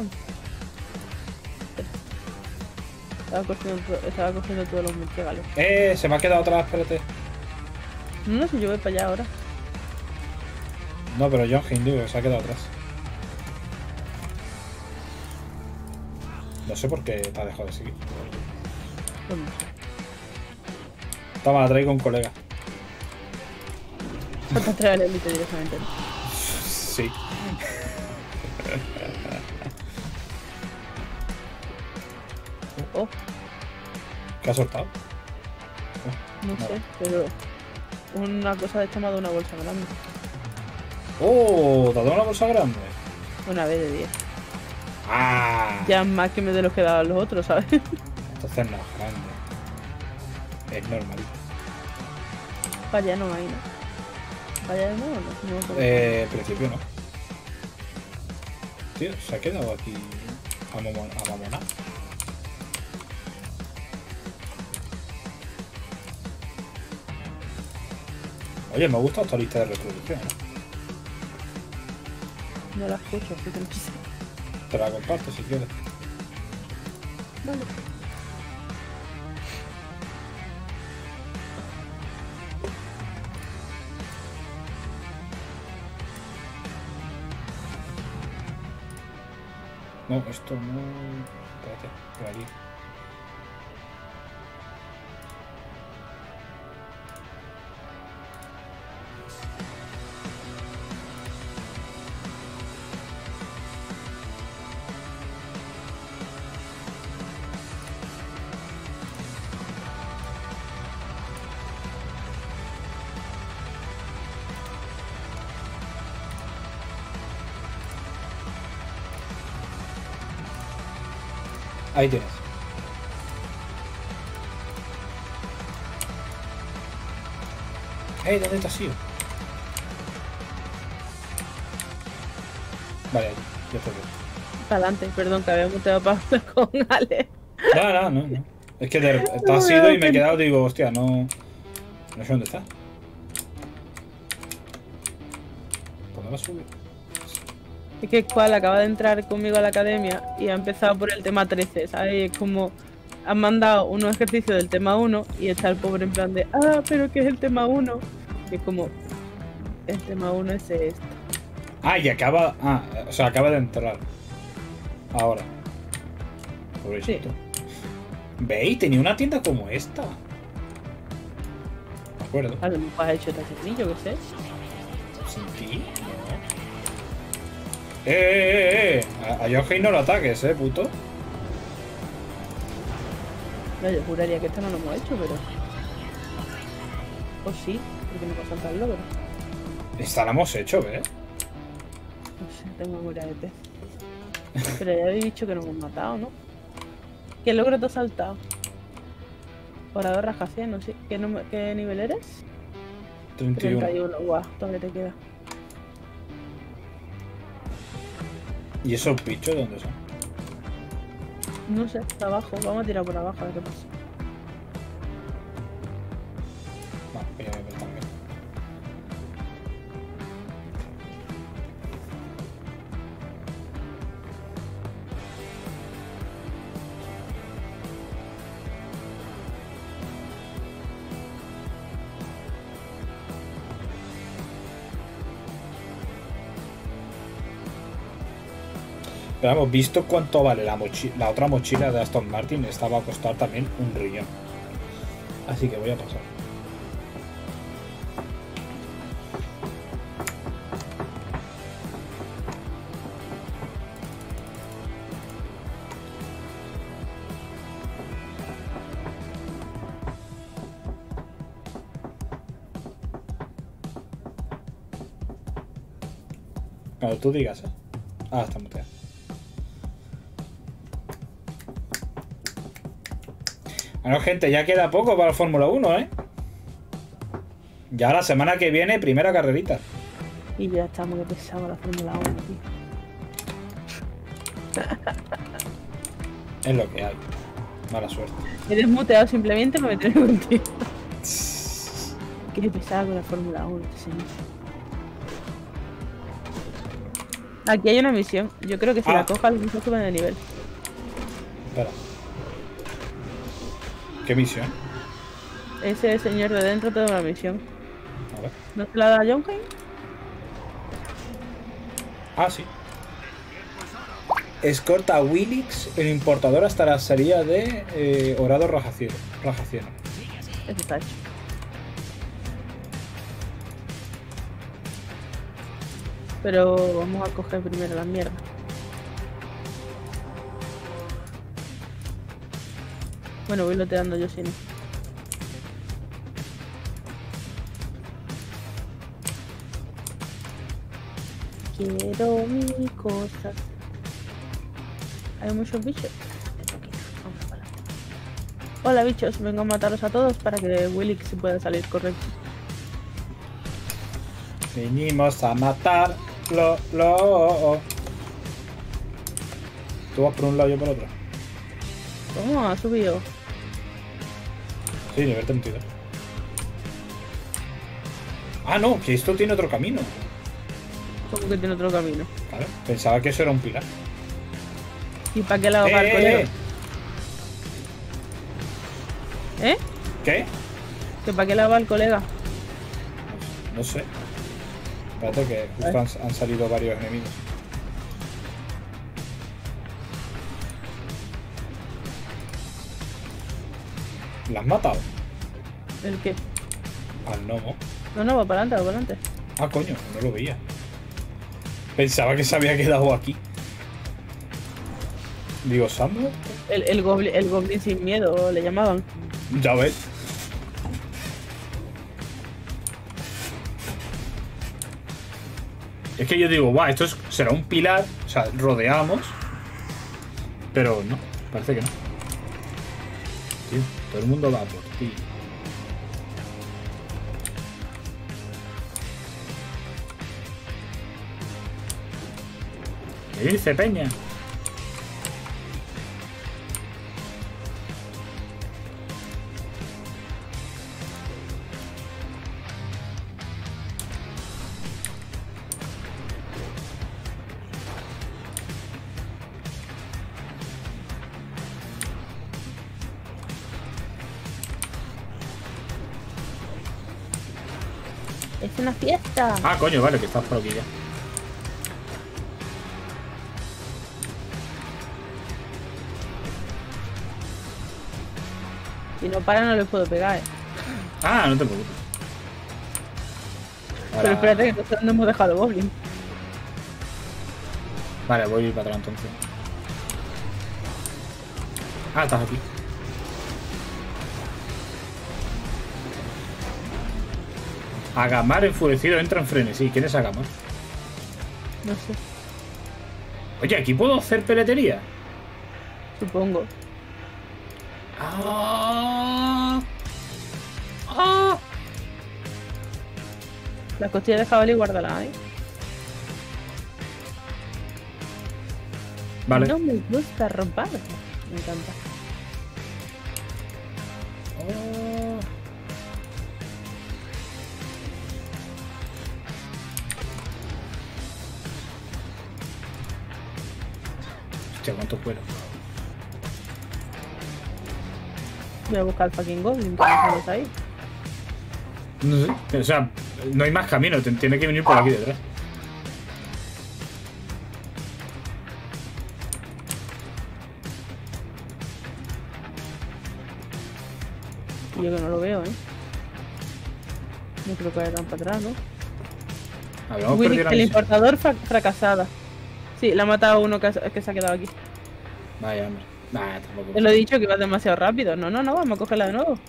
Estaba cogiendo, estaba cogiendo todos los murciélagos. Eh, se me ha quedado atrás, espérate. No, no, si yo voy para allá ahora. No, pero John Hindu se ha quedado atrás. No sé por qué te ha dejado de seguir. Pues sé. Toma, la traigo un colega. Falta traer el élite directamente. Sí. Oh, ¿Qué ha soltado? no No. sé, pero una cosa de esta me ha dado una bolsa grande. ¡Oh! ¿Te ha dado una bolsa grande? Una vez de 10. ¡Ah! Ya más que me de los que daban los otros, ¿sabes? Entonces no es grande. Es normal. Para allá no hay, ¿no? Allá no, no, no, me acuerdo. Eh, en principio no. Tío, se ha quedado aquí a, mamon a mamonar. Oye, me gusta esta lista de reproducción. ¿eh? No la escucho, así que no sé. Te la comparto si quieres. Vale. No, esto no. Espérate, por aquí. Ahí tienes. ¡Eh! ¿Dónde te has ido? Vale, ahí, ya te veo. Para adelante, perdón, que había muteado para con Ale. No, no, no, no. Es que de, te has ido y me he quedado digo, hostia, no. No sé dónde está. Es que cual acaba de entrar conmigo a la academia y ha empezado por el tema 13, ¿sabes? Y es como han mandado unos ejercicios del tema 1 y está el pobre en plan de, ah, pero ¿qué es el tema 1? Y es como, el tema 1 es esto. Ah, y acaba. Ah, o sea, acaba de entrar. Ahora. Pobrecito. ¿Veis? Tenía una tienda como esta. Me acuerdo. Has hecho tachernillo, qué sé. ¡Eh, eh, eh! A, a Yohei no lo ataques, eh, puto. No, yo juraría que esto no lo hemos hecho, pero. O sí, porque no pasa tan logro. Esta la hemos hecho, ¿ves? No sé, tengo pez. Pero ya habéis dicho que no hemos matado, ¿no? ¿Qué logro te has saltado? Orador rascacien, no sé. ¿Qué, número- ¿Qué nivel eres? 31. 31, guau, todavía te queda. ¿Y esos bichos dónde son? No sé, está abajo. Vamos a tirar por abajo a ver qué pasa. Pero hemos visto cuánto vale la, la otra mochila de Aston Martin. Esta va a costar también un riñón. Así que voy a pasar. Cuando tú digas, ¿eh? Ah, está muteado. Bueno, gente, ya queda poco para la Fórmula 1, ¿eh? Ya la semana que viene, primera carrerita. Y ya estamos que pesado la Fórmula 1, tío. Es lo que hay. Mala suerte. He desmuteado simplemente para meterme contigo. Qué pesado con la Fórmula 1, este señor. Aquí hay una misión. Yo creo que si Ah. la cojas, los suben de nivel. ¿Qué misión? Ese señor de dentro te da una misión. A ver. ¿No te la da Jonheim? Ah, sí. Escorta a Willix, el importador, hasta la salida de eh, Horado Rajacieno. Rajacieno. Eso está hecho. Pero vamos a coger primero la mierda. Bueno, voy loteando yo sin. Quiero mis cosas. Hay muchos bichos. Hola bichos, vengo a matarlos a todos para que Willix se pueda salir correcto. Venimos a matar. Lo, lo. Tú vas por un lado y yo por otro. ¿Cómo ha subido? Sí, nivel 32. Ah, no, que esto tiene otro camino. Como que tiene otro camino. Claro, pensaba que eso era un pilar. ¿Y para qué lado va el Eh, colega? eh. ¿Qué? ¿Que para qué lado va el colega? No sé. Espérate que justo han, han salido varios enemigos. ¿La has matado? ¿El qué? Al gnomo. No, no, va para adelante, va para adelante. Ah, coño, no lo veía. Pensaba que se había quedado aquí. Digo, ¿Samuel? El, el, goblin, el goblin sin miedo le llamaban. Ya ves. Es que yo digo, guau, esto es- será un pilar, o sea, rodeamos. Pero no, parece que no. Todo el mundo va por ti. ¿Qué dice Peña? Ah, coño, vale, que estás por aquí ya. Si no para, no le puedo pegar, eh. Ah, no te preocupes. Pero espérate, que nosotros no hemos dejado goblin. Vale, voy para atrás entonces. Ah, estás aquí. Agamar enfurecido entra en frenesí. ¿Quién es Agamar? No sé, Oye, ¿aquí puedo hacer peletería? supongo. Ah. Ah. La costilla de jabalí, guárdala, eh. Vale. No me gusta robar. Me encanta. Cuánto cuero. Voy a buscar al fucking goblin, que no sabes ahí. No sé. O sea, no hay más camino. Tiene que venir por aquí detrás. Yo que no lo veo, eh. No creo que vaya tan para atrás, ¿no? Willy, el importador fra- fracasada. Sí, la ha matado uno que, ha- que se ha quedado aquí. Vaya, hombre. Nah, tampoco. Te lo he dicho que iba demasiado rápido. No, no, no, vamos a cogerla de nuevo.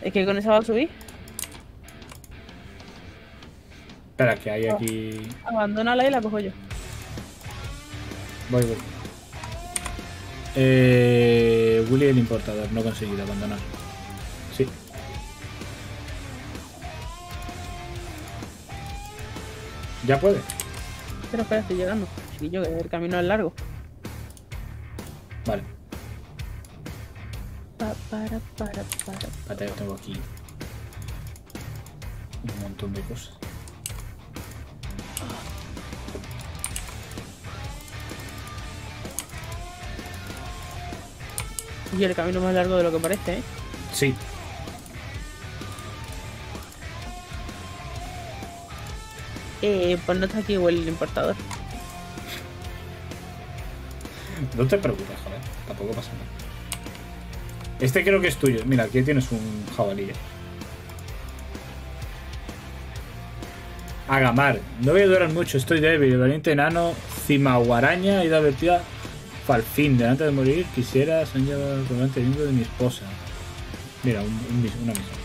Es que con esa va a subir. Espera, que hay aquí. Abandónala y la cojo yo. Voy, voy. Eh, Willy el importador, no he conseguido abandonar. Sí. ¿Ya puede? Pero espera, estoy llegando chiquillo, que el camino es largo. Vale. Pa, para, para, para. Ah, Pata, yo tengo aquí un montón de cosas. Y el camino más largo de lo que parece, ¿eh? Sí. Eh, pues no está aquí el importador. No te preocupes, joder. Tampoco pasa nada. Este creo que es tuyo. Mira, aquí tienes un jabalí. eh. Agamar. No voy a durar mucho, estoy débil. Valiente enano, Cimaguaraña y da vertida Falfín. Delante de morir, quisiera se han llevado el de mi esposa. Mira, un, un mis- una misión.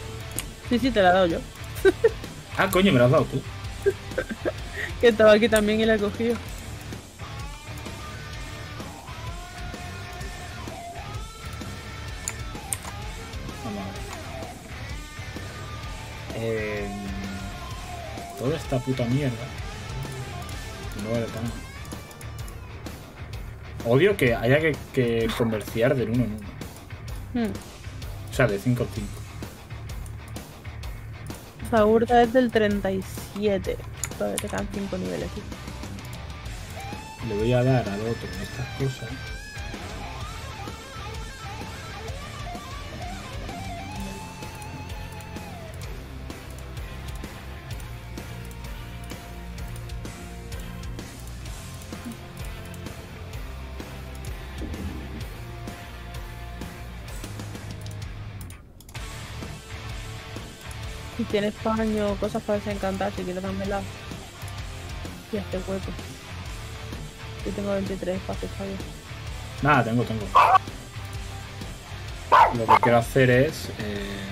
Sí, sí, te la he dado yo. Ah, coño, me lo has dado tú. Que estaba aquí también y la he cogido. Puta mierda. No vale para nada. Odio que haya que, que comerciar del uno en uno. Hmm. O sea, de 5 en 5. Zagurda es del 37. Todavía te quedan 5 niveles. Le voy a dar al otro estas cosas. Tienes paño cosas para desencantar, si quieres dármela. Y este hueco. Yo tengo 23 espacios todavía. Nada, tengo, tengo. Lo que quiero hacer es eh,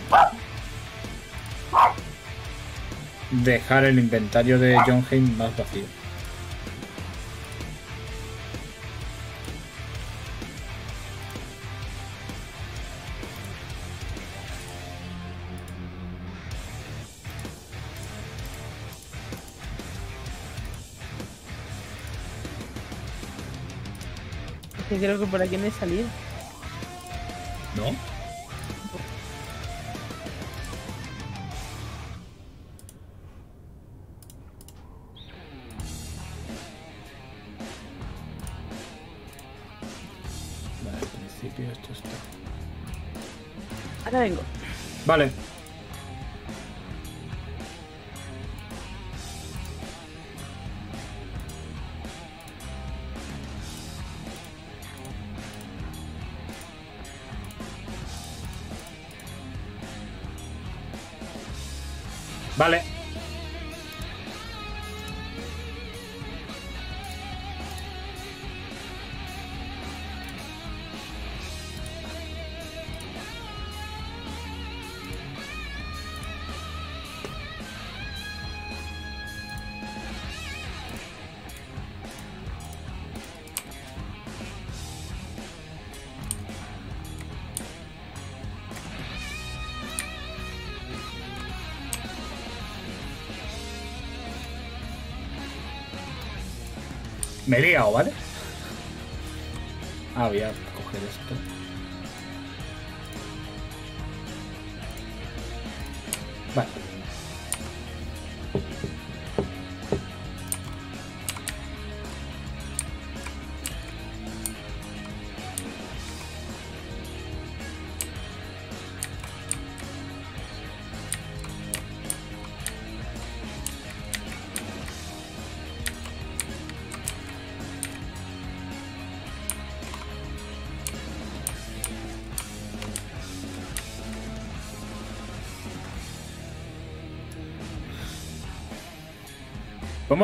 dejar el inventario de John Hain más vacío. Creo que por aquí no salida. ¿No? Me he liado, ¿vale? Ah,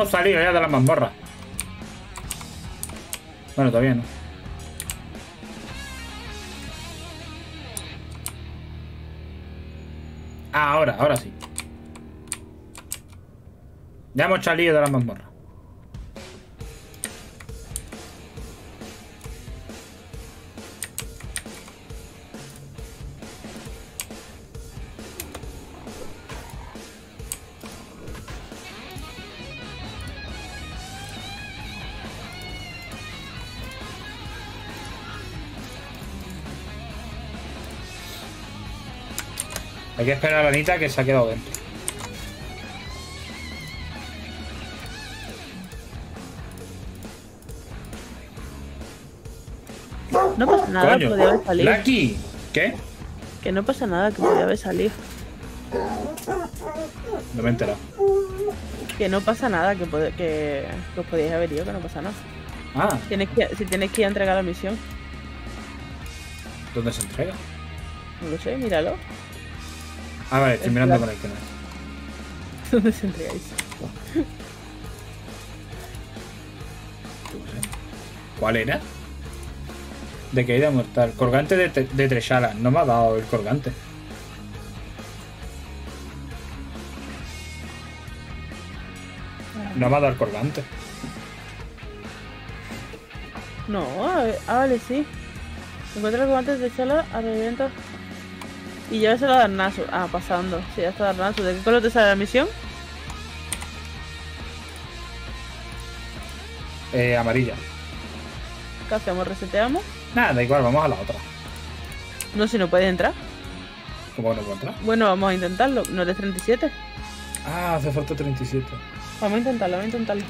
Hemos salido ya de la mazmorra. Bueno, todavía no. Ah, ahora, ahora sí. Ya hemos salido de la mazmorra. Hay que esperar a la Anita que se ha quedado dentro. No pasa nada, Coño. podía haber salido. Lucky. ¿Qué? Que no pasa nada, que podía haber salido. No me he enterado. Que no pasa nada, que, pode- que, que os podíais haber ido, que no pasa nada. Ah, Tienes que, si tienes que ir a entregar la misión, ¿dónde se entrega? no lo sé, míralo. Ah, vale, estoy Es mirando con el que no es. ¿Dónde se entregáis? ¿Cuál era? De caída mortal. Colgante de, de Treshala. No me ha dado el colgante. No me ha dado el colgante. No, a ver, ah, vale, sí. Encuentra el guante de chala a reviento. Y llévaselo a Darnasu. Ah, pasando. Sí, ya está Darnasu. ¿De qué color te sale la misión? Eh, amarilla. ¿Qué hacemos? ¿Reseteamos? Nada, da igual, vamos a la otra. No, si no puedes entrar. ¿Cómo no puedo entrar? Bueno, vamos a intentarlo. ¿No eres 37? Ah, hace falta 37. Vamos a intentarlo, vamos a intentarlo.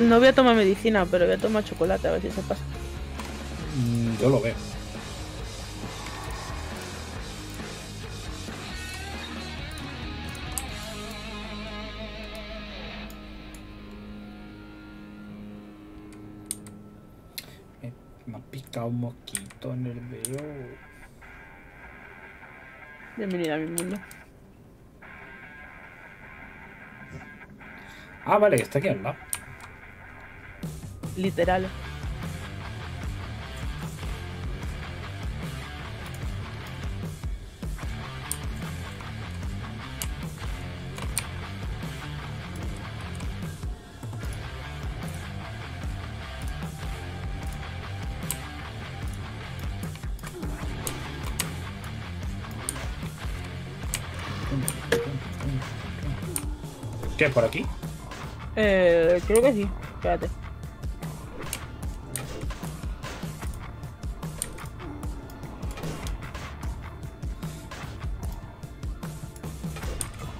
No voy a tomar medicina, pero voy a tomar chocolate a ver si se pasa. Mm, yo lo veo. Me, me ha picado un mosquito en el dedo. Bienvenida a mi mundo. Ah, vale, está aquí al lado. Literal. ¿Qué es por aquí? Eh, creo que sí. Espérate.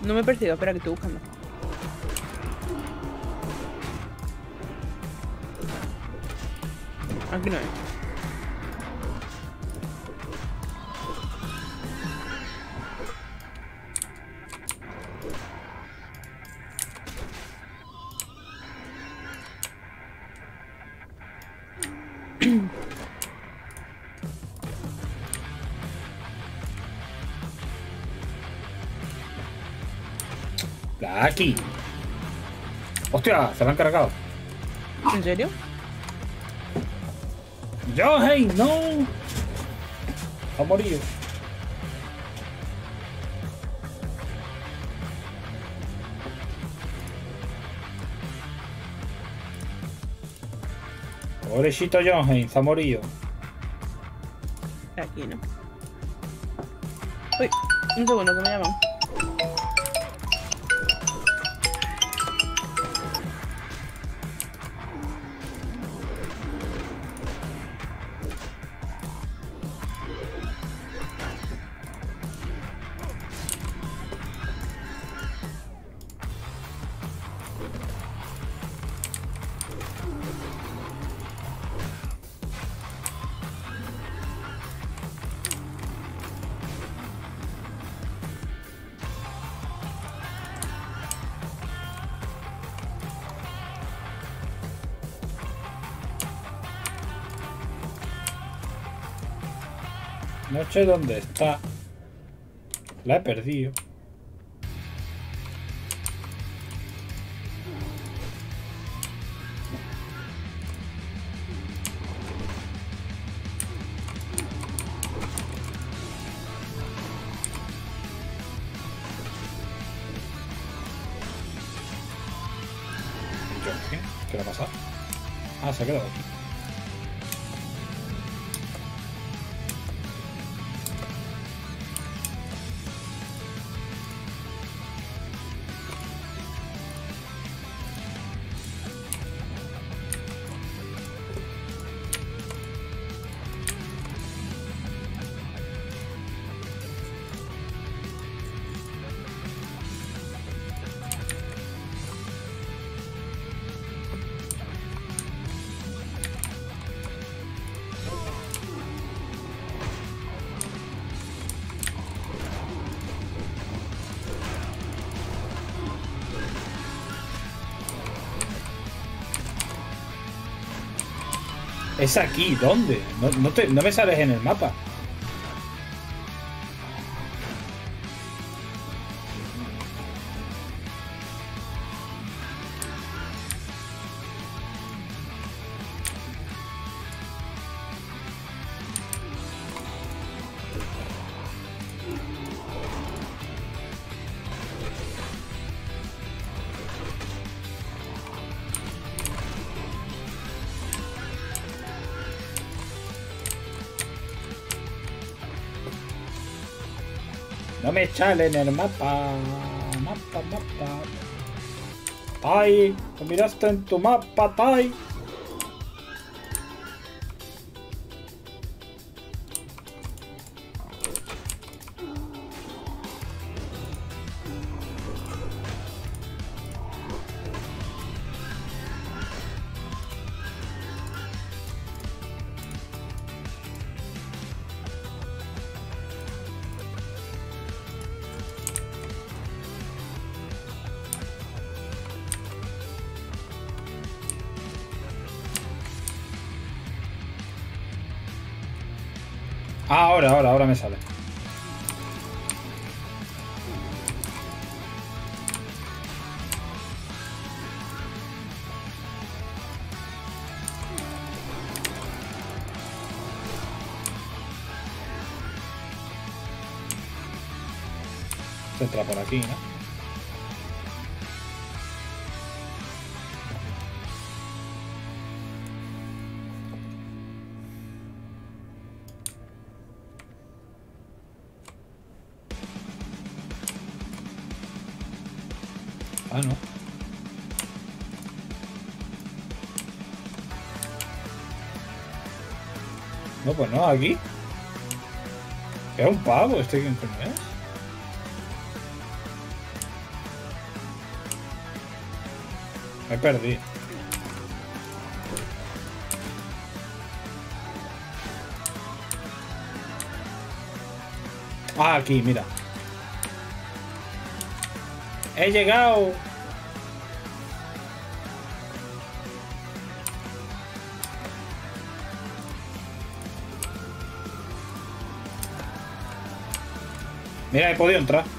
No me persiga, espera que estoy buscando. Aquí no es. Aquí. Hostia, se la han cargado. ¿En serio? ¡Yo, hey! ¡No! Ha morido. Pobrecito John Haynes, ha morido. Aquí no. Uy, un segundo que me llaman. Sé dónde está. La he perdido. Es aquí, ¿dónde? No, me sales en el mapa. Sale en el mapa. Mapa, mapa. Tai, ¿lo miraste en tu mapa, Tai? Ahora, ahora, ahora me sale. Se entra por aquí, ¿no? No, pues no, aquí. Es un pavo, ¿este coño es? Me perdí. Ah, aquí, mira. He llegado. Mira, he podido entrar.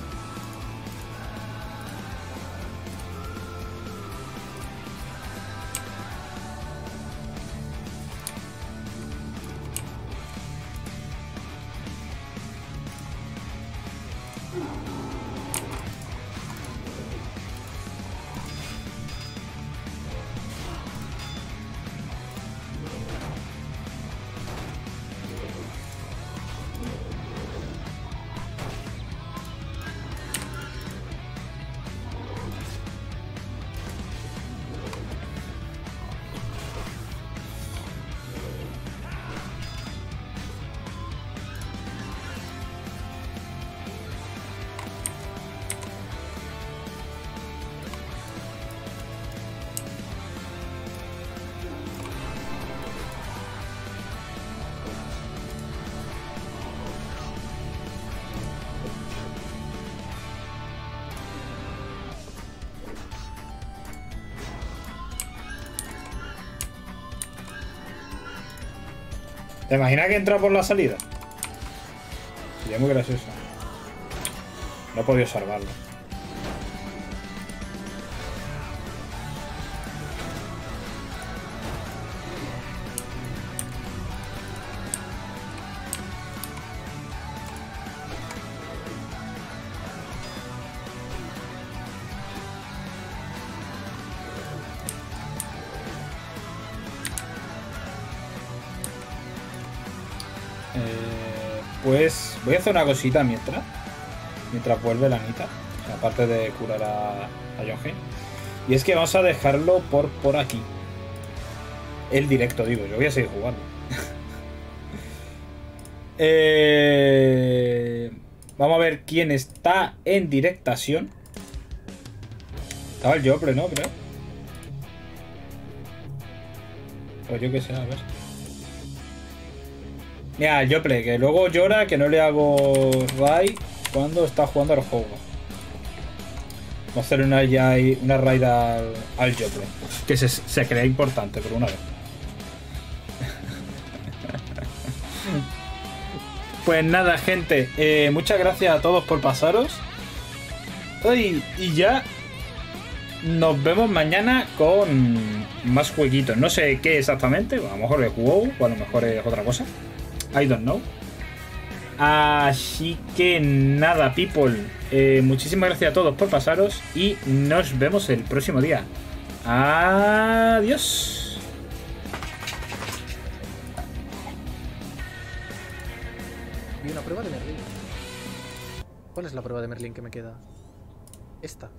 ¿Te imaginas que entra por la salida? Sería muy gracioso. No he podido salvarlo. Hacer una cosita mientras. Mientras vuelve la Anita. Aparte de curar a, a John Y es que vamos a dejarlo por, por aquí. El directo, digo. Yo voy a seguir jugando. Eh, vamos a ver quién está en directación. Estaba el Joffre, ¿no? Creo. O yo qué sé, a ver. Mira, el Yople, que luego llora que no le hago raid cuando está jugando al juego. Vamos a hacer una, ya, una raid al, al Yople, que se, se crea importante por una vez. Pues nada, gente, eh, muchas gracias a todos por pasaros. Y, y, ya nos vemos mañana con más jueguitos. No sé qué exactamente, a lo mejor es WoW o a lo mejor es otra cosa. I don't know. Así que nada, people. eh, muchísimas gracias a todos por pasaros y nos vemos el próximo día. Adiós. Y una prueba de Merlín. ¿Cuál es la prueba de Merlín que me queda? Esta.